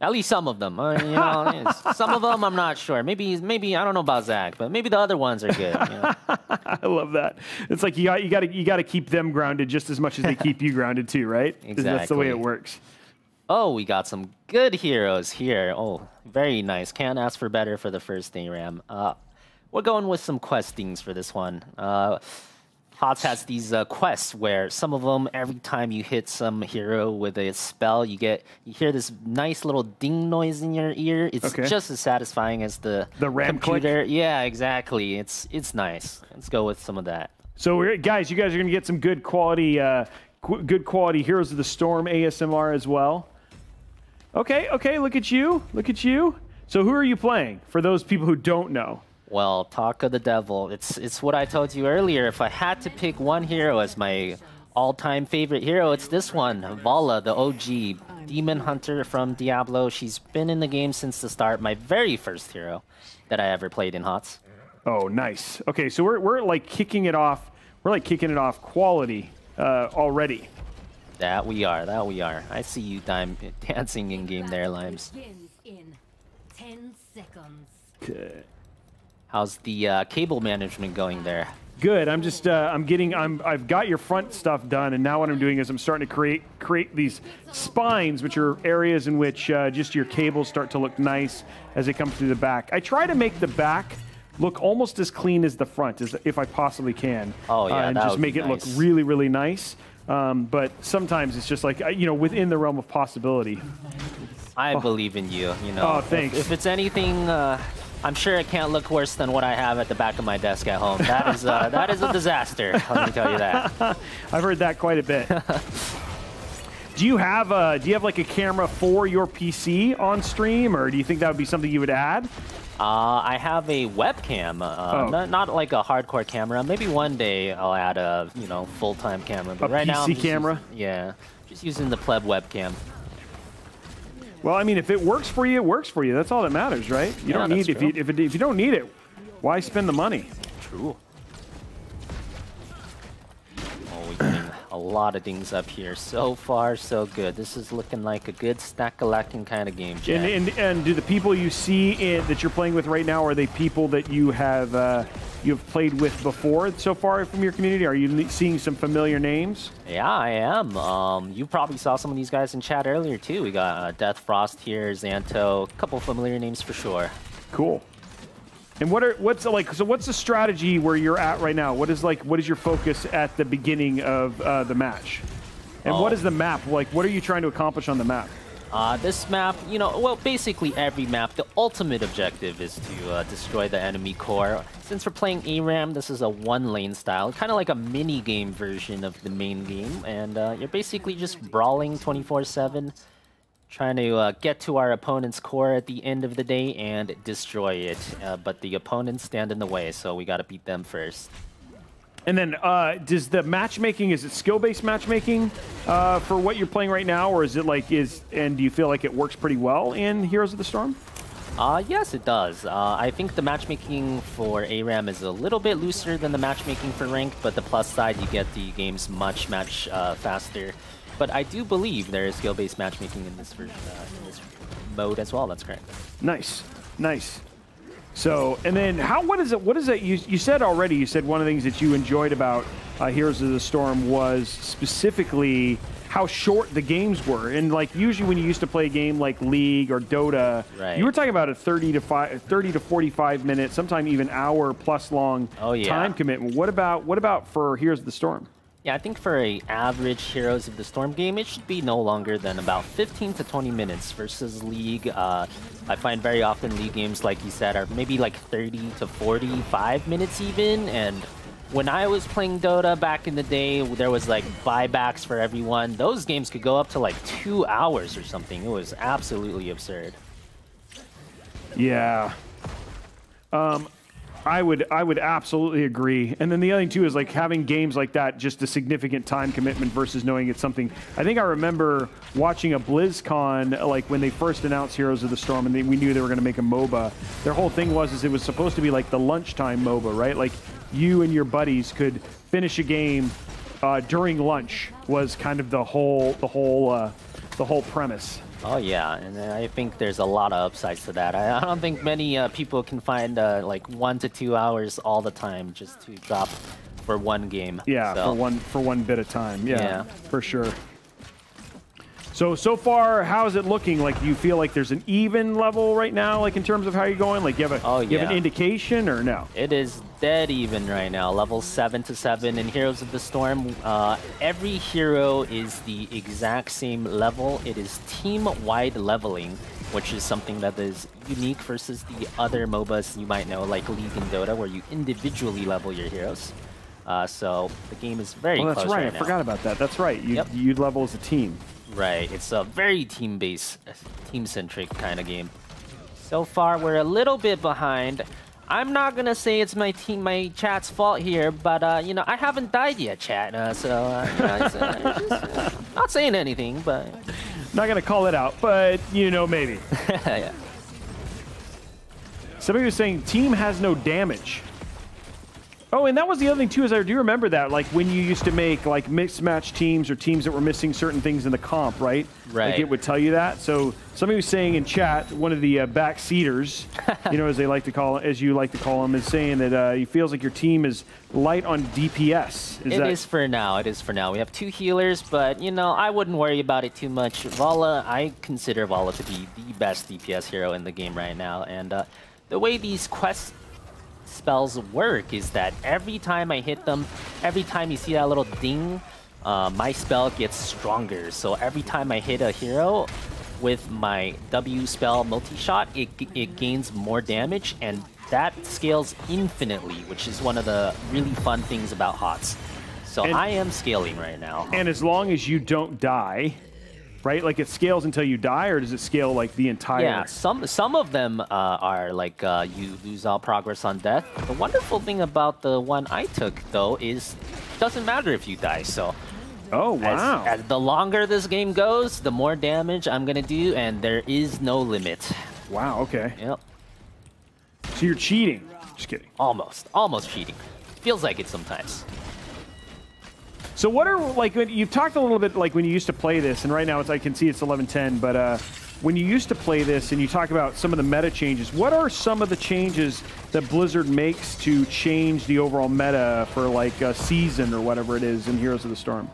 At least some of them. Uh, you know, some of them I'm not sure. Maybe maybe I don't know about Zach, but maybe the other ones are good. You know? I love that. It's like you got you got to you got to keep them grounded just as much as they keep you grounded too, right? Exactly. That's the way it works. Oh, we got some good heroes here. Oh, very nice. Can't ask for better for the first ARAM. Uh, we're going with some questings for this one. Uh, HOTS has these uh, quests where some of them, every time you hit some hero with a spell, you get you hear this nice little ding noise in your ear. It's Okay. just as satisfying as the The ram click? computer. Yeah, exactly. It's it's nice. Let's go with some of that. So we're, guys, you guys are gonna get some good quality uh, qu- good quality Heroes of the Storm ASMR as well. Okay, okay, look at you, look at you. So who are you playing? For those people who don't know. Well, talk of the devil. It's it's what I told you earlier. If I had to pick one hero as my all-time favorite hero. It's this one, Valla, the OG demon hunter from Diablo. She's been in the game since the start. My very first hero that I ever played in HOTS. Oh, nice. Okay, so we're, we're like kicking it off. We're like kicking it off quality uh, already. That we are. That we are. I see you dime, dancing in game there, Limes. in 10 seconds. Okay. How's the uh, cable management going there? Good. I'm just uh, I'm getting I'm I've got your front stuff done, and now what I'm doing is I'm starting to create create these spines, which are areas in which uh, just your cables start to look nice as they come through the back. I try to make the back look almost as clean as the front, as if I possibly can. Oh, yeah, uh, and just make it look really really nice. Um, but sometimes it's just like uh, you know within the realm of possibility. I believe in you. You know. Oh, If- thanks. If, it's anything, uh, I'm sure it can't look worse than what I have at the back of my desk at home. That is uh, that is a disaster. Let me tell you that. I've heard that quite a bit. do you have a, do you have like a camera for your PC on stream, or do you think that would be something you would add? Uh, I have a webcam, uh, Oh. not, not like a hardcore camera. Maybe one day I'll add a you know full-time camera. But A right now, I'm PC camera? using- yeah, just using the pleb webcam. Well, I mean, if it works for you, it works for you. That's all that matters, right? You Yeah, don't need if you if, it, if you don't need it, why spend the money? True. A lot of things up here. So far, so good. This is looking like a good stack collecting kind of game, And, and and do the people you see in, that you're playing with right now are they people that you have uh, you've played with before so far from your community? Are you seeing some familiar names? Yeah, I am. Um, you probably saw some of these guys in chat earlier too. We got uh, Death Frost here, Xanto, a couple familiar names for sure. Cool. And what are what's like? So what's the strategy where you're at right now? What is like? What is your focus at the beginning of uh, the match? And what Oh. is the map like? What are you trying to accomplish on the map? Uh, this map, you know, well, basically every map, the ultimate objective is to uh, destroy the enemy core. Since we're playing ARAM, this is a one-lane style, kind of like a mini-game version of the main game, and uh, you're basically just brawling 24-7, trying to uh, get to our opponent's core at the end of the day and destroy it. Uh, but the opponents stand in the way, so we got to beat them first. And then, uh, does the matchmaking is it skill-based matchmaking uh, for what you're playing right now, or is it like is and do you feel like it works pretty well in Heroes of the Storm? Uh, yes, it does. Uh, I think the matchmaking for ARAM is a little bit looser than the matchmaking for Ranked, but the plus side, you get the games much, much uh, faster. But I do believe there is skill-based matchmaking in this version, uh, in this mode as well. That's correct. Nice, nice. So, and then how? What is it? What is it? You, you said already. You said one of the things that you enjoyed about uh, Heroes of the Storm was specifically how short the games were. And like usually when you used to play a game like League or Dota, Right. you were talking about a 30 to 5, 30 to 45 minute, sometime even hour plus long Oh, yeah. time commitment. What about what about for Heroes of the Storm? Yeah, I think for a average Heroes of the Storm game, it should be no longer than about 15 to 20 minutes versus League. Uh, I find very often League games, like you said, are maybe like 30 to 45 minutes even. And when I was playing Dota back in the day, there was like buybacks for everyone. Those games could go up to like two hours or something. It was absolutely absurd. Yeah. Um, I would I would absolutely agree. And then the other thing too is like having games like that, just a significant time commitment versus knowing it's something. I think I remember watching a BlizzCon like when they first announced Heroes of the Storm, and they, we knew they were going to make a MOBA. Their whole thing was is it was supposed to be like the lunchtime MOBA, right? Like you and your buddies could finish a game uh, during lunch. Was kind of the whole the whole uh, the whole premise. Oh yeah, and I think there's a lot of upsides to that. I, I don't think many uh, people can find uh, like one to two hours all the time just to drop for one game. Yeah, So- for one for one bit of time. Yeah, Yeah. for sure. So so far, how is it looking? Like, do you feel like there's an even level right now, like in terms of how you're going? Like, you have a Oh, you have an indication or no? It is dead even right now, level 7 to 7 in Heroes of the Storm. Uh, every hero is the exact same level. It is team-wide leveling, which is something that is unique versus the other MOBAs you might know, like League and Dota, where you individually level your heroes. Uh, so the game is very Oh, that's right. right I now. forgot about that. That's right. You Yep. you level as a team. Right, it's a very team-based, team-centric kind of game. So far, we're a little bit behind. I'm not gonna say it's my team, my chat's fault here, but uh, you know I haven't died yet, chat. Uh, so uh, you know, it's, uh, just, uh, not saying anything, but Not gonna call it out, but you know maybe. yeah. Somebody was saying team has no damage. Oh, and that was the other thing too. Is I do remember that, like when you used to make like mixed match teams or teams that were missing certain things in the comp, right? Right. Like it would tell you that. So somebody was saying in chat, one of the uh, back seaters, you know, as they like to call, as you like to call them, is saying that uh, he feels like your team is light on DPS. Is It is for now. It is for now. We have two healers, but you know, I wouldn't worry about it too much. Valla, I consider Valla to be the best DPS hero in the game right now, and uh, the way these quest spells work is that every time I hit them, every time you see that little ding, uh, my spell gets stronger. So every time I hit a hero with my W spell multi-shot, it, it gains more damage, and that scales infinitely, which is one of the really fun things about HOTS. So And- I am scaling right now. And as long as you don't die, right? Like it scales until you die, or does it scale like the entire? Yeah, some some of them uh, are like uh, you lose all progress on death. The wonderful thing about the one I took though is it doesn't matter if you die. So oh wow, as, as the longer this game goes, the more damage I'm gonna do, and there is no limit. Wow. Okay. Yep. So you're cheating. Just kidding. Almost, almost cheating. Feels like it sometimes. So what are like you've talked a little bit like when you used to play this, and right now it's I can see it's 11:10, but uh, when you used to play this and you talk about some of the meta changes, what are some of the changes that Blizzard makes to change the overall meta for like a season or whatever it is in Heroes of the Storm?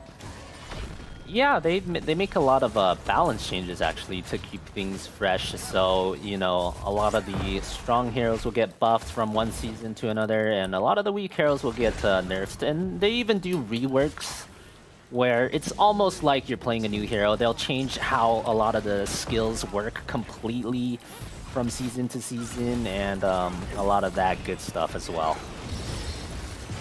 Yeah, they they make a lot of uh, balance changes actually to keep things fresh. So you know, a lot of the strong heroes will get buffed from one season to another, and a lot of the weak heroes will get uh, nerfed. And they even do reworks where it's almost like you're playing a new hero. They'll change how a lot of the skills work completely from season to season, and um, a lot of that good stuff as well.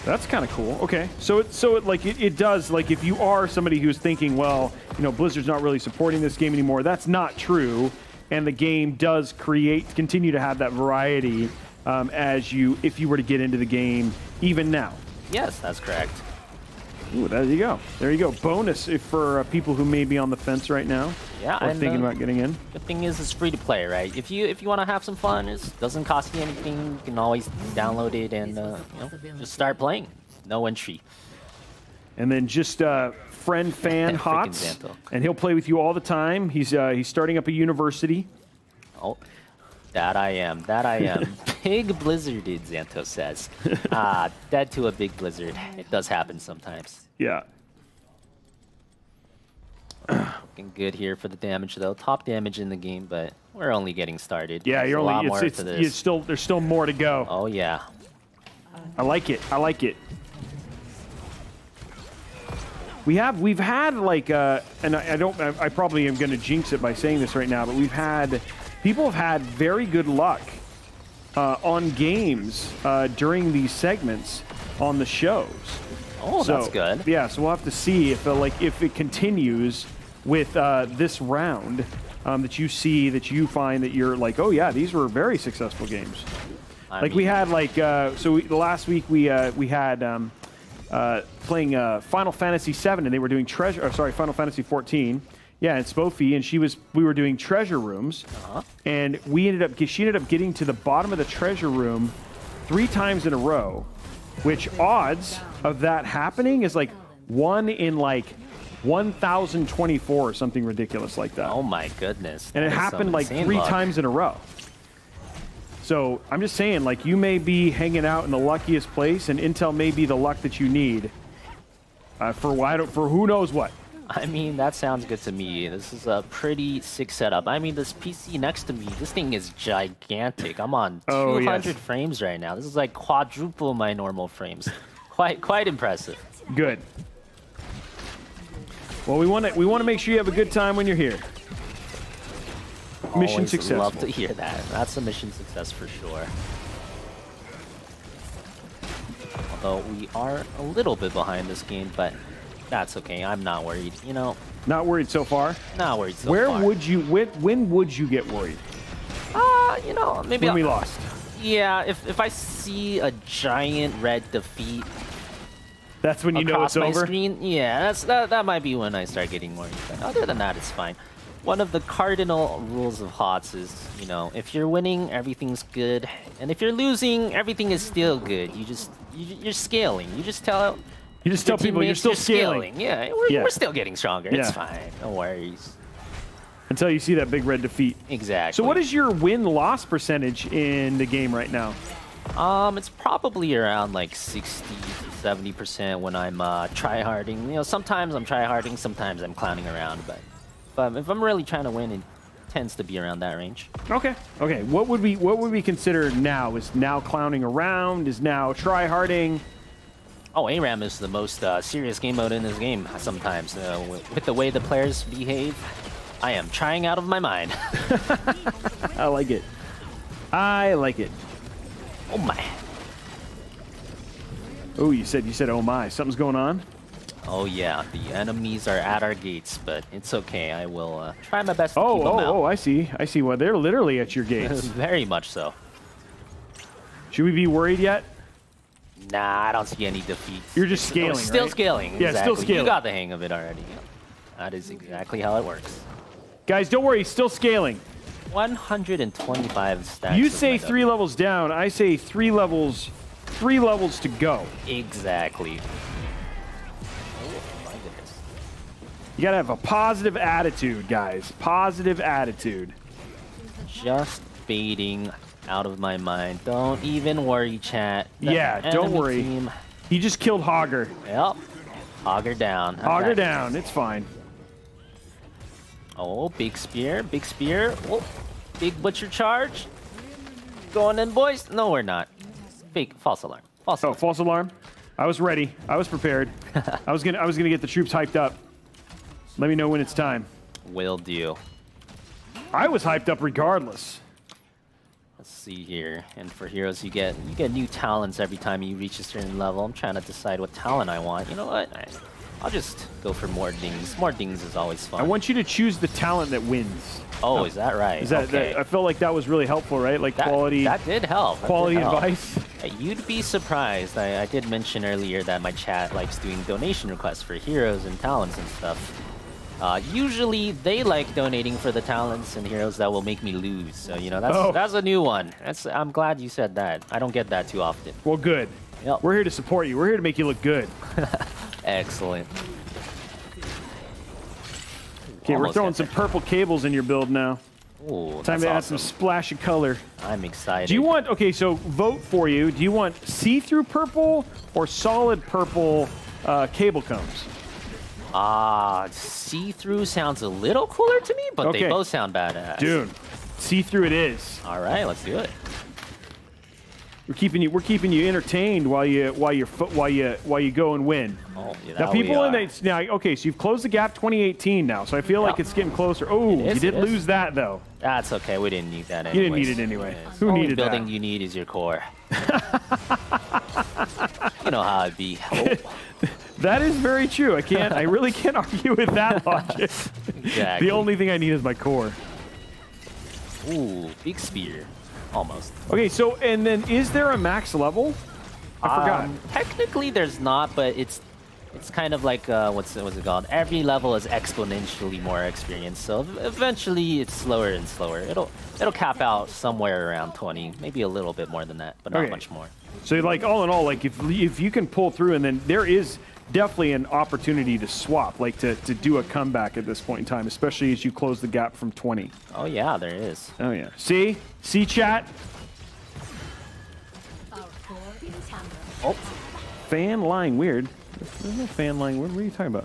That's kind of cool. Okay, so it, so it, like it, it does like if you are somebody who's thinking, well, you know, Blizzard's not really supporting this game anymore. That's not true, and the game does create continue to have that variety um, as you if you were to get into the game even now. Yes, that's correct. Ooh, there you go. There you go. Bonus if for uh, people who may be on the fence right now. Yeah, or and, thinking uh, about getting in. The thing is, it's free to play, right? If you if you want to have some fun, it doesn't cost you anything. You can always download it and uh, you know, just start playing. No entry. And then just uh, friend FanHOTS, and he'll play with you all the time. He's uh, he's starting up a university. Oh, that I am. That I am. big blizzarded, Xanto says. Ah, dead to a big blizzard. It does happen sometimes. Yeah. Looking good here for the damage though. Top damage in the game, but we're only getting started. Yeah, There's you're a lot only more it's, to it's, this. it's still there's still more to go. Oh yeah. I like it. I like it. We have we've had like uh, and I, I don't I, I probably am going to jinx it by saying this right now, but we've had people have had very good luck uh, on games uh, during these segments on the shows. Oh, So, that's good. Yeah, so we'll have to see if uh, like if it continues with uh, this round um, that you see that you find that you're like, oh yeah, these were very successful games. I like we had like uh, so we, the last week we uh, we had um, uh, playing uh, Final Fantasy VII and they were doing treasure. Or sorry, Final Fantasy 14. Yeah, and Spofi and she was we were doing treasure rooms, Uh-huh. and we ended up she ended up getting to the bottom of the treasure room three times in a row, which odds of that happening is like one in like 1,024 or something ridiculous like that. Oh my goodness. And it that is some happened like three luck. times in a row. So I'm just saying, like, you may be hanging out in the luckiest place, and Intel may be the luck that you need uh, for why don't, for who knows what. I mean, that sounds good to me. This is a pretty sick setup. I mean, this PC next to me, this thing is gigantic. I'm on Oh, 200 yes. frames right now. This is like quadruple my normal frames. quite, quite impressive. Good. Well, we want to we want to make sure you have a good time when you're here. Mission success. Love to hear that. That's a mission success for sure. Although we are a little bit behind this game, but that's okay. I'm not worried. You know, Not worried so far. not worried so far. Where far. would you when, when would you get worried? Uh, you know, maybe when I'll- we lost. Yeah, if, if I see a giant red defeat That's when you know it's my over. screen, yeah, that's that, that might be when I start getting more excited. Other than that, it's fine. One of the cardinal rules of HOTS is, you know, if you're winning, everything's good, and if you're losing, everything is still good. You just you, you're scaling. You just tell You just tell people you're still scaling. Yeah, we're, Yeah. we're still getting stronger. Yeah. It's fine. No worries. Until you see that big red defeat. Exactly. So what is your win-loss percentage in the game right now? Um, it's probably around like 60 to 70 percent when I'm uh, tryharding. You know, sometimes I'm tryharding, sometimes I'm clowning around, but but if I'm really trying to win, it tends to be around that range. Okay. Okay. What would we what would we consider now? Is now clowning around? Is now try harding? Oh, ARAM is the most uh, serious game mode in this game. Sometimes, uh, with, with the way the players behave, I am trying out of my mind. I like it. I like it. Oh my. Oh, you said you said oh my. Something's going on. Oh yeah, the enemies are at our gates, but it's okay. I will uh, try my best to Oh, oh, out. oh, I see. I see. Well, they're literally at your gates. Very much so. Should we be worried yet? Nah, I don't see any defeats. You're just scaling, still right? scaling. Yeah, still scaling. You got the hang of it already. That is exactly how it works. Guys, don't worry. Still scaling. 125 stacks. You say three levels down. I say three levels. Three levels to go. Exactly. Oh my goodness. You gotta have a positive attitude, guys. Positive attitude. Just fading out of my mind. Don't even worry, chat. The yeah, don't worry. Team, He just killed Hogger. yep. Hogger down. Hogger Okay. down. It's fine. Oh, big spear, big spear. Oh, big butcher charge. Going in, boys. No, we're not. Fake, false alarm. False Oh, false alarm. I was ready. I was prepared. I was gonna. I was gonna get the troops hyped up. Let me know when it's time. Will do. I was hyped up regardless. Let's see here. And for heroes, you get you get new talents every time you reach a certain level. I'm trying to decide what talent I want. You know what? I, I'll just go for more dings. More dings is always fun. I want you to choose the talent that wins. Oh, is that right? Is that, okay. that- I felt like that was really helpful, right? Like That- quality. That did help. That did quality help. advice. You'd be surprised. I, I did mention earlier that my chat likes doing donation requests for heroes and talents and stuff. Uh, usually they like donating for the talents and heroes that will make me lose. So you know that's Oh. that's a new one. That's I'm glad you said that. I don't get that too often. Well, good. Yep. We're here to support you. We're here to make you look good. Excellent. Okay, we're throwing some purple cables in your build now. Ooh, Time to add awesome. some splash of color. I'm excited. Do you want, okay, so vote for you. Do you want see-through purple or solid purple uh, cable combs? Ah, see-through sounds a little cooler to me, but Okay. they both sound badass. Dude, see-through it is. All right, let's do it. We're keeping you. We're keeping you entertained while you while you while you while you go and win. Oh, yeah, now people in are. the now. Okay, so you've closed the gap 2018 now. So I feel like it's getting closer. Oh, you did lose that though. That's okay. We didn't need that. You didn't need it anyway. Yes. Who Only needed that? building you need is your core. you know how it be. Oh, That is very true. I can't. I really can't argue with that logic. Exactly. The only thing I need is my core. Ooh, big spear. Almost. Okay, so and then is there a max level? I forgot. Um, technically, there's not, but it's it's kind of like uh, what's what's it called? Every level is exponentially more experience, so eventually it's slower and slower. It'll it'll cap out somewhere around 20, maybe a little bit more than that, but not Okay. much more. So like all in all, like if if you can pull through, and then there is definitely an opportunity to swap, like to to do a comeback at this point in time, especially as you close the gap from 20. Oh yeah, there is. Oh yeah. See, see, chat. Oh, Fan lying weird. There's no fan lying weird. What are you talking about?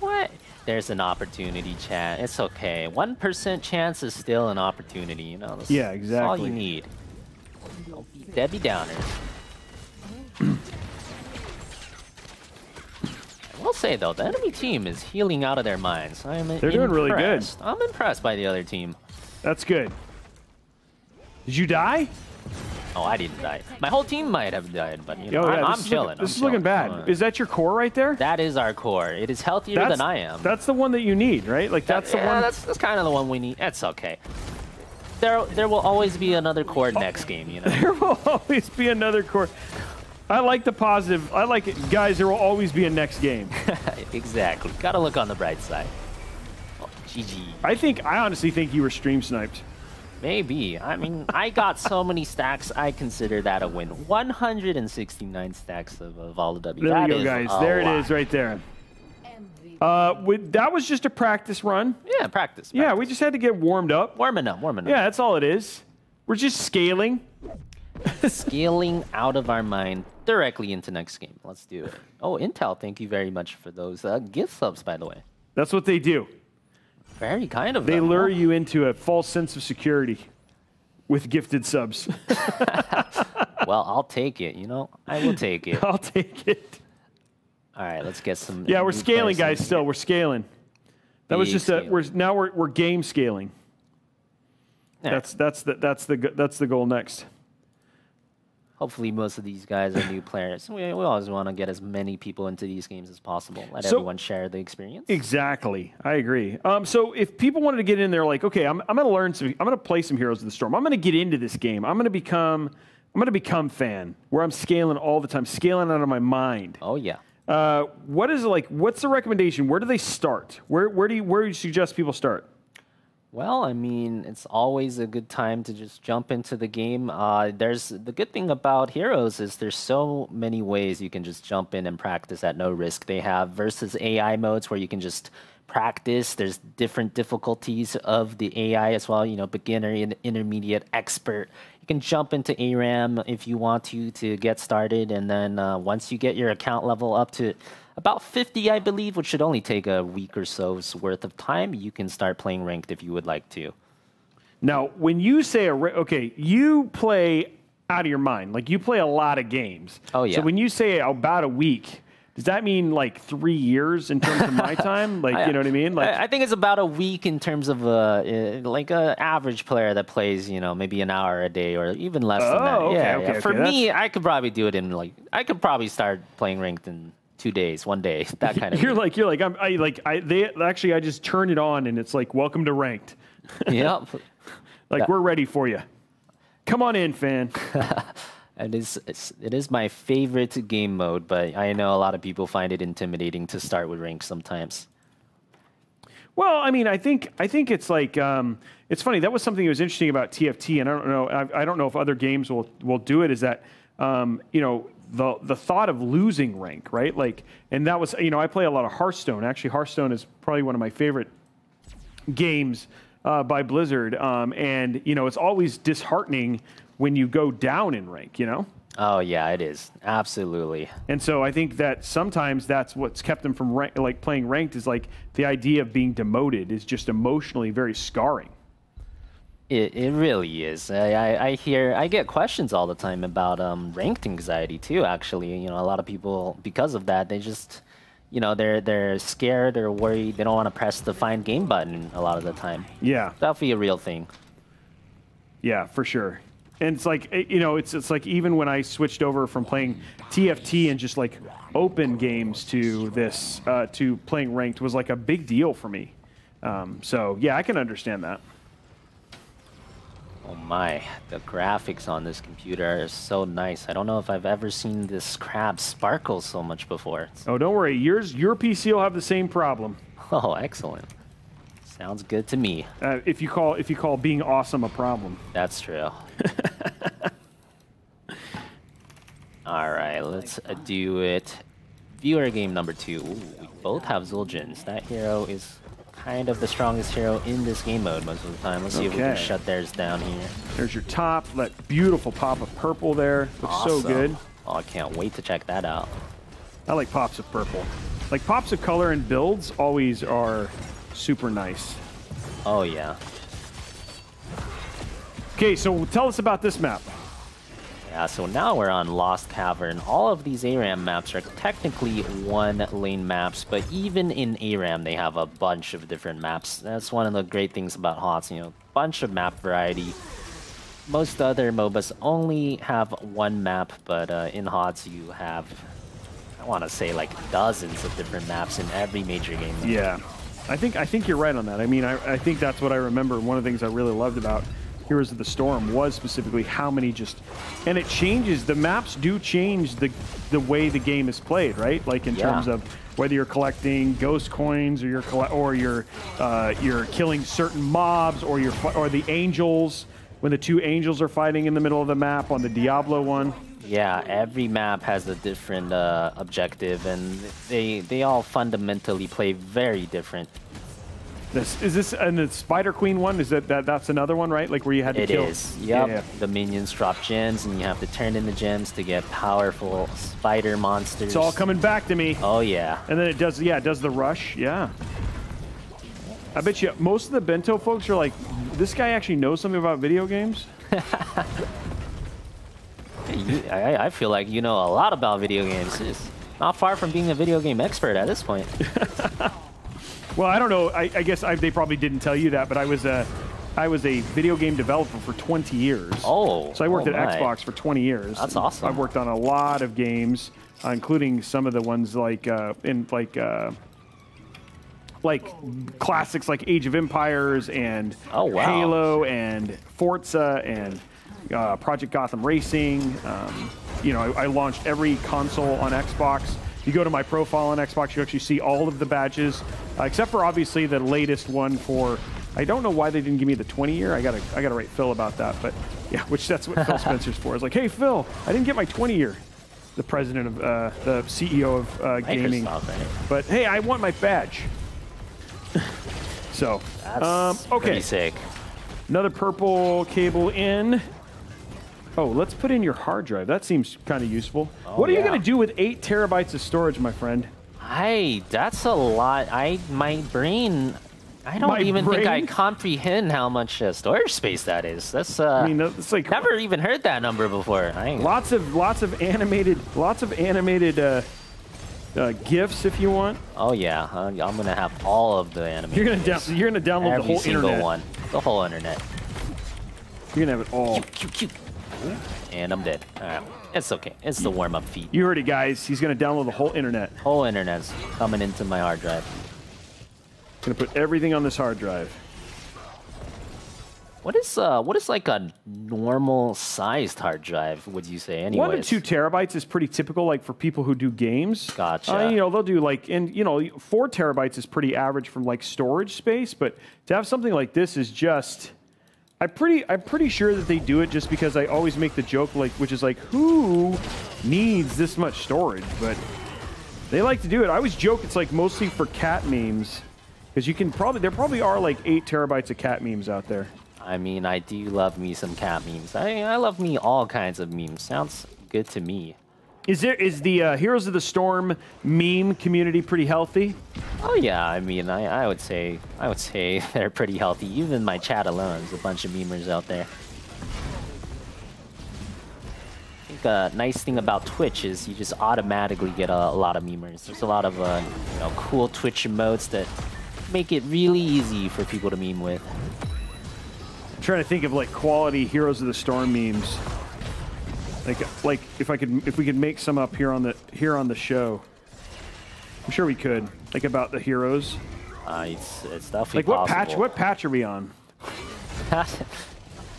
what? There's an opportunity, chat. It's okay. One percent chance is still an opportunity. You know. That's, Yeah, That's all you need. Debbie Downers. I will say though, the enemy team is healing out of their minds. I'm They're doing really good. I'm impressed by the other team. That's good. Did you die? Oh, I didn't die. My whole team might have died, but you know, Oh, yeah, I'm, I'm chilling. Looking, this I'm is looking bad. Uh, Is that your core right there? that is our core. It is healthier That's- than I am. That's the one that you need, right? Like that's the yeah, one. That's, that's kind of the one we need. That's okay. there there will always be another core next game, you know. There will always be another core. I like the positive. I like it, guys. There will always be a next game. exactly. Gotta look on the bright side. Oh, GG. I think. I honestly think you were stream sniped. Maybe. I mean, I got so many stacks. I consider that a win. 169 stacks of, of all the W. There we go, guys. There lot. it is, right there. Uh, with, that was just a practice run. Yeah, practice. Yeah, we just had to get warmed up. Warming up, warming up. Yeah, that's all it is. We're just scaling. Scaling out of our mind directly into next game. Let's do it. Oh, Intel, thank you very much for those uh, gift subs, by the way. That's what they do. Very kind of They them, lure you into a false sense of security with gifted subs. well, I'll take it. You know, I will take it. I'll take it. All right, let's get some. Yeah, we're scaling, guys. Still, we're scaling. That was Big just a. We're now we're we're game scaling. Yeah. That's that's the that's the that's the goal next. Hopefully, most of these guys are new players. We, we always want to get as many people into these games as possible. Let So- everyone share the experience. Exactly, I agree. Um, so if people wanted to get in there, like, okay, I'm, I'm going to learn some, I'm going to play some Heroes of the Storm. I'm going to get into this game. I'm going to become, I'm going to become fan. Where I'm scaling all the time, scaling out of my mind. Oh yeah. Uh, what is it like? What's the recommendation? Where do they start? Where where do you where do you suggest people start? Well, I mean, it's always a good time to just jump into the game. Uh, there's the good thing about Heroes is there's so many ways you can just jump in and practice at no risk. They have versus AI modes where you can just practice. There's different difficulties of the AI as well. You know, beginner, in- intermediate, expert. You can jump into ARAM if you want to to get started, and then uh, once you get your account level up to about 50, I believe, which should only take a week or so's worth of time, you can start playing ranked if you would like to. Now, when you say a okay, you play out of your mind. Like you play a lot of games. Oh, yeah. So when you say about a week, does that mean like three years in terms of my time? Like you know what I mean? Like I, I think it's about a week in terms of uh, uh, like a average player that plays, you know, maybe an hour a day or even less than that. Oh, okay, yeah, okay, yeah. For okay, me, I could probably do it in like I could probably start playing ranked in two days, one day, that kind of. you're like you're like I'm I like I they actually I just turn it on and it's like welcome to ranked. Yep. like Yeah. we're ready for you. Come on in, fan. It is it's, it is my favorite game mode, but I know a lot of people find it intimidating to start with ranked sometimes. Well, I mean, I think I think it's like um, it's funny. That was something that was interesting about TFT, and I don't know. I, I don't know if other games will will do it. Is that um, you know the the thought of losing rank, right? Like, and that was you know I play a lot of Hearthstone. Actually, Hearthstone is probably one of my favorite games uh, by Blizzard, um, and you know it's always disheartening when you go down in rank. You know. Oh yeah, it is absolutely. And so I think that sometimes that's what's kept them from rank, like playing ranked is like the idea of being demoted is just emotionally very scarring. It, it really is. I, I, I hear I get questions all the time about um, ranked anxiety too. Actually, you know, a lot of people because of that they just, you know, they're they're scared or worried. They don't want to press the find game button a lot of the time. Yeah, That'll be a real thing. yeah, for sure. And it's like eh, you know, it's it's like even when I switched over from playing TFT and just like open games to this uh, to playing ranked was like a big deal for me. Um, so yeah, I can understand that. Oh my, the graphics on this computer are so nice. I don't know if I've ever seen this crab sparkle so much before. Oh, don't worry, yours your PC will have the same problem. Oh, excellent. Sounds good to me. Uh, if you call if you call being awesome a problem. That's true. All right, let's uh, do it. Viewer game number two. Ooh, we both have Zul'jins. That hero is kind of the strongest hero in this game mode most of the time. Let's see if we can shut theirs down here. There's your top, that beautiful pop of purple there. Looks so good. Oh, I can't wait to check that out. I like pops of purple. Like pops of color and builds always are super nice. Oh yeah. Okay, so tell us about this map. Yeah, so now we're on Lost Cavern. All of these ARAM maps are technically one lane maps, but even in ARAM they have a bunch of different maps. That's one of the great things about HOTS, you know, bunch of map variety. Most other MOBAs only have one map, but uh, in HOTS you have, I want to say like dozens of different maps in every major game. Yeah, I think I think you're right on that. I mean, I, I think that's what I remember. One of the things I really loved about Heroes of the Storm was specifically how many just, and it changes. The maps do change the the way the game is played, right? Like in Yeah. terms of whether you're collecting ghost coins or you're or you're uh, you're killing certain mobs or you're or the angels when the two angels are fighting in the middle of the map on the Diablo one. Yeah, every map has a different uh, objective, and they they all fundamentally play very different. This is this and the Spider Queen one. Is that, that that's another one, right? Like where you had to It kill. is. Yeah, Yep. yeah. The minions drop gems, and you have to turn in the gems to get powerful spider monsters. It's all coming back to me. Oh yeah. And then it does, yeah, it does the rush, yeah. I bet you most of the bento folks are like, this guy actually knows something about video games. You, I, I feel like you know a lot about video games. It's not far from being a video game expert at this point. Well, I don't know. I, I guess I, they probably didn't tell you that, but I was a, I was a video game developer for 20 years. Oh, so I worked oh at my. Xbox for 20 years. That's awesome. I've worked on a lot of games, uh, including some of the ones like uh, in like. Uh, like classics like Age of Empires and Oh, wow. Halo and Forza and uh, Project Gotham Racing. Um, you know, I, I launched every console on Xbox. If you go to my profile on Xbox, you actually see all of the badges, uh, except for obviously the latest one for. I don't know why they didn't give me the 20 year. I gotta I gotta write Phil about that, but yeah, which that's what Phil Spencer's for. It's like, hey Phil, I didn't get my 20 year. The president of uh, the CEO of uh, gaming, Microsoft, but hey, I want my badge. so, That's um, okay. pretty sick. Another purple cable in. Oh, let's put in your hard drive. That seems kind of useful. what are you Oh, going to do with eight terabytes of storage, my friend? Hey, that's a lot. I my brain. I don't My even think I comprehend how much uh, storage space that is. That's uh, I mean, it's like never even heard that number before. I lots of lots of animated, lots of animated uh, uh, gifs if you want. Oh yeah, uh, I'm gonna have all of the anime. You're gonna down, you're gonna download Every the whole single internet. one, the whole internet, You're gonna have it all. and I'm dead. All right, it's okay. It's the warm-up feed. You heard it, guys. He's gonna download the whole internet. Whole internet's coming into my hard drive. Gonna put everything on this hard drive. What is uh, what is like a normal sized hard drive? Would you say? Anyways, One to two terabytes is pretty typical, like for people who do games. Gotcha. Uh, you know, they'll do like, and you know, four terabytes is pretty average from like storage space. But to have something like this is just, I pretty, I'm pretty sure that they do it just because I always make the joke, like, which is like, who needs this much storage? But they like to do it. I always joke it's like mostly for cat memes, because you can probably, there probably are like eight terabytes of cat memes out there. I mean, I do love me some cat memes. I I love me all kinds of memes. Sounds good to me. Is there is the uh, Heroes of the Storm meme community pretty healthy? Oh yeah, I mean, I, I would say I would say they're pretty healthy. Even my chat alone is a bunch of memers out there. I think a nice thing about Twitch is you just automatically get a, a lot of memers. There's a lot of uh, you know cool Twitch emotes that make it really easy for people to meme with. I'm trying to think of like quality Heroes of the Storm memes. Like like if I could if we could make some up here on the here on the show. I'm sure we could. Like about the heroes. Uh, it's, it's definitely Like what patch what patch are we on?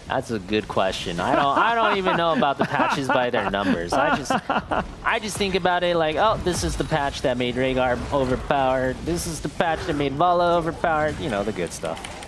That's a good question. I don't I don't even know about the patches by their numbers. I just I just think about it like, oh, this is the patch that made Rehgar overpowered. This is the patch that made Valla overpowered. You know, the good stuff.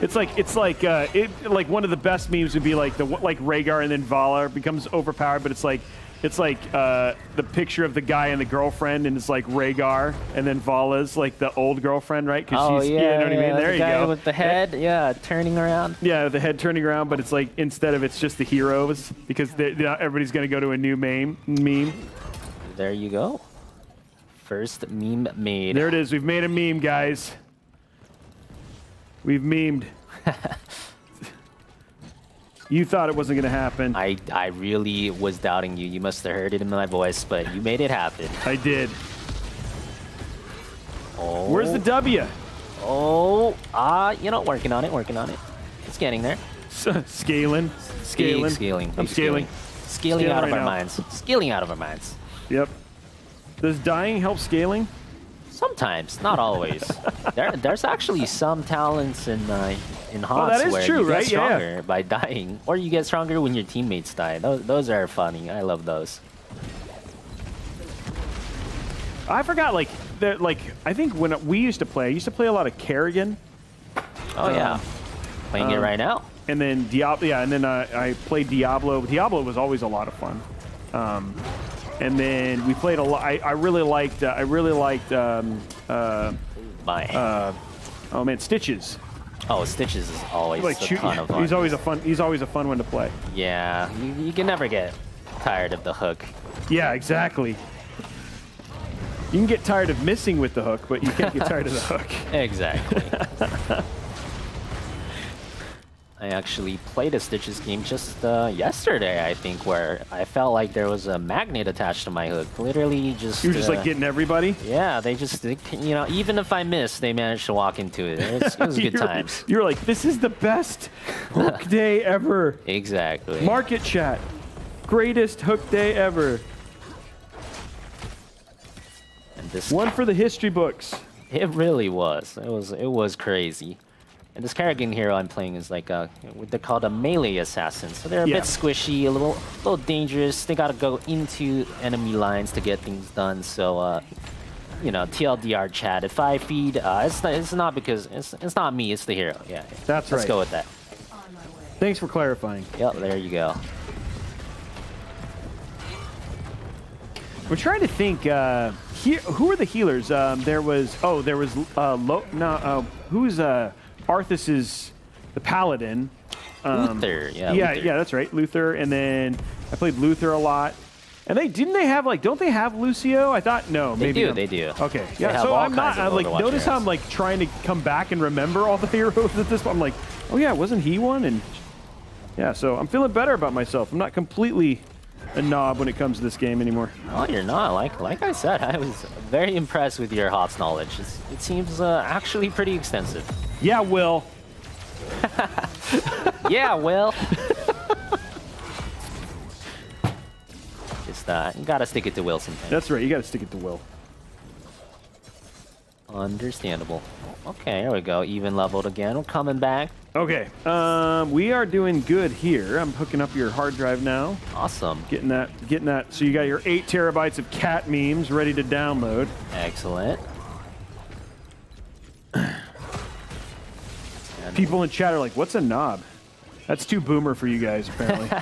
It's like it's like uh, it like one of the best memes would be like the like Rehgar and then Valla becomes overpowered, but it's like it's like uh, the picture of the guy and the girlfriend, and it's like Rehgar, and then Valla's like the old girlfriend, right? Oh she's, yeah, you know what I mean. There the you guy go. with the head, yeah, turning around. Yeah, the head turning around, but it's like instead of it's just the heroes because they, they- everybody's gonna go to a new meme. Meme. There you go. First meme made. There it is. We've made a meme, guys. We've memed. you thought it wasn't gonna happen. I I really was doubting you. You must have heard it in my voice, but you made it happen. I did. Oh. Where's the W? Oh, ah, you know, working on it, working on it. It's getting there. scaling, scaling, scaling. I'm scaling. Scaling out of our now. minds. Scaling out of our minds. Yep. Does dying help scaling? Sometimes, not always. there, there's actually some talents in uh, in Oh, that is where true, you get right? Yeah, yeah. stronger by dying, or you get stronger when your teammates die. Those, those are funny. I love those. I forgot, like, the, like I think when we used to play, I used to play a lot of Kerrigan. Oh yeah, playing it um, right now. And then Diablo, yeah, and then uh, I played Diablo. Diablo was always a lot of fun. Um, and then we played a lot. I, I really liked. Uh, I really liked. Um, uh, My. Uh, oh man, Stitches. Oh, Stitches is always Like a ton of fun. he's always a fun. He's always a fun one to play. Yeah, you, you can never get tired of the hook. Yeah, exactly. You can get tired of missing with the hook, but you can't get tired of the hook. Exactly. I actually played a Stitches game just uh, yesterday, I think, where I felt like there was a magnet attached to my hook. Literally just... You were just uh, like getting everybody. Yeah, they just, they, you know, even if I missed, they managed to walk into it. It was, it was good You're- times. You're like, this is the best hook day ever. Exactly. Market chat, greatest hook day ever. And this One for the history books. It really was. It was it was crazy. And this Kerrigan hero I'm playing is like a they're called a melee assassin. So they're a Yeah. bit squishy, a little a little dangerous. They gotta go into enemy lines to get things done. So uh you know, TLDR chat. If I feed, uh, it's not, it's not because it's, it's not me. It's the hero. Yeah, That's Let's right. go with that. Thanks for clarifying. Yep, there you go. We're trying to think. Uh, he, who are the healers? Um, there was. Oh, there was. Uh, Lo, no. Uh, who's uh, Arthas's the paladin? Um, Luther, yeah, Yeah, Luther. yeah. That's right, Luther. And then I played Luther a lot. And they didn't they have like don't they have Lucio? I thought no. They maybe do, they do. Okay. Yeah. So I'm not. I'm like notice how I'm like trying to come back and remember all the heroes at this. point. I'm like, oh yeah, wasn't he one? And yeah. So I'm feeling better about myself. I'm not completely a knob when it comes to this game anymore. Oh, you're not. Like like I said, I was very impressed with your HOTS knowledge. It's, it seems uh, actually pretty extensive. Yeah, Will. yeah, Will. Just uh, you gotta stick it to Will sometimes. That's right. You got to stick it to Will. Understandable. Okay, there we go. Even leveled again. We're coming back. Okay, um, we are doing good here. I'm hooking up your hard drive now. Awesome. Getting that, getting that. So you got your eight terabytes of cat memes ready to download. Excellent. People in chat are like, "What's a knob?" That's too boomer for you guys, apparently.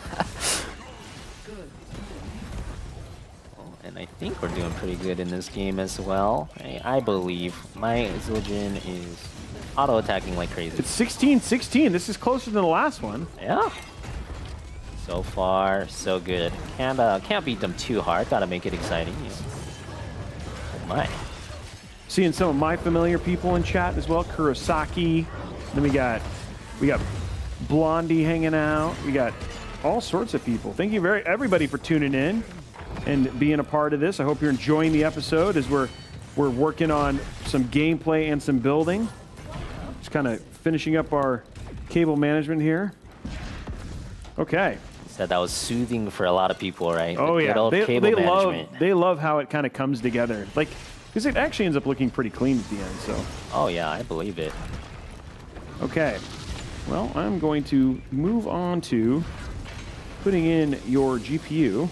And I think we're doing pretty good in this game as well. I, I believe my Zul'jin is auto-attacking like crazy. it's 16-16. This is closer than the last one. Yeah. So far, so good. Can't uh, can't beat them too hard. Gotta make it exciting. you know. Oh my. Seeing some of my familiar people in chat as well. Kurosaki. Then we got, we got Blondie hanging out. We got all sorts of people. Thank you very everybody for tuning in and being a part of this. I hope you're enjoying the episode as we're we're working on some gameplay and some building. Just kind of finishing up our cable management here. Okay. Said that was soothing for a lot of people, right? The Oh good yeah, old they, cable they love they love how it kind of comes together. Like, because it actually ends up looking pretty clean at the end. So. Oh yeah, I believe it. Okay. Well, I'm going to move on to putting in your GPU.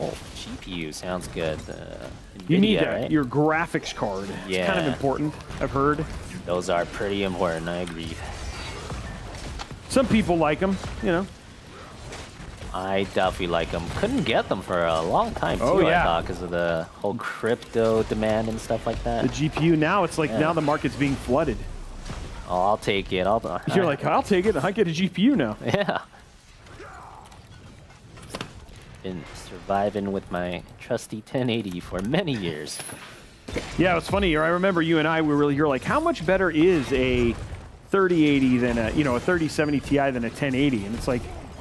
Oh, GPU sounds good. Uh, You need NVIDIA, that, right? your graphics card. It's kind of important, I've heard. Those are pretty important. I agree. Some people like them, you know. I definitely like them. Couldn't get them for a long time too. Oh, I yeah. thought because of the whole crypto demand and stuff like that. The GPU now, it's like Yeah. now the market's being flooded. Oh, I'll take it. I'll. You're like, I'll take it. I get a GPU now. Yeah. Been surviving with my trusty 1080 for many years. Yeah, it's funny. I remember you and I we were really, you're like, how much better is a 3080 than a you know a 3070 Ti than a 1080? And it's like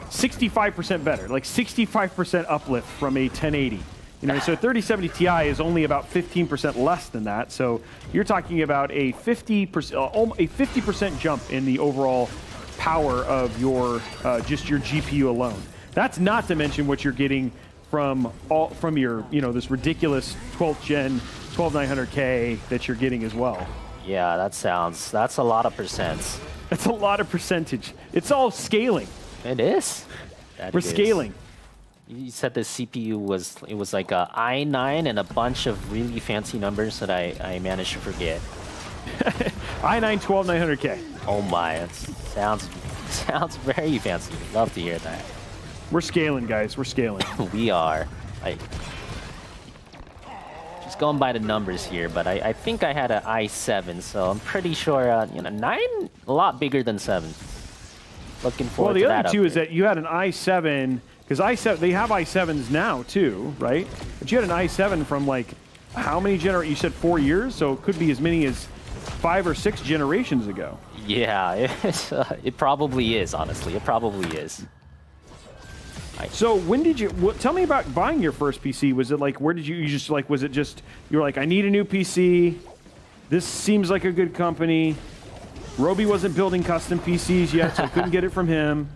65% better, like 65% uplift from a 1080. You know, so 3070 Ti is only about 15% less than that. So you're talking about a 50% uh, a 50% jump in the overall power of your uh, just your GPU alone. That's not to mention what you're getting from all from your you know this ridiculous 12th gen 12900K that you're getting as well. Yeah, that sounds. That's a lot of percents. That's a lot of percentage. It's all scaling. It is. That We're is. scaling. You said the CPU was it was like a i9 and a bunch of really fancy numbers that I, I managed to forget. i9 12900K. Oh my, that sounds sounds very fancy. Love to hear that. We're scaling, guys. We're scaling. we are. I just going by the numbers here, but I, I think I had an i7, so I'm pretty sure uh, you know nine a lot bigger than seven. Looking forward. Well, the other two is that you had an i7 because i7 they have i7s now too, right? But you had an i7 from like how many gener? You said four years, so it could be as many as five or six generations ago. Yeah, uh, it probably is. Honestly, it probably is. So when did you? What, tell me about buying your first PC. Was it like where did you? You just like was it just you were like I need a new PC. This seems like a good company. Robey wasn't building custom PCs yet, so I couldn't get it from him.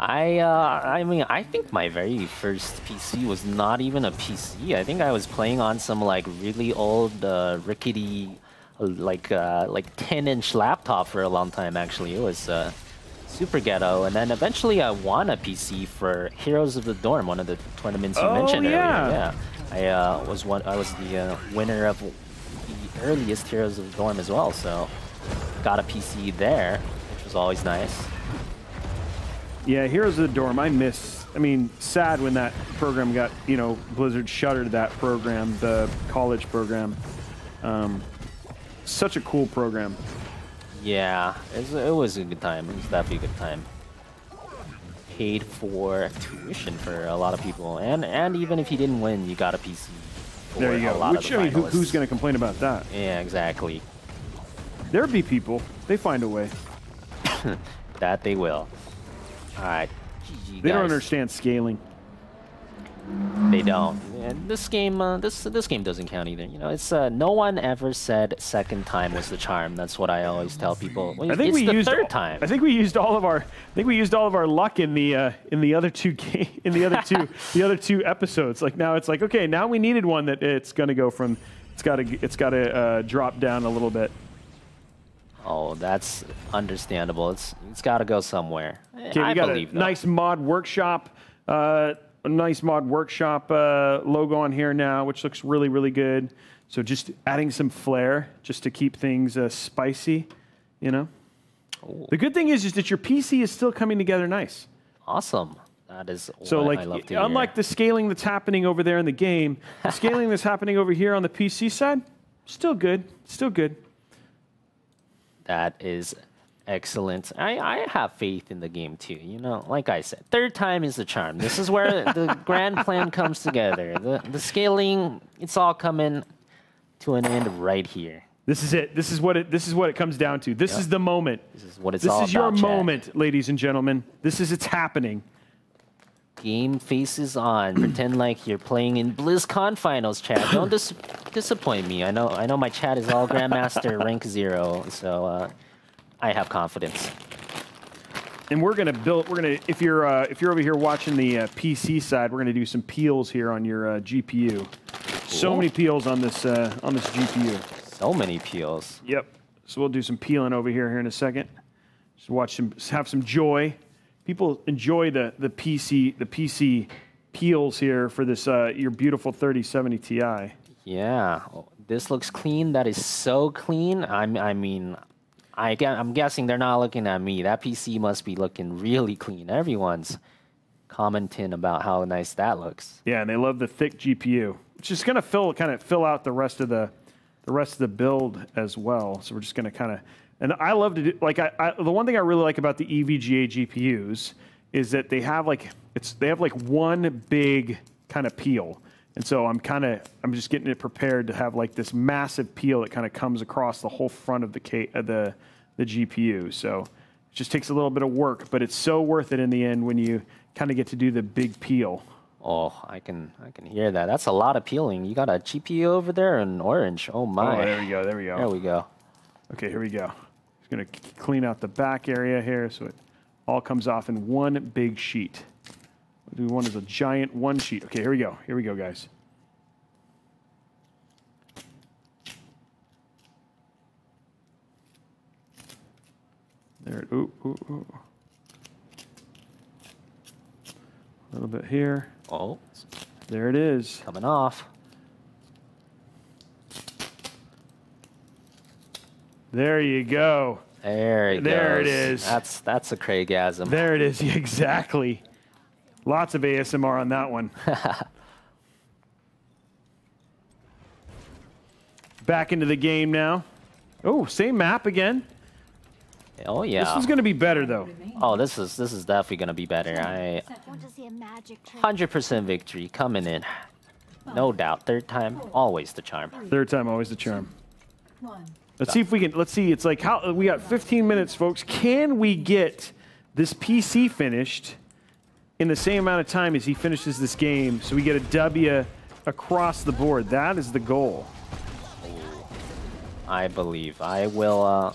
I uh, I mean, I think my very first PC was not even a PC. I think I was playing on some like really old, uh, rickety, like uh, like 10-inch laptop for a long time. Actually, it was uh, super ghetto. And then eventually, I won a PC for Heroes of the Dorm, one of the tournaments you Oh, mentioned yeah. earlier. Yeah, I uh, was one. I was the uh, winner of the earliest Heroes of the Dorm as well. So got a PC there, which was always nice. Yeah, Heroes of the Dorm. I miss. I mean, sad when that program got. You know, Blizzard shuttered that program, the college program. Um, such a cool program. Yeah, it was, a good time. It was definitely a good time. Paid for tuition for a lot of people, and and even if you didn't win, you got a PC. There you A go. lot Which I mean, who, who's going to complain about that? Yeah, exactly. There'd be people. They find a way. That they will. All right. GG, They don't understand scaling. They don't. And this game, uh, this this game doesn't count either. You know, it's uh, no one ever said second time was the charm. That's what I always tell people. Well, I think it's we the used third time. I think we used all of our. I think we used all of our luck in the uh, in the other two game in the other two the other two episodes. Like now it's like okay, now we needed one that it's gonna go from. It's got to it's got to uh, drop down a little bit. Oh, that's understandable. It's it's got to go somewhere. Okay, I we got a believe that. nice mod workshop. Uh, a nice mod workshop uh, logo on here now, which looks really really good. So just adding some flair, just to keep things uh, spicy, you know. The good thing is, is that your PC is still coming together nice. Awesome. That is So, what like, I love to unlike the scaling that's happening over there in the game, the scaling that's happening over here on the PC side, still good, still good. That is excellent. I, I have faith in the game too. You know, like I said, third time is the charm. This is where the grand plan comes together. The the scaling, it's all coming to an end right here. This is it. This is what it. This is what it comes down to. This Yep. is the moment. This is what it's this all about. This is your Chad. moment, ladies and gentlemen. This is it's happening. Game faces on. Pretend like you're playing in BlizzCon finals, Chad. Don't dis- disappoint me. I know. I know my chat is all Grandmaster rank zero, so uh, I have confidence. And we're gonna build. We're gonna. If you're uh, if you're over here watching the uh, PC side, we're gonna do some peels here on your uh, GPU. So many peels on this uh, on this GPU. So many peels. Yep. So we'll do some peeling over here here in a second. Just watch some, have some joy. People enjoy the the PC the PC peels here for this uh, your beautiful 3070 Ti. Yeah, this looks clean. That is so clean. I'm, I mean, I, I'm guessing they're not looking at me. That PC must be looking really clean. Everyone's commenting about how nice that looks. Yeah, and they love the thick GPU. It's just gonna fill kind of fill out the rest of the the rest of the build as well. So we're just gonna kind of and I love to do like I, I the one thing I really like about the E EVGA GPUs is that they have like it's they have like one big kind of peel. And so I'm kind of I'm just getting it prepared to have like this massive peel that kind of comes across the whole front of the ca- uh, the the GPU. So it just takes a little bit of work, but it's so worth it in the end when you kind of get to do the big peel. Oh, I can, I can hear that. That's a lot of peeling. You got a GPU over there in orange. Oh my. Oh, there we go. There we go. There we go. Okay, here we go. Just gonna clean out the back area here so it all comes off in one big sheet. We'll do one as a giant one sheet. Okay, here we go. Here we go, guys. There. It, ooh, ooh, ooh. A little bit here. Oh. There it is. Coming off. There you go. There it There goes. is. That's that's a Craigasm. There it is. Exactly. Lots of ASMR on that one. Back into the game now. Oh, same map again. Oh yeah. This is going to be better though. Oh, this is this is definitely gonna be better. I Want to see a magic trick? hundred percent victory coming in. No doubt. Third time, always the charm. Third time always the charm. Let's see if we can. Let's see. It's like how we got 15 minutes, folks. Can we get this PC finished in the same amount of time as he finishes this game, so we get a W across the board? That is the goal. I believe I will uh,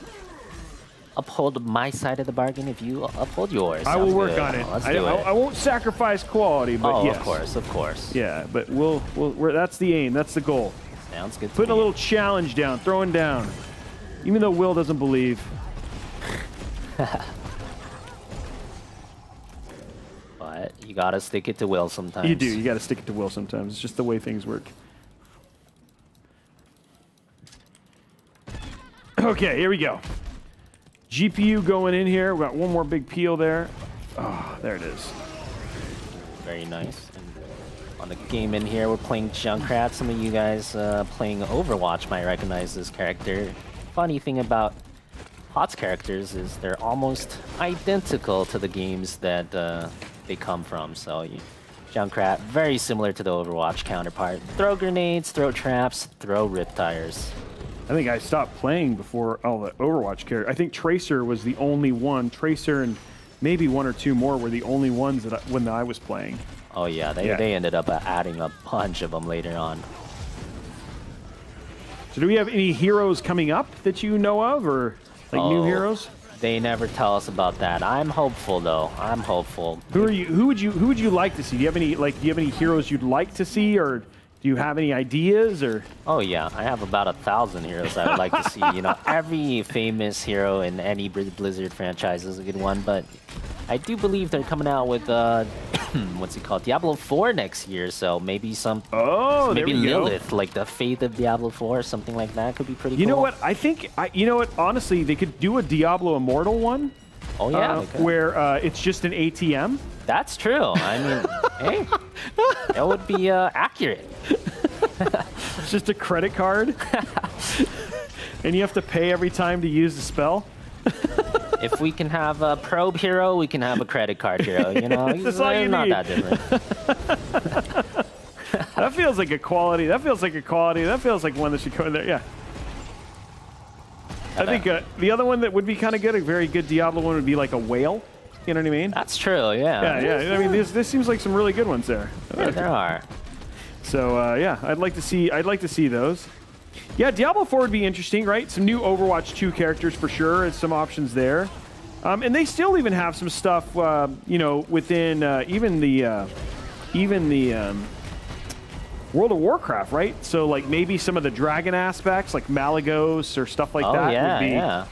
uphold my side of the bargain if you uphold yours. I will Sounds work good. on it. Let's I, do I, it. I won't sacrifice quality, but oh, yes. of course, of course. Yeah, but we'll, we'll we're, that's the aim. That's the goal. Sounds good. to Putting a little challenge down, throwing down, even though Will doesn't believe. But you gotta stick it to Will sometimes. You do. You got to stick it to Will sometimes. It's just the way things work. Okay, here we go. GPU going in here. We got one more big peel there. Oh, there it is. Very nice. And on the game in here, we're playing Junkrat. Some of you guys uh, playing Overwatch might recognize this character. Funny thing about HOTS characters is they're almost identical to the games that uh, they come from. So you, Junkrat, very similar to the Overwatch counterpart. Throw grenades, throw traps, throw rip tires. I think I stopped playing before all the Overwatch characters. I think Tracer was the only one. Tracer and maybe one or two more were the only ones that I, when I was playing. Oh yeah, they, Yeah. they ended up uh, adding a bunch of them later on. So do we have any heroes coming up that you know of, or like new Oh, heroes? They never tell us about that. I'm hopeful though. I'm hopeful. Who are you? Who would you? Who would you like to see? Do you have any like? Do you have any heroes you'd like to see, or do you have any ideas? Or Oh yeah, I have about a thousand heroes I would like to see. You know, every famous hero in any Blizzard franchise is a good one, but I do believe they're coming out with uh, what's it called, Diablo 4 next year. So maybe some, oh, there maybe we go. Lilith, like the Faith of Diablo 4, something like that could be pretty. you know what? I think I, you know what. Honestly, they could do a Diablo Immortal one. Oh yeah, uh, where uh, it's just an ATM. That's true. I mean, hey, that would be uh, accurate. It's just a credit card, and you have to pay every time to use the spell. If we can have a probe hero, we can have a credit card hero. You know, you not need. that different. that feels like a quality. That feels like a quality. That feels like one that should go in there. Yeah. I think uh, the other one that would be kind of good, a very good Diablo one, would be like a whale. You know what I mean? That's true. Yeah. Yeah, yeah. I mean, this this seems like some really good ones there. Yeah, there are. So uh, yeah, I'd like to see I'd like to see those. Yeah, Diablo 4 would be interesting, right? Some new Overwatch 2 characters for sure, and some options there. Um, and they still even have some stuff, uh, you know, within uh, even the uh, even the um, World of Warcraft, right? So like maybe some of the dragon aspects, like Malygos or stuff like oh that, yeah, would be. yeah.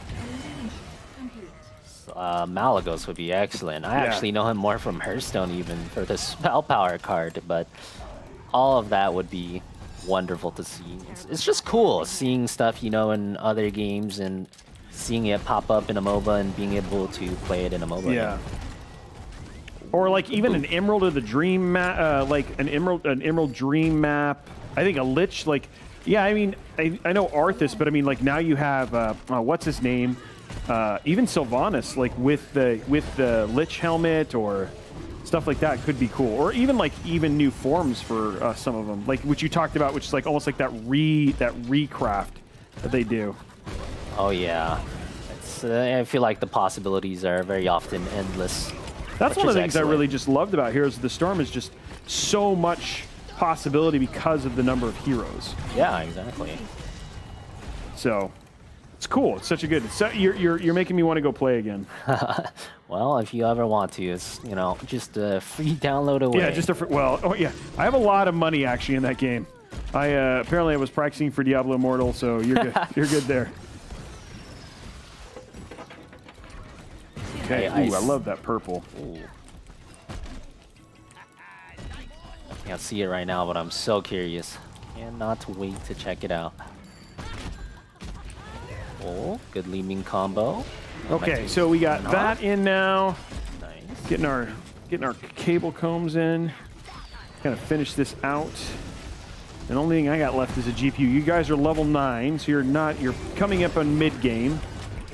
Uh, Malygos would be excellent. I Yeah. actually know him more from Hearthstone even for the spell power card, but all of that would be wonderful to see. It's, it's just cool seeing stuff you know in other games and seeing it pop up in a MOBA and being able to play it in a MOBA. Yeah. Or like even an Emerald of the Dream map, uh, like an Emerald, an Emerald Dream map. I think a Lich, like, yeah. I mean, I, I know Arthas, but I mean, like now you have uh, uh, what's his name? Uh, even Sylvanas, like with the with the Lich helmet or stuff like that, could be cool. Or even like even new forms for uh, some of them, like which you talked about, which is like almost like that re that recraft that they do. Oh yeah. It's, uh, I feel like the possibilities are very often endless. That's one of the things I really just loved about Heroes of the Storm is just so much possibility because of the number of heroes. Yeah, exactly. So it's cool. It's such a good. So you're you're you're making me want to go play again. well, if you ever want to, it's you know just a free download away. Yeah, just a fr- well. Oh yeah, I have a lot of money actually in that game. I uh, apparently I was practicing for Diablo Immortal, so you're good. you're good there. Okay. I- I Ooh, I love that purple. I can't see it right now, but I'm so curious. Cannot wait to check it out. Oh, good leaping combo. Okay, so we got that in now. Nice. Getting our getting our cable combs in. Kind of finish this out. And the only thing I got left is a GPU. You guys are level nine, so you're not you're coming up on mid game.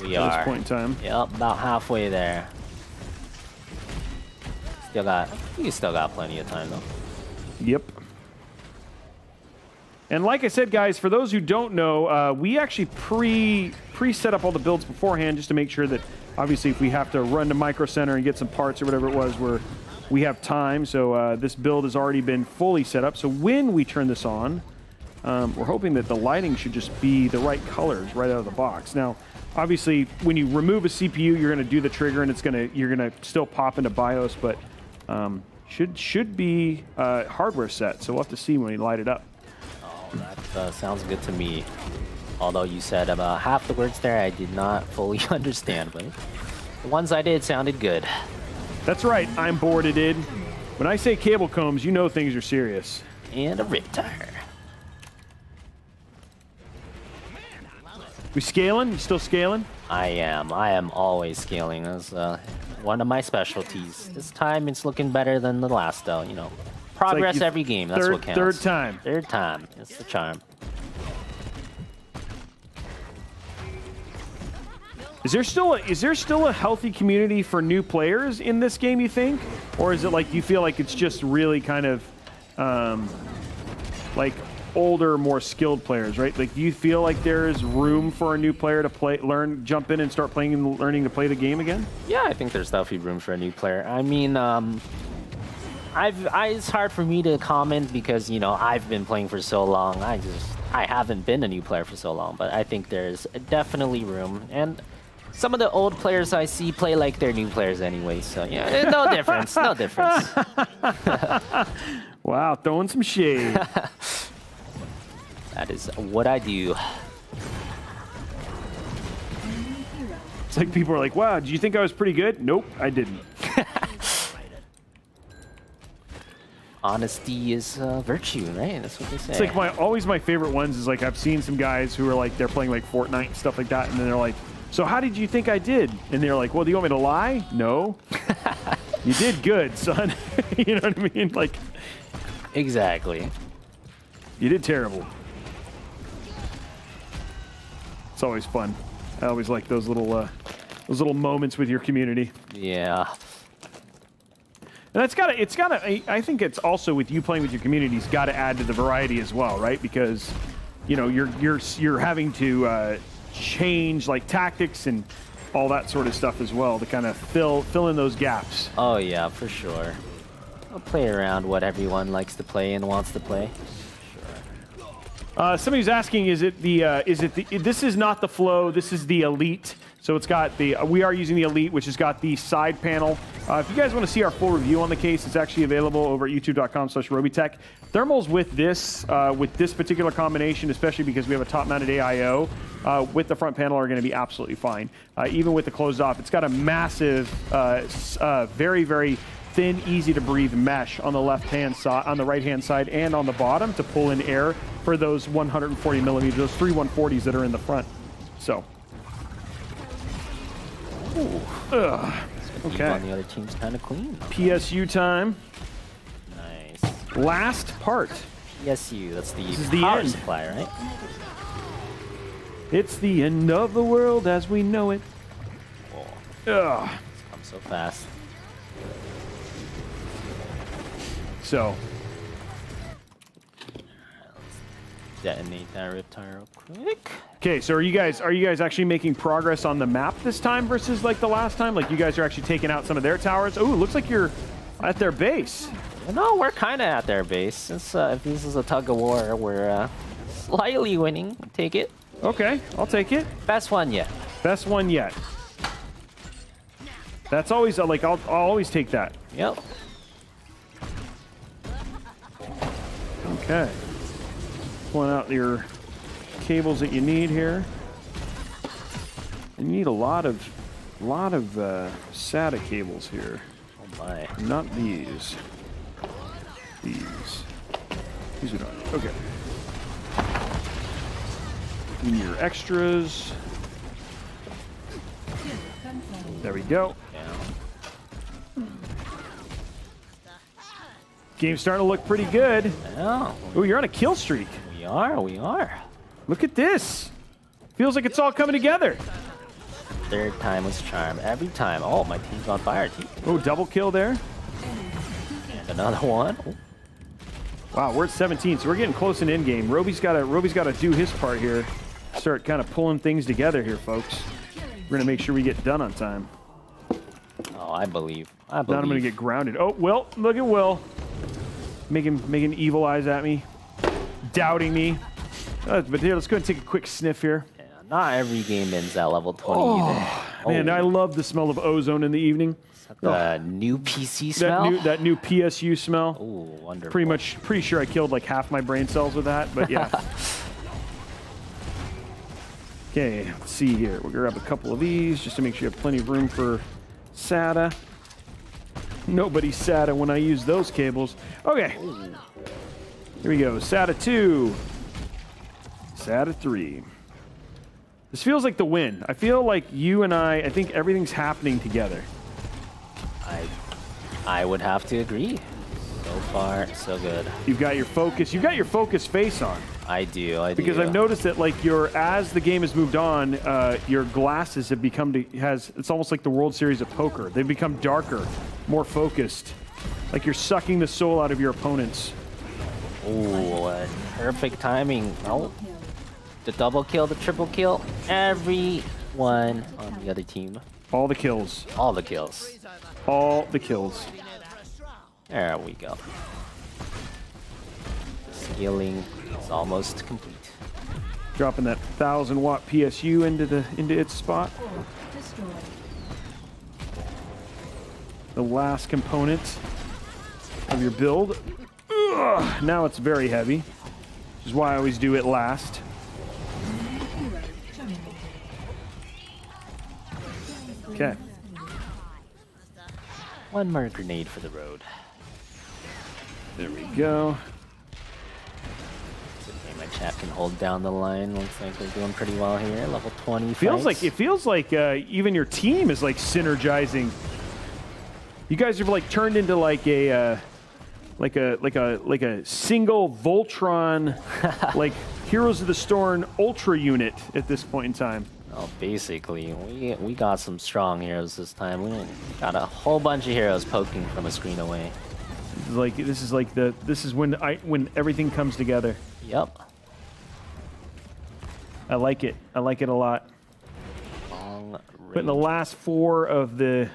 We at are. this point in time. Yep, about halfway there. Still got, you still got plenty of time though. Yep. And like I said, guys, for those who don't know, uh, we actually pre pre set up all the builds beforehand just to make sure that obviously if we have to run to Micro Center and get some parts or whatever it was, we're we have time. So uh, this build has already been fully set up. So when we turn this on, um, we're hoping that the lighting should just be the right colors right out of the box. Now, obviously, when you remove a CPU, you're going to do the trigger and it's going to you're going to still pop into BIOS, but um, should should be uh, hardware set. So we'll have to see when we light it up. That uh, sounds good to me. Although you said about half the words there I did not fully understand, but the ones I did sounded good. That's right, I'm boarded in. When I say cable combs, you know things are serious. And a Riptire. We scaling? You still scaling? I am. I am always scaling. That's uh, one of my specialties. This time it's looking better than the last, though. You know, progress you- every game. That's third- what counts. third time. Third time. It's the charm. Is there still a, is there still a healthy community for new players in this game? You think, or is it like you feel like it's just really kind of um, like older, more skilled players, right? Like, do you feel like there is room for a new player to play, learn, jump in, and start playing and learning to play the game again? Yeah, I think there's definitely room for a new player. I mean, um, I've I, it's hard for me to comment because you know I've been playing for so long. I just I haven't been a new player for so long, but I think there's definitely room. And some of the old players I see play like they're new players anyway. So yeah, eh, no difference, no difference. Wow, throwing some shade. that is what I do. It's like people are like, "Wow, do you think I was pretty good?" Nope, I didn't. Honesty is uh, virtue, right? That's what they say. It's like my always my favorite ones is like I've seen some guys who are like they're playing like Fortnite and stuff like that, and then they're like, "So how did you think I did?" And they're like, "Well, do you want me to lie? No, you did good, son. you know what I mean? Like, exactly. You did terrible. It's always fun. I always like those little uh, those little moments with your community. Yeah. And that's gotta, it's gotta, I- I think it's also with you playing with your community's gotta add to the variety as well, right? Because, you know, you're, you're, you're having to uh, change like tactics and all that sort of stuff as well to kind of fill, fill in those gaps. Oh yeah, for sure. I'll play around what everyone likes to play and wants to play. Uh, somebody's asking, is it the, uh, is it the, this is not the flow, this is the elite. So it's got the, uh, we are using the elite, which has got the side panel. Uh, if you guys want to see our full review on the case, it's actually available over at youtube.com slash robeytech. Thermals with this, uh, with this particular combination, especially because we have a top-mounted AIO, uh, with the front panel are going to be absolutely fine. Uh, even with the closed off, it's got a massive, uh, very, very thin, easy to breathe mesh on the left hand side, on the right hand side, and on the bottom to pull in air for those 140 millimeters, those three 140s that are in the front. So, Ooh, ugh. Okay. on the other team's kind of clean. PSU time. Nice. Last part. PSU, that's the This is the power end. supply, right? It's the end of the world as we know it. Ugh. It's come so fast. So, Detonate that Riptire real quick. okay, so are you guys are you guys actually making progress on the map this time versus like the last time? Like you guys are actually taking out some of their towers? Oh, looks like you're at their base. No, we're kind of at their base. It's, uh, if this is a tug of war, we're uh, slightly winning. Take it. Okay, I'll take it. Best one yet. Best one yet. That's always uh, like I'll, I'll always take that. Yep. Okay. Pulling out your cables that you need here. And you need a lot of A lot of uh, SATA cables here. Oh my. Not these. These. These are not. Okay. In your extras. There we go. Game's starting to look pretty good. Oh. Oh, you're on a kill streak. We are, we are. Look at this. Feels like it's all coming together. Third time was charm. Every time. Oh, my team's on fire. Team. Oh, double kill there. And another one. Oh. Wow, we're at 17, so we're getting close in end game. Robey's got to Robey's got to do his part here. Start kind of pulling things together here, folks. We're gonna make sure we get done on time. Oh, I believe. I believe. I'm gonna get grounded. Oh, Will, look at Will. Making making evil eyes at me, doubting me. Uh, but here, let's go and take a quick sniff here. Not every game ends at level 20 Oh, either. Man, I love the smell of ozone in the evening. The new PC That smell. new that new PSU smell. Ooh, wonderful. Pretty much, pretty sure I killed like half my brain cells with that. But yeah. okay, let's see here. We'll grab a couple of these just to make sure you have plenty of room for SATA. Nobody's SATA when I use those cables. Okay. Here we go. SATA 2. SATA 3. This feels like the win. I feel like you and I, I think everything's happening together. I, I would have to agree. So far, so good. You've got your focus. You've got your focus face on. I do. I do. Because I've noticed that like your as the game has moved on, uh, your glasses have become to, has it's almost like the World Series of Poker. They've become darker, more focused. Like you're sucking the soul out of your opponents. Ooh, perfect timing. Oh, the double kill, the triple kill. Everyone on the other team. All the kills. All the kills. All the kills. There we go. Scaling is almost complete. Dropping that thousand watt PSU into the into its spot. The last component of your build. Ugh, now it's very heavy, which is why I always do it last. Okay. One more grenade for the road. There we go. Okay, my chat can hold down the line. Looks like they're doing pretty well here. Level 20 Feels fights. like it feels like uh, even your team is like synergizing. You guys have like turned into like a uh, like a like a like a single Voltron like Heroes of the Storm Ultra unit at this point in time. Well, basically, we we got some strong heroes this time. We got a whole bunch of heroes poking from a screen away. Like this is like the this is when I when everything comes together. Yep. I like it. I like it a lot. Long Putting the last four of the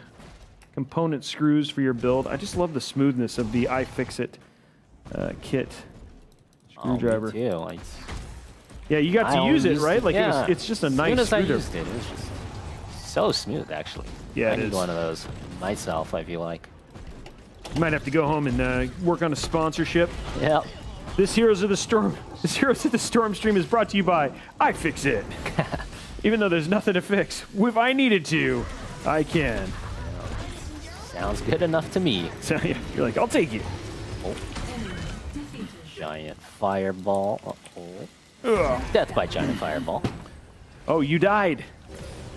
component screws for your build. I just love the smoothness of the iFixit uh, kit screwdriver. Oh, me Yeah, you got to only use it, right? Like yeah. it was, it's just a as nice soon as I used it, it was just so smooth, actually. Yeah, I it need is. one of those myself. I feel like. You might have to go home and uh, work on a sponsorship. Yep. This Heroes of the Storm, this Heroes of the Storm stream is brought to you by iFixit. Even though there's nothing to fix, if I needed to, I can. Sounds good enough to me. So yeah, you're like, I'll take you. Oh. Giant fireball. Uh-oh. Death by giant fireball. Oh, you died.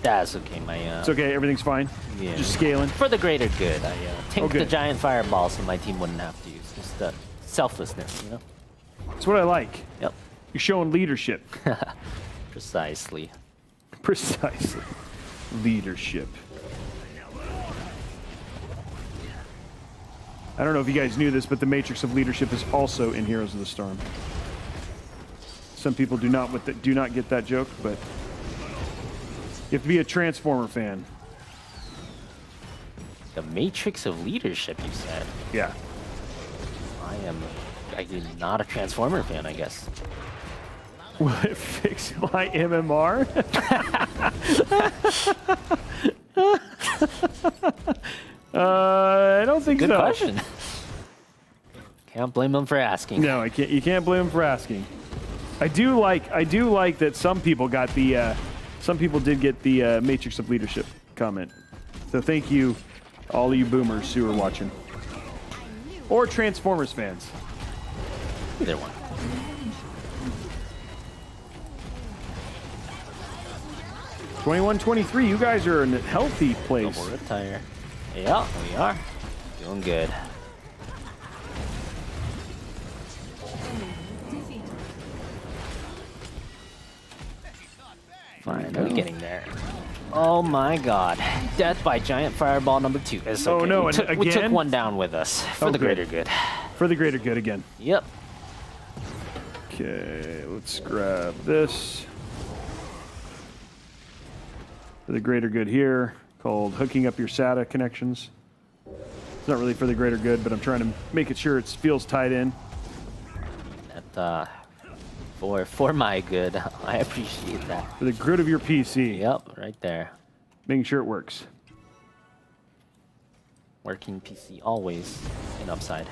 That's okay. My uh, It's okay. Everything's fine. Yeah. Just scaling. For the greater good, I uh, tinked Okay. the giant fireball so my team wouldn't have to use just the selflessness, you know. That's what I like. Yep. You're showing leadership. Precisely. Precisely. Leadership. I don't know if you guys knew this, but the matrix of leadership is also in Heroes of the Storm. Some people do not with the, do not get that joke, but you have to be a Transformer fan. The matrix of leadership, you said. Yeah. I am. I am not a Transformer fan, I guess. Will it fix my MMR? uh, I don't think Good so. question. Can't blame them for asking. No, I can't. You can't blame him for asking. I do like. I do like that some people got the. Uh, some people did get the uh, Matrix of Leadership comment. So thank you, all you boomers who are watching. Or Transformers fans. Either one. Twenty-one, twenty-three. You guys are in a healthy place. Double retire. Yeah, we are. Doing good. Finally getting there. Oh my god. Death by giant fireball number two. It's Oh, okay. no, we and took, we took one down with us for Oh, the good. greater good. For the greater good again. Yep. Okay, let's grab this. For the greater good here, called hooking up your SATA connections. It's not really for the greater good, but I'm trying to make it sure it feels tied in. That, uh, for for my good, I appreciate that. For the good of your PC. Yep, right there. Making sure it works. Working PC always in upside.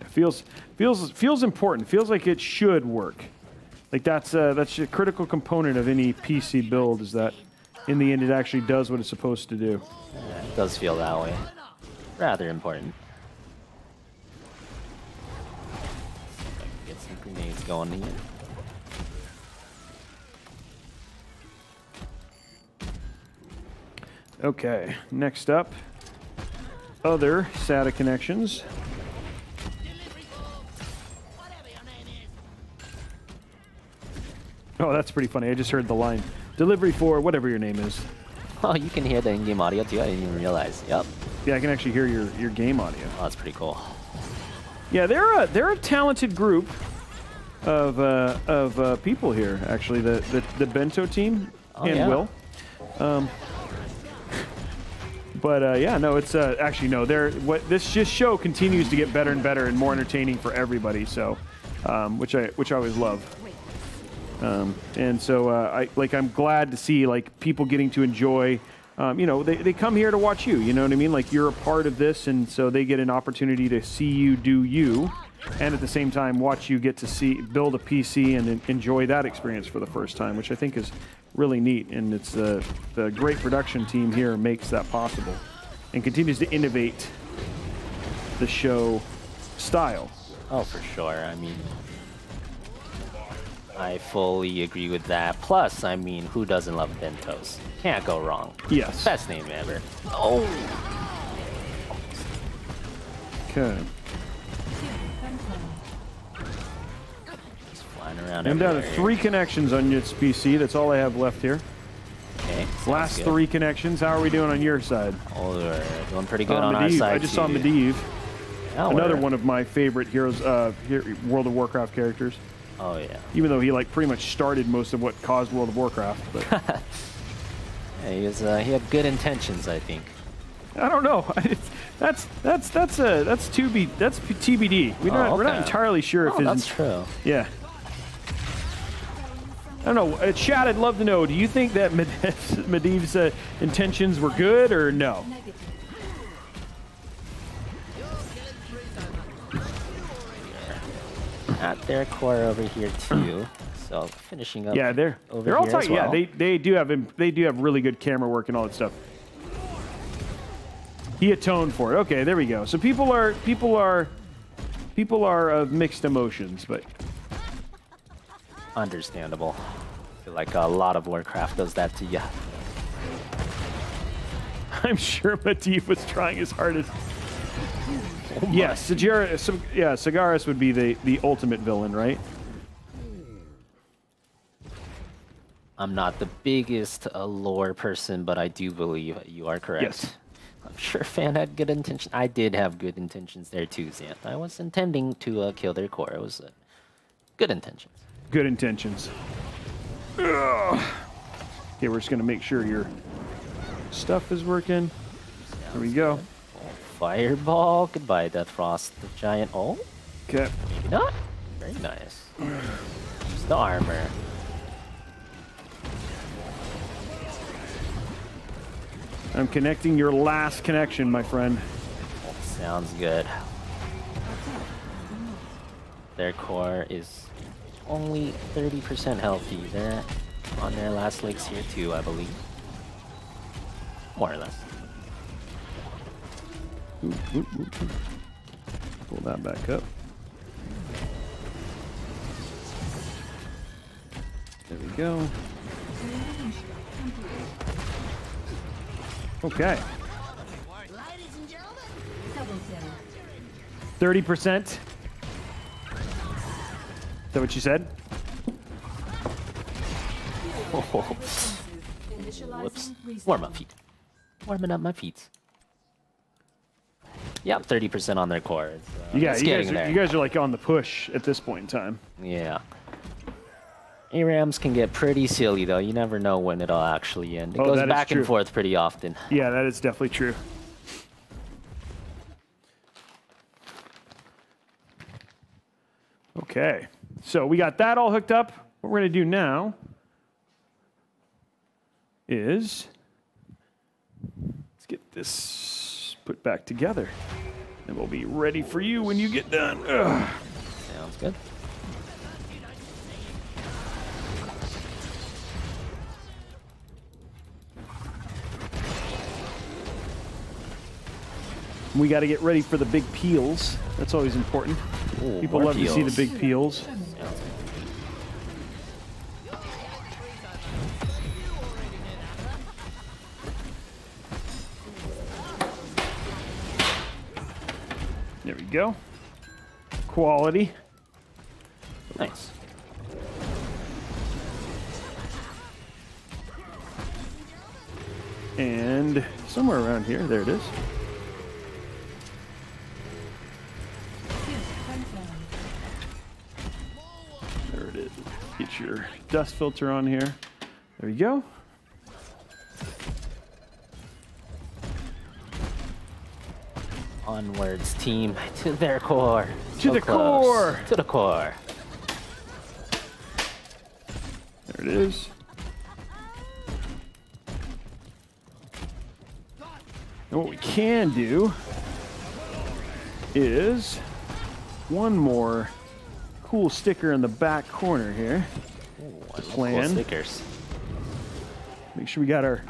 It feels feels feels important. Feels like it should work. Like that's uh, that's a critical component of any PC build. Is that in the end it actually does what it's supposed to do. Yeah, it does feel that way. Rather important. Get some grenades going here. Okay, next up, other SATA connections. Oh, that's pretty funny. I just heard the line. Delivery for whatever your name is. Oh, you can hear the in-game audio too. I didn't even realize. Yep. Yeah, I can actually hear your, your game audio. Oh, that's pretty cool. Yeah, they're a they're a talented group of uh, of uh, people here. Actually, the the, the Bento team Oh, and yeah. Will. Um, but uh, yeah, no, it's uh, actually no. They're what this just show continues to get better and better and more entertaining for everybody. So, um, which I which I always love. Um, and so uh, I like I'm glad to see like people getting to enjoy. Um, you know, they, they come here to watch you. You know what I mean? Like you're a part of this, and so they get an opportunity to see you do you, and at the same time watch you get to see build a PC and en- enjoy that experience for the first time, which I think is really neat. And it's uh, the great production team here makes that possible, and continues to innovate the show style. Oh, for sure. I mean, I fully agree with that. Plus, I mean, who doesn't love bentos? Can't go wrong. Yes. Best name ever. Oh. Okay. Just flying around I'm down to three connections on this PC. That's all I have left here. Okay, Last good. three connections. How are we doing on your side? Oh, we're doing pretty good Uh, on our side. I just saw too. Medivh. Oh, Another one of my favorite heroes, uh, here, World of Warcraft characters. Oh yeah. Even though he like pretty much started most of what caused World of Warcraft, but Yeah, he was. Uh, he had good intentions, I think. I don't know. That's that's that's uh, that's to be that's TBD. We're Oh, not we're not entirely sure if Oh, his that's true. Yeah. I don't know. Uh, Chad, I'd love to know. Do you think that Medivh's, Medivh's uh, intentions were good or no? At their core over here too. So finishing up. Yeah, they're over they're all tight. Yeah, they they do have they do have really good camera work and all that stuff. He atoned for it. Okay, there we go. So people are people are people are of mixed emotions, but Understandable. I feel like a lot of Warcraft does that to you. I'm sure Medivh was trying his hardest. Oh yes, Sajara, Sa- yeah, Sargeras would be the the ultimate villain, right? I'm not the biggest uh, lore person, but I do believe you are correct. Yes. I'm sure Fan had good intentions. I did have good intentions there too, Xanth. I was intending to uh, kill their core. It was uh, good intentions. Good intentions. Ugh. Okay, we're just gonna make sure your stuff is working. There we go. Fireball. Goodbye, Death Frost. The giant. Oh, Okay. maybe not. Very nice. Just the armor. I'm connecting your last connection, my friend. Sounds good. Their core is only 30% healthy. They're on their last legs here too, I believe. More or less. Ooh, ooh, ooh. Pull that back up. There we go. Okay. Thirty percent. Is that what you said? Oh. Whoops. Warm up feet. Warming up my feet. Yep, 30% on their core. It's, uh, You, got, it's you, getting guys are, you guys are like on the push at this point in time. Yeah. ARAMs can get pretty silly though. You never know when it'll actually end. It Oh, goes back and forth pretty often. Yeah, that is definitely true. Okay, so we got that all hooked up. What we're going to do now is let's get this put back together, and we'll be ready for you when you get done. Ugh. Sounds good. We got to get ready for the big peels. That's always important. Ooh, People love to see the big peels. There we go. Quality. Nice. And somewhere around here, there it is. There it is. Get your dust filter on here. There we go. Onwards, team, to their core. To So the close. core. To the core. There it is. And what we can do is one more cool sticker in the back corner here. I The love cool plan. stickers. Make sure we got our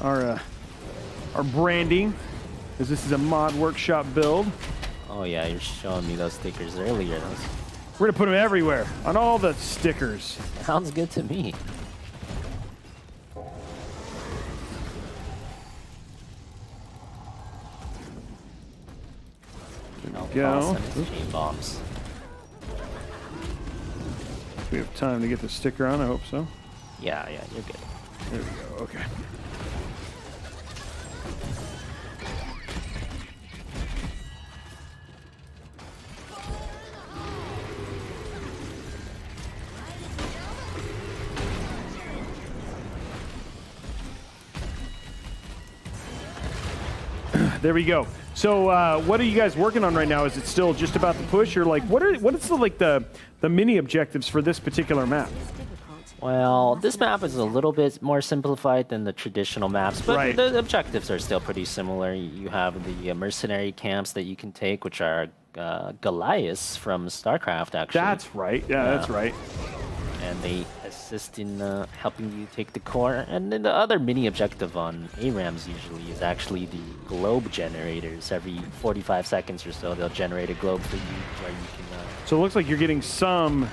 our uh, our branding, because this is a mod workshop build. Oh yeah, you're showing me those stickers earlier. We're gonna put them everywhere on all the stickers. sounds good to me. No oh, go. boss and his chain bombs. We have time to get the sticker on. I hope so. Yeah, yeah, you're good. There we go. Okay. There we go. So, uh, what are you guys working on right now? Is it still just about the push, or like what are what is the like the the mini objectives for this particular map? Well, this map is a little bit more simplified than the traditional maps, but Right. the objectives are still pretty similar. You have the uh, mercenary camps that you can take, which are uh, Goliaths from StarCraft, actually. That's right. Yeah, that's right. And they assist in uh, helping you take the core. And then the other mini objective on ARAMs usually is actually the globe generators. Every 45 seconds or so, they'll generate a globe for you where you can uh, So it looks like you're getting some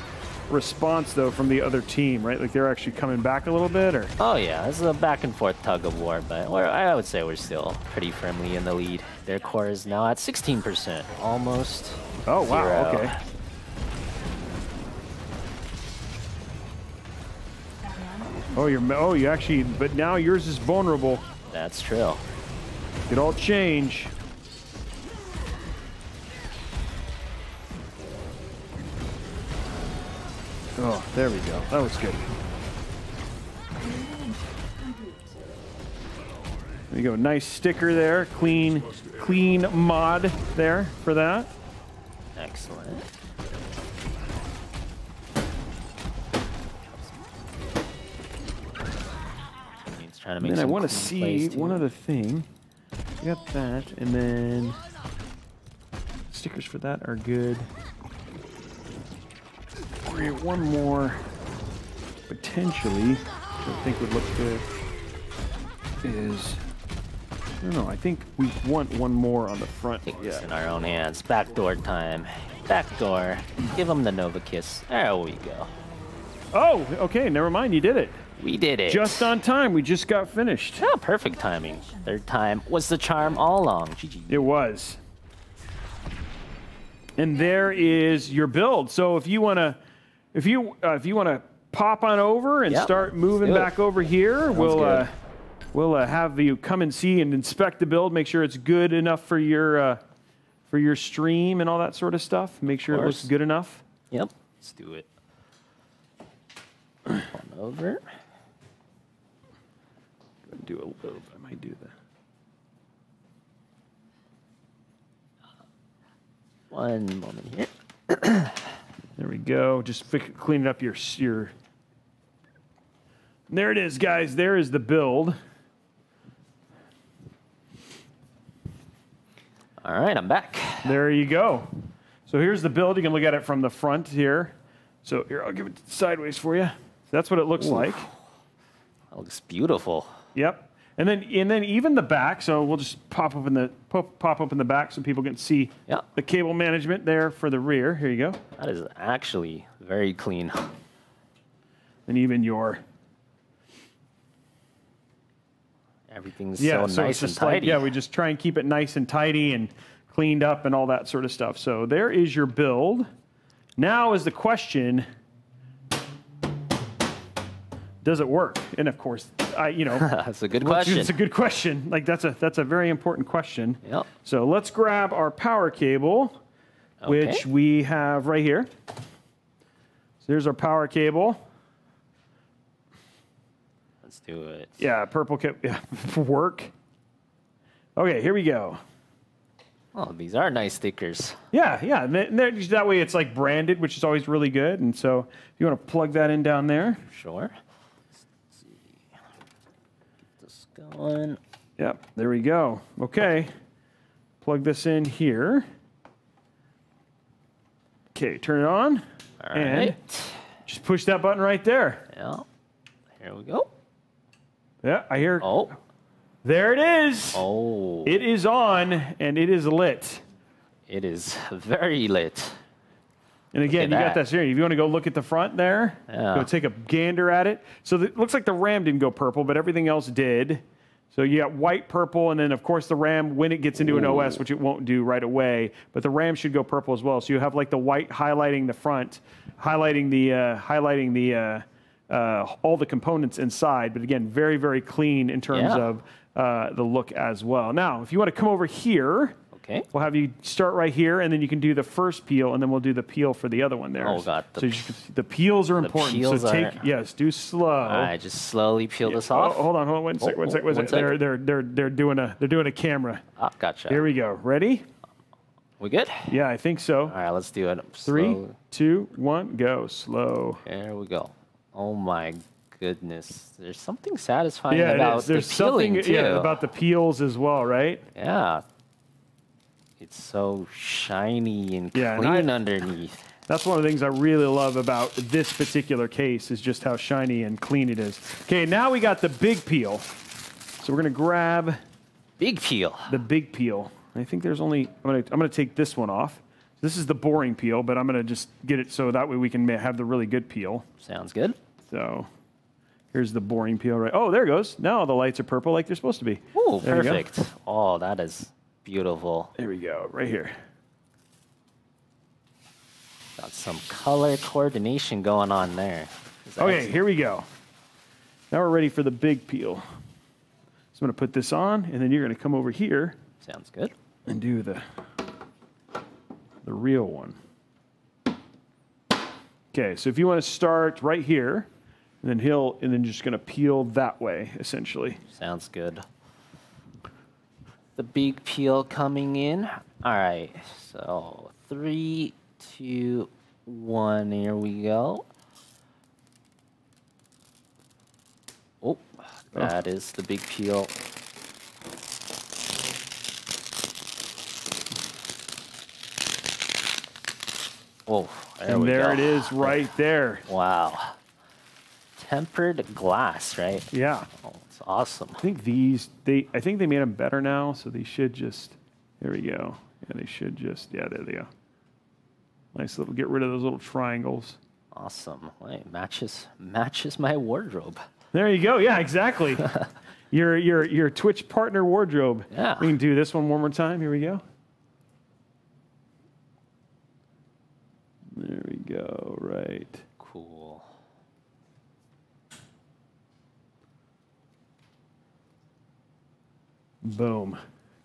response though from the other team, right? Like they're actually coming back a little bit, or Oh yeah, it's a back and forth tug of war, but we're, I would say we're still pretty firmly in the lead. Their core is now at 16%, almost. Oh wow, zero. okay. Oh, you're oh you actually, but now yours is vulnerable. That's true. It all change. Oh, there we go. That was good. There you go. Nice sticker there. Clean, clean mod there for that. Excellent. Trying to And then I want to see one other thing. We got that, and then stickers for that are good. Have one more potentially, which I think would look good, is I don't know. I think we want one more on the front. Take this in our own hands. Backdoor time. Backdoor. Give him the Nova Kiss. There we go. Oh, okay. Never mind. You did it. We did it. Just on time. We just got finished. Oh, perfect timing. Third time was the charm all along. GG. It was. And there is your build. So if you want to, if you uh, if you want to pop on over and Yep. start moving back over here, Sounds we'll uh, we'll uh, have you come and see and inspect the build. Make sure it's good enough for your uh, for your stream and all that sort of stuff. Make sure it looks good enough. Yep. Let's do it. On over. Do a little. I might do that. One moment here. There we go. Just cleaning up your your. There it is, guys. There is the build. All right, I'm back. There you go. So here's the build. You can look at it from the front here. So here, I'll give it sideways for you. That's what it looks Ooh. like. That looks beautiful. Yep. And then and then even the back. So we'll just pop up in the pop, pop up in the back so people can see Yep. the cable management there for the rear. Here you go. That is actually very clean. And even your Everything's yeah. so so nice it's and just like tidy. yeah, we just try and keep it nice and tidy and cleaned up and all that sort of stuff. So there is your build. Now is the question. Does it work? And of course, I you know That's a good question. It's a good question. Like that's a that's a very important question. Yep. So let's grab our power cable, which we have right here. So there's our power cable. Let's do it. Yeah, purple cable yeah, for work. Okay, here we go. Oh, these are nice stickers. Yeah, yeah. and then- then that way it's like branded, which is always really good. And so if you want to plug that in down there. Sure. Let's see. Get going. Yep, there we go. Okay. Plug this in here. Okay, turn it on. All and right. just push that button right there. Yeah. Here we go. Yeah, I hear. Oh. There it is. Oh. It is on and it is lit. It is very lit. And again, you got that. that steering. If you want to go look at the front there, Yeah. go take a gander at it. So it looks like the RAM didn't go purple, but everything else did. So you got white, purple, and then of course the RAM when it gets into an OS, which it won't do right away, but the RAM should go purple as well. So you have like the white highlighting the front, highlighting the uh, highlighting the uh, uh, all the components inside. But again, very very clean in terms Yeah. of uh, the look as well. Now, if you want to come over here. Okay. We'll have you start right here, and then you can do the first peel, and then we'll do the peel for the other one there. Oh, God, the so you can the peels are important. peels so take are- yes, do slow. All right, just slowly peel this Oh, off. hold on, hold on, one Oh, sec, one oh, sec, one one sec. They're they're they're they're doing a they're doing a camera. Ah, gotcha. Here we go. Ready? We good? Yeah, I think so. All right, let's do it. Three, Slow. two, one, go. Slow. There we go. Oh my goodness. There's something satisfying yeah, about is. There's the peeling something too. yeah, about the peels as well, right? Yeah. It's so shiny and Yeah, and clean I- underneath. That's one of the things I really love about this particular case is just how shiny and clean it is. Okay, now we got the big peel. So we're gonna grab big peel. The big peel. I think there's only I'm gonna I'm gonna take this one off. This is the boring peel, but I'm gonna just get it so that way we can have the really good peel. Sounds good. So here's the boring peel, right? Oh, there it goes. Now the lights are purple like they're supposed to be. Oh, There perfect. Oh, that is beautiful. There we go, right here. Got some color coordination going on there. Okay, here we go. Now we're ready for the big peel. So I'm gonna put this on, and then you're gonna come over here. Sounds good. And do the the real one. Okay, so if you want to start right here, and then he'll and then just gonna peel that way, essentially. Sounds good. The big peel coming in. All right, so three, two, one. Here we go. Oh, oh. that is the big peel. Oh, there and there go. it is, right there. Wow. tempered glass, right? Yeah. Oh, awesome. I think these they I think they made them better now, so they should just there we go. Yeah, they should just yeah, there they go. Nice little get rid of those little triangles. Awesome. Wait, matches matches my wardrobe. There you go. Yeah, exactly. your your your Twitch partner wardrobe. Yeah. We can do this one one more time. Here we go. There we go. Right. Cool. Boom.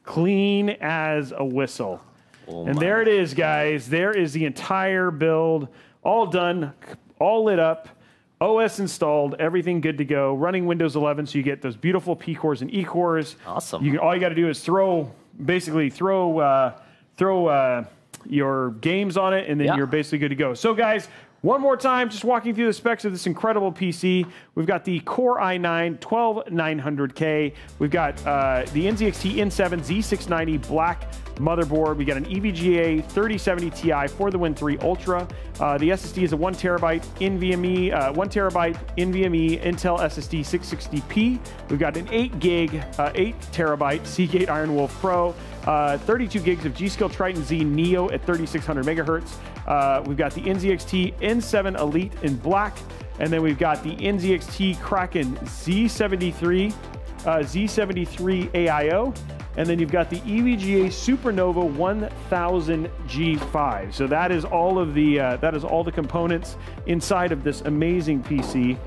Clean as a whistle. Oh and there it is, guys. There is the entire build, all done, all lit up, OS installed, everything good to go. Running Windows 11, so you get those beautiful P cores and E cores. Awesome. You can, all you got to do is throw, basically throw, uh, throw uh, your games on it, and then Yeah. you're basically good to go. So, guys. One more time, just walking through the specs of this incredible PC. We've got the Core i9 12900K. We've got uh, the NZXT N7 Z690 black motherboard. We got an EVGA 3070 Ti for the Win 3 Ultra. Uh, the SSD is a one terabyte NVMe, uh, one terabyte NVMe Intel SSD 660p. We've got an eight gig, uh, eight terabyte Seagate IronWolf Pro. Uh, 32 gigs of G-Skill Trident Z Neo at 3600 megahertz. Uh, we've got the NZXT N7 Elite in black, and then we've got the NZXT Kraken Z73, uh, Z73 AIO, and then you've got the EVGA Supernova 1000 G5. So that is all of the uh, that is all the components inside of this amazing PC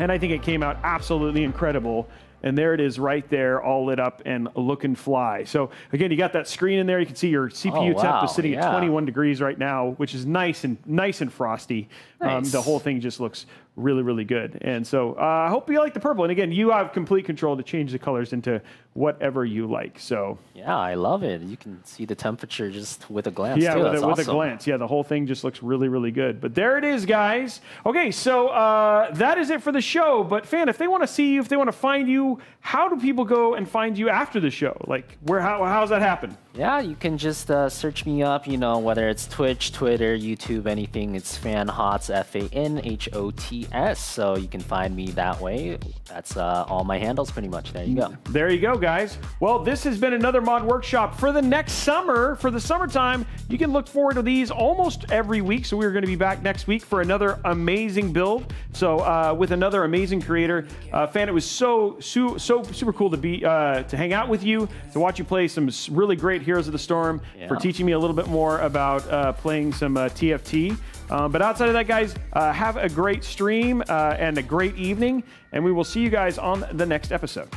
and I think it came out absolutely incredible. And there it is right there, all lit up and looking fly. So again, you got that screen in there. You can see your CPU Oh, temp is sitting at 21 degrees right now, which is nice and nice and frosty. Um, the whole thing just looks really, really good. And so uh, I hope you like the purple. And again, you have complete control to change the colors into whatever you like. So Yeah, I love it. You can see the temperature just with a glance. yeah, too. with, a, with a glance. Yeah, the whole thing just looks really, really good. But there it is, guys. Okay, so uh, that is it for the show. But fan, if they want to see you, if they want to find you, how do people go and find you after the show? Like, where? How? How's that happen? Yeah, you can just uh, search me up, you know, whether it's Twitch, Twitter, YouTube, anything. It's FanHOTS, F A N H O T So you can find me that way. That's uh, all my handles pretty much. There you go. There you go, guys. Well, this has been another mod workshop for the next summer. For the summertime, you can look forward to these almost every week. So we're going to be back next week for another amazing build. So uh, with another amazing creator, uh, fan, it was so so so super cool to be uh, to hang out with you, to watch you play some really great Heroes of the Storm, for teaching me a little bit more about uh, playing some uh, TFT. Um, but outside of that, guys, uh, have a great stream uh, and a great evening, and we will see you guys on the next episode.